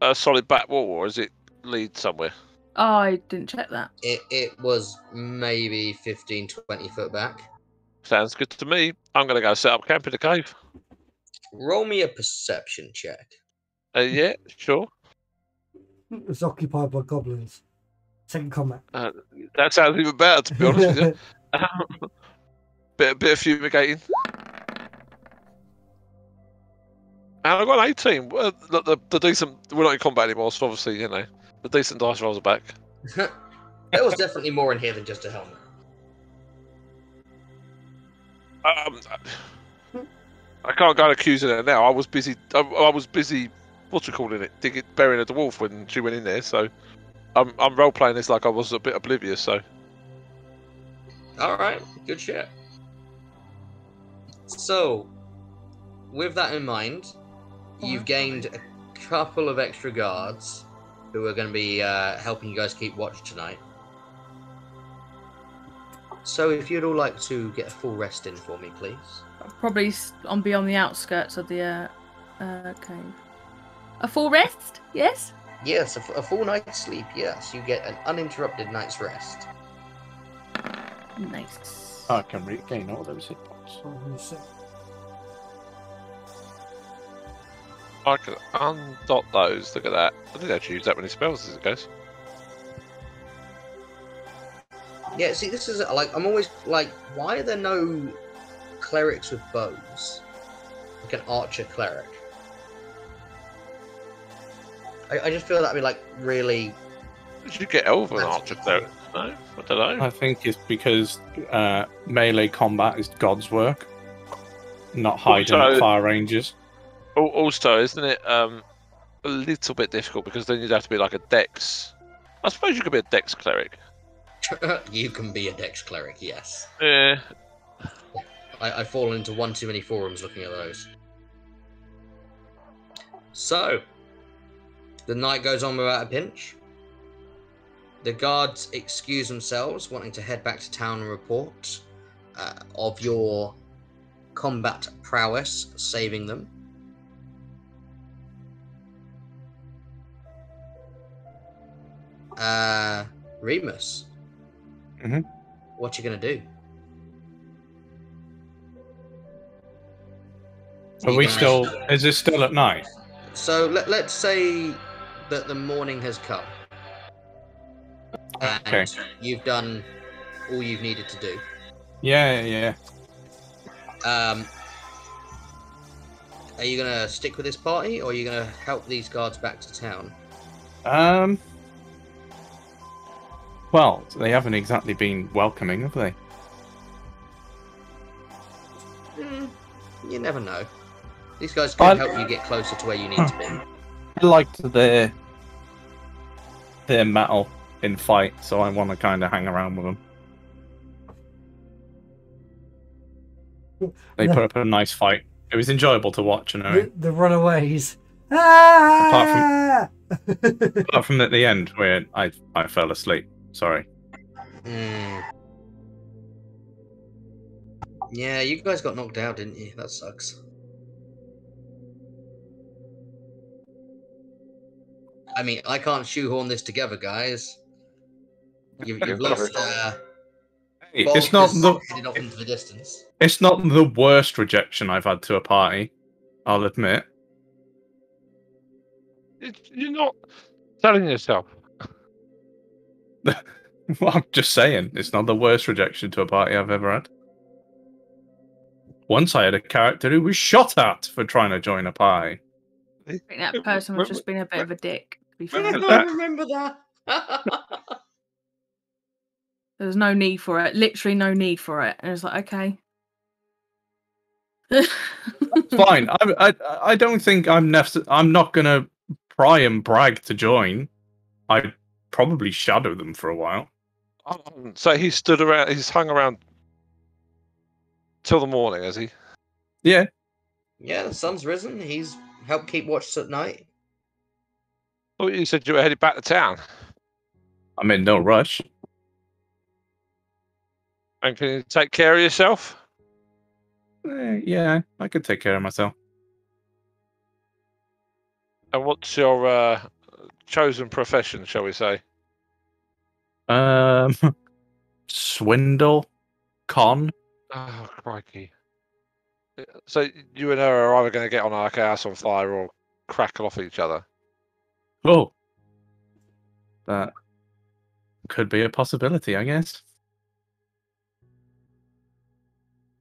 a, a solid back wall, or is it lead somewhere? I didn't check that. It, it was maybe 15, 20 foot back. Sounds good to me. I'm going to go set up camp in the cave. Roll me a perception check. Uh, yeah, sure. It's occupied by goblins. Second combat. Uh, that sounds even better, to be honest with you. bit, bit of fumigating. And I got an 18. Well, the, the, the decent. We're not in combat anymore, so obviously, you know, the decent dice rolls are back. there was definitely more in here than just a helmet. Um, I can't go and accuse her now. I was busy. I, I was busy. What's you calling it? Digging, burying a dwarf when she went in there. So, I'm I'm role playing this like I was a bit oblivious. So, All right, good shit. So, with that in mind, you've gained a couple of extra guards who are going to be uh, helping you guys keep watch tonight. So, if you'd all like to get a full rest in for me, please. Probably s- on beyond the outskirts of the uh, uh, cave. A full rest? Yes. Yes, a, f- a full night's sleep. Yes, you get an uninterrupted night's rest. Nice. I can regain all those hit points. I can undot those. Look at that. I didn't actually use that many spells as it goes. Yeah, see, this is like I'm always like, why are there no clerics with bows? Like an archer cleric. I, I just feel that'd be like really. Did you get Elven That's- Archer there? No, I don't know. I think it's because uh, melee combat is God's work, not hiding Also- at far ranges. Al- Also, isn't it um a little bit difficult because then you'd have to be like a Dex. I suppose you could be a Dex cleric. you can be a dex cleric, yes. Yeah. I, I've fallen into one too many forums looking at those. So, the night goes on without a pinch. The guards excuse themselves, wanting to head back to town and report uh, of your combat prowess saving them. Uh, Remus. Mhm. What you gonna do? Are You we gonna- still? Is this still at night? So let, let's say that the morning has come. And Okay. you've done all you've needed to do. Yeah, yeah. Um, are you going to stick with this party or are you going to help these guards back to town? Um. Well, they haven't exactly been welcoming, have they? Hmm, you never know. These guys could I- help you get closer to where you need to be. I liked their their metal in fight, so I want to kind of hang around with them. They put up a nice fight. It was enjoyable to watch, you know. The, the runaways. Ah! Apart from at the end where I I fell asleep. Sorry. Hmm. Yeah, you guys got knocked out, didn't you? That sucks. I mean, I can't shoehorn this together, guys. You've, you've lost. Uh, Hey, it's not has the headed off into the distance. it's not the worst rejection I've had to a party. I'll admit. It- You're not telling yourself. Well, I'm just saying, it's not the worst rejection to a party I've ever had. Once I had a character who was shot at for trying to join a party. I think that person was just being a bit of a dick. To be fair. Remember that? remember that. There was no need for it. Literally no need for it. And it was like, okay. Fine. I, I I don't think I'm necess- I'm not gonna pry and brag to join. I probably shadow them for a while. Um, so he stood around. He's hung around till the morning, has he? Yeah. yeah, the sun's risen. He's helped keep watch at night. Oh, you said you were headed back to town. I'm in no rush. And can you take care of yourself? Eh, yeah, I could take care of myself. And what's your uh, chosen profession, shall we say? Um, swindle, con. Oh, crikey. So you and her are either going to get on like a house on fire or crackle off each other. Oh, that could be a possibility, I guess.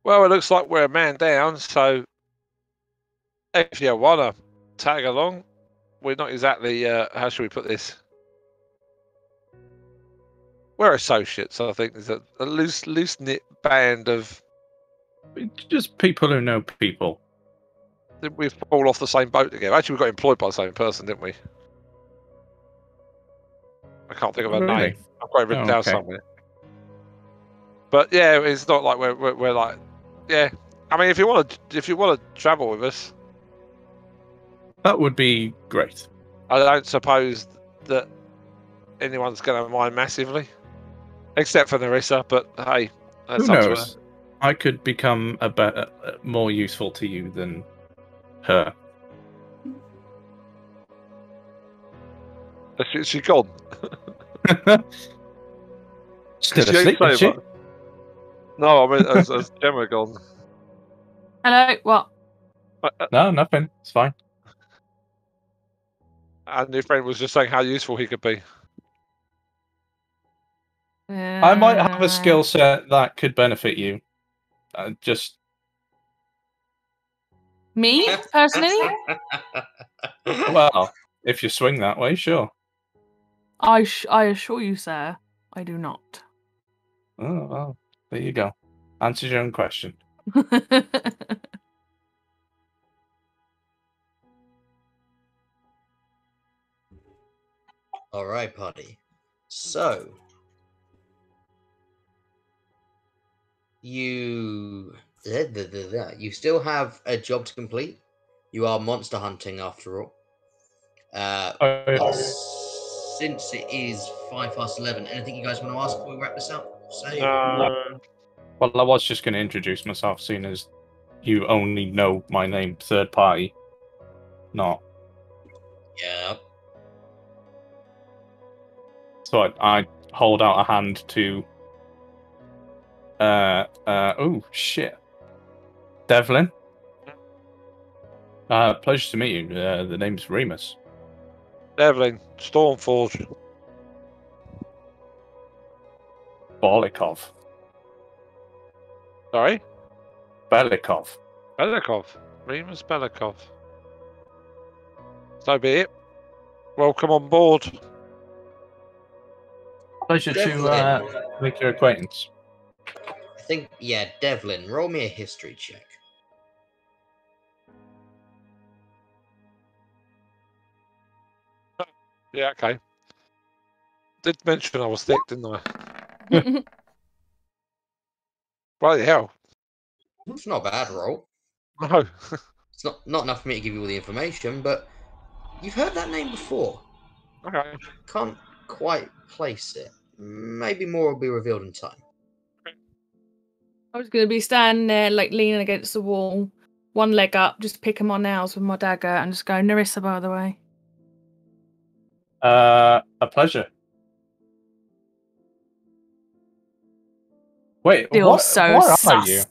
Well, it looks like we're a man down, so if you want to tag along, we're not exactly, uh, how should we put this? We're associates, I think. There's a, a loose, loose knit band of. Just people who know people. We've all off the same boat together. Actually, we got employed by the same person, didn't we? I can't think of her Really? name. I've got it written Oh, down okay. somewhere. But yeah, it's not like we're, we're, we're like, yeah. I mean, if you want to, if you want to travel with us, That would be great. I don't suppose that anyone's going to mind massively, except for Narissa. But hey, that's who up to knows? I could become a better, more useful to you than her. Is she, she gone? Still She ain't asleep, is she? saying. No, I mean, as, has Gemma gone? Hello. What? Uh, uh, No, nothing. It's fine. And your friend was just saying how useful he could be. I might have Uh, a skill set that could benefit you. Uh, just Me personally, well, if you swing that way, sure. I sh- I assure you, sir, I do not. Oh, well, there you go. Answers your own question. All right, party. So you you still have a job to complete. You are monster hunting after all. Uh, Oh, since it is five past eleven, anything you guys want to ask before we wrap this up? Say. Uh, Well, I was just going to introduce myself, seeing as you only know my name third party, not. yeah. So I, I hold out a hand to. Uh, uh, oh shit, Devlin. Uh, pleasure to meet you. Uh, the name's Remus. Devlin, Stormforge. Bolikov. Sorry, Belikov. Belikov. Remus Belikov. So be it. Welcome on board. Pleasure to uh, make your acquaintance. I think yeah, Devlin. Roll me a history check. Yeah, okay. Did mention I was thick, didn't I? Bloody hell. It's not a bad roll. No. It's not not enough for me to give you all the information, but you've heard that name before. okay. Can't quite place it. Maybe more will be revealed in time. I was going to be standing there, like leaning against the wall, one leg up, just picking my nails with my dagger, and just going, Narissa, by the way. Uh, a pleasure. Wait, You're what, so where are sus. you?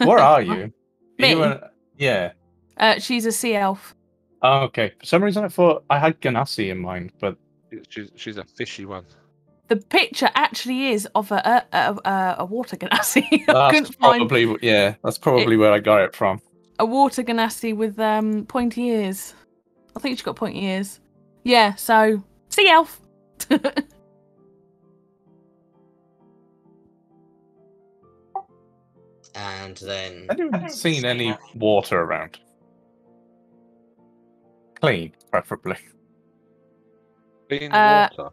Where are you? Are Me? you an- yeah. Uh, she's a sea elf. Oh, okay. For some reason, I thought I had Genasi in mind, but She's, she's a fishy one. The picture actually is of a a, a, a, a water genasi. That's couldn't find probably yeah. That's probably where I got it from. a water genasi with um pointy ears. I think she's got pointy ears. Yeah, so sea elf. And then Anyone seen any water around? Clean, preferably. Clean Uh, water.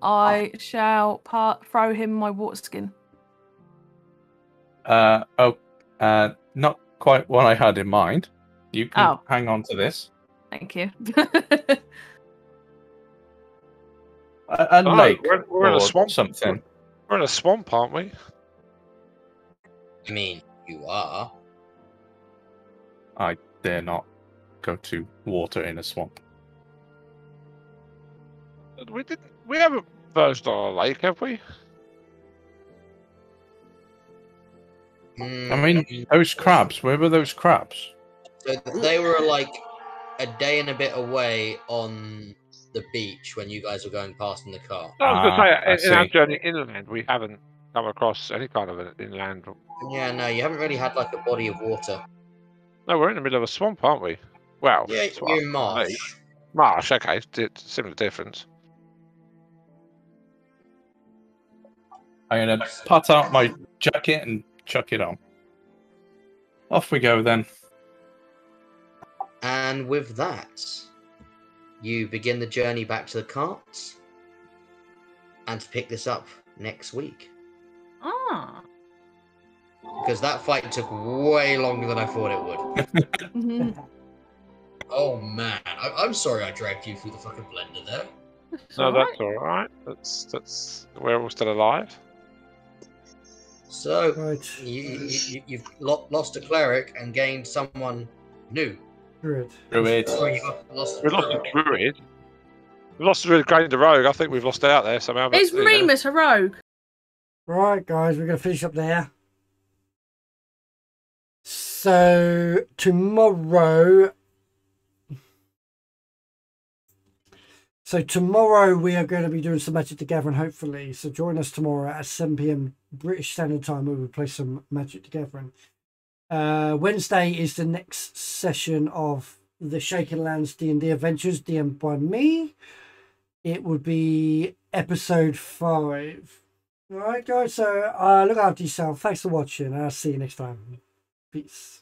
I shall part throw him my water skin. Uh oh, uh, not quite what I had in mind. You can Oh. hang on to this. Thank you. A, a Oh, lake we're- we're in a swamp. something. We're in a swamp, aren't we? I mean, you are. I dare not go to water in a swamp. We didn't. We haven't verged on a lake, have we? Mm, I mean, those crabs. Where were those crabs? so they were like a day and a bit away on the beach when you guys were going past in the car. No, I was Ah, going to say, in, in our journey inland, we haven't come across any kind of an inland. Yeah, no, you haven't really had like a body of water. No, we're in the middle of a swamp, aren't we? Well, Yeah, swamp, you're in Marsh. lake. Marsh. Okay, similar difference. I'm gonna put out my jacket and chuck it on. Off we go then. And with that, you begin the journey back to the carts and to pick this up next week. Ah. Because that fight took way longer than I thought it would. Mhm. Oh man, I- I'm sorry I dragged you through the fucking blender there. No, that's all right. That's that's we're all still alive. So, Right. you, you, you, you've lost a cleric and gained someone new. Good. Druid. Sorry, you got lost We a lost a cleric. druid. We've lost a druid, gained a rogue. I think we've lost out there somehow. but, Is know. Remus a rogue? Right, guys, we're going to finish up there. So, tomorrow. So, tomorrow we are going to be doing some Magic the Gathering, hopefully. So, join us tomorrow at 7 pm British Standard Time we play some Magic the Gathering. Uh, Wednesday is the next session of the Shaken Lands D&D Adventures, DM'd by me. It would be episode 5. All right, guys. So uh, look after yourself. Thanks for watching. and I'll see you next time. Peace.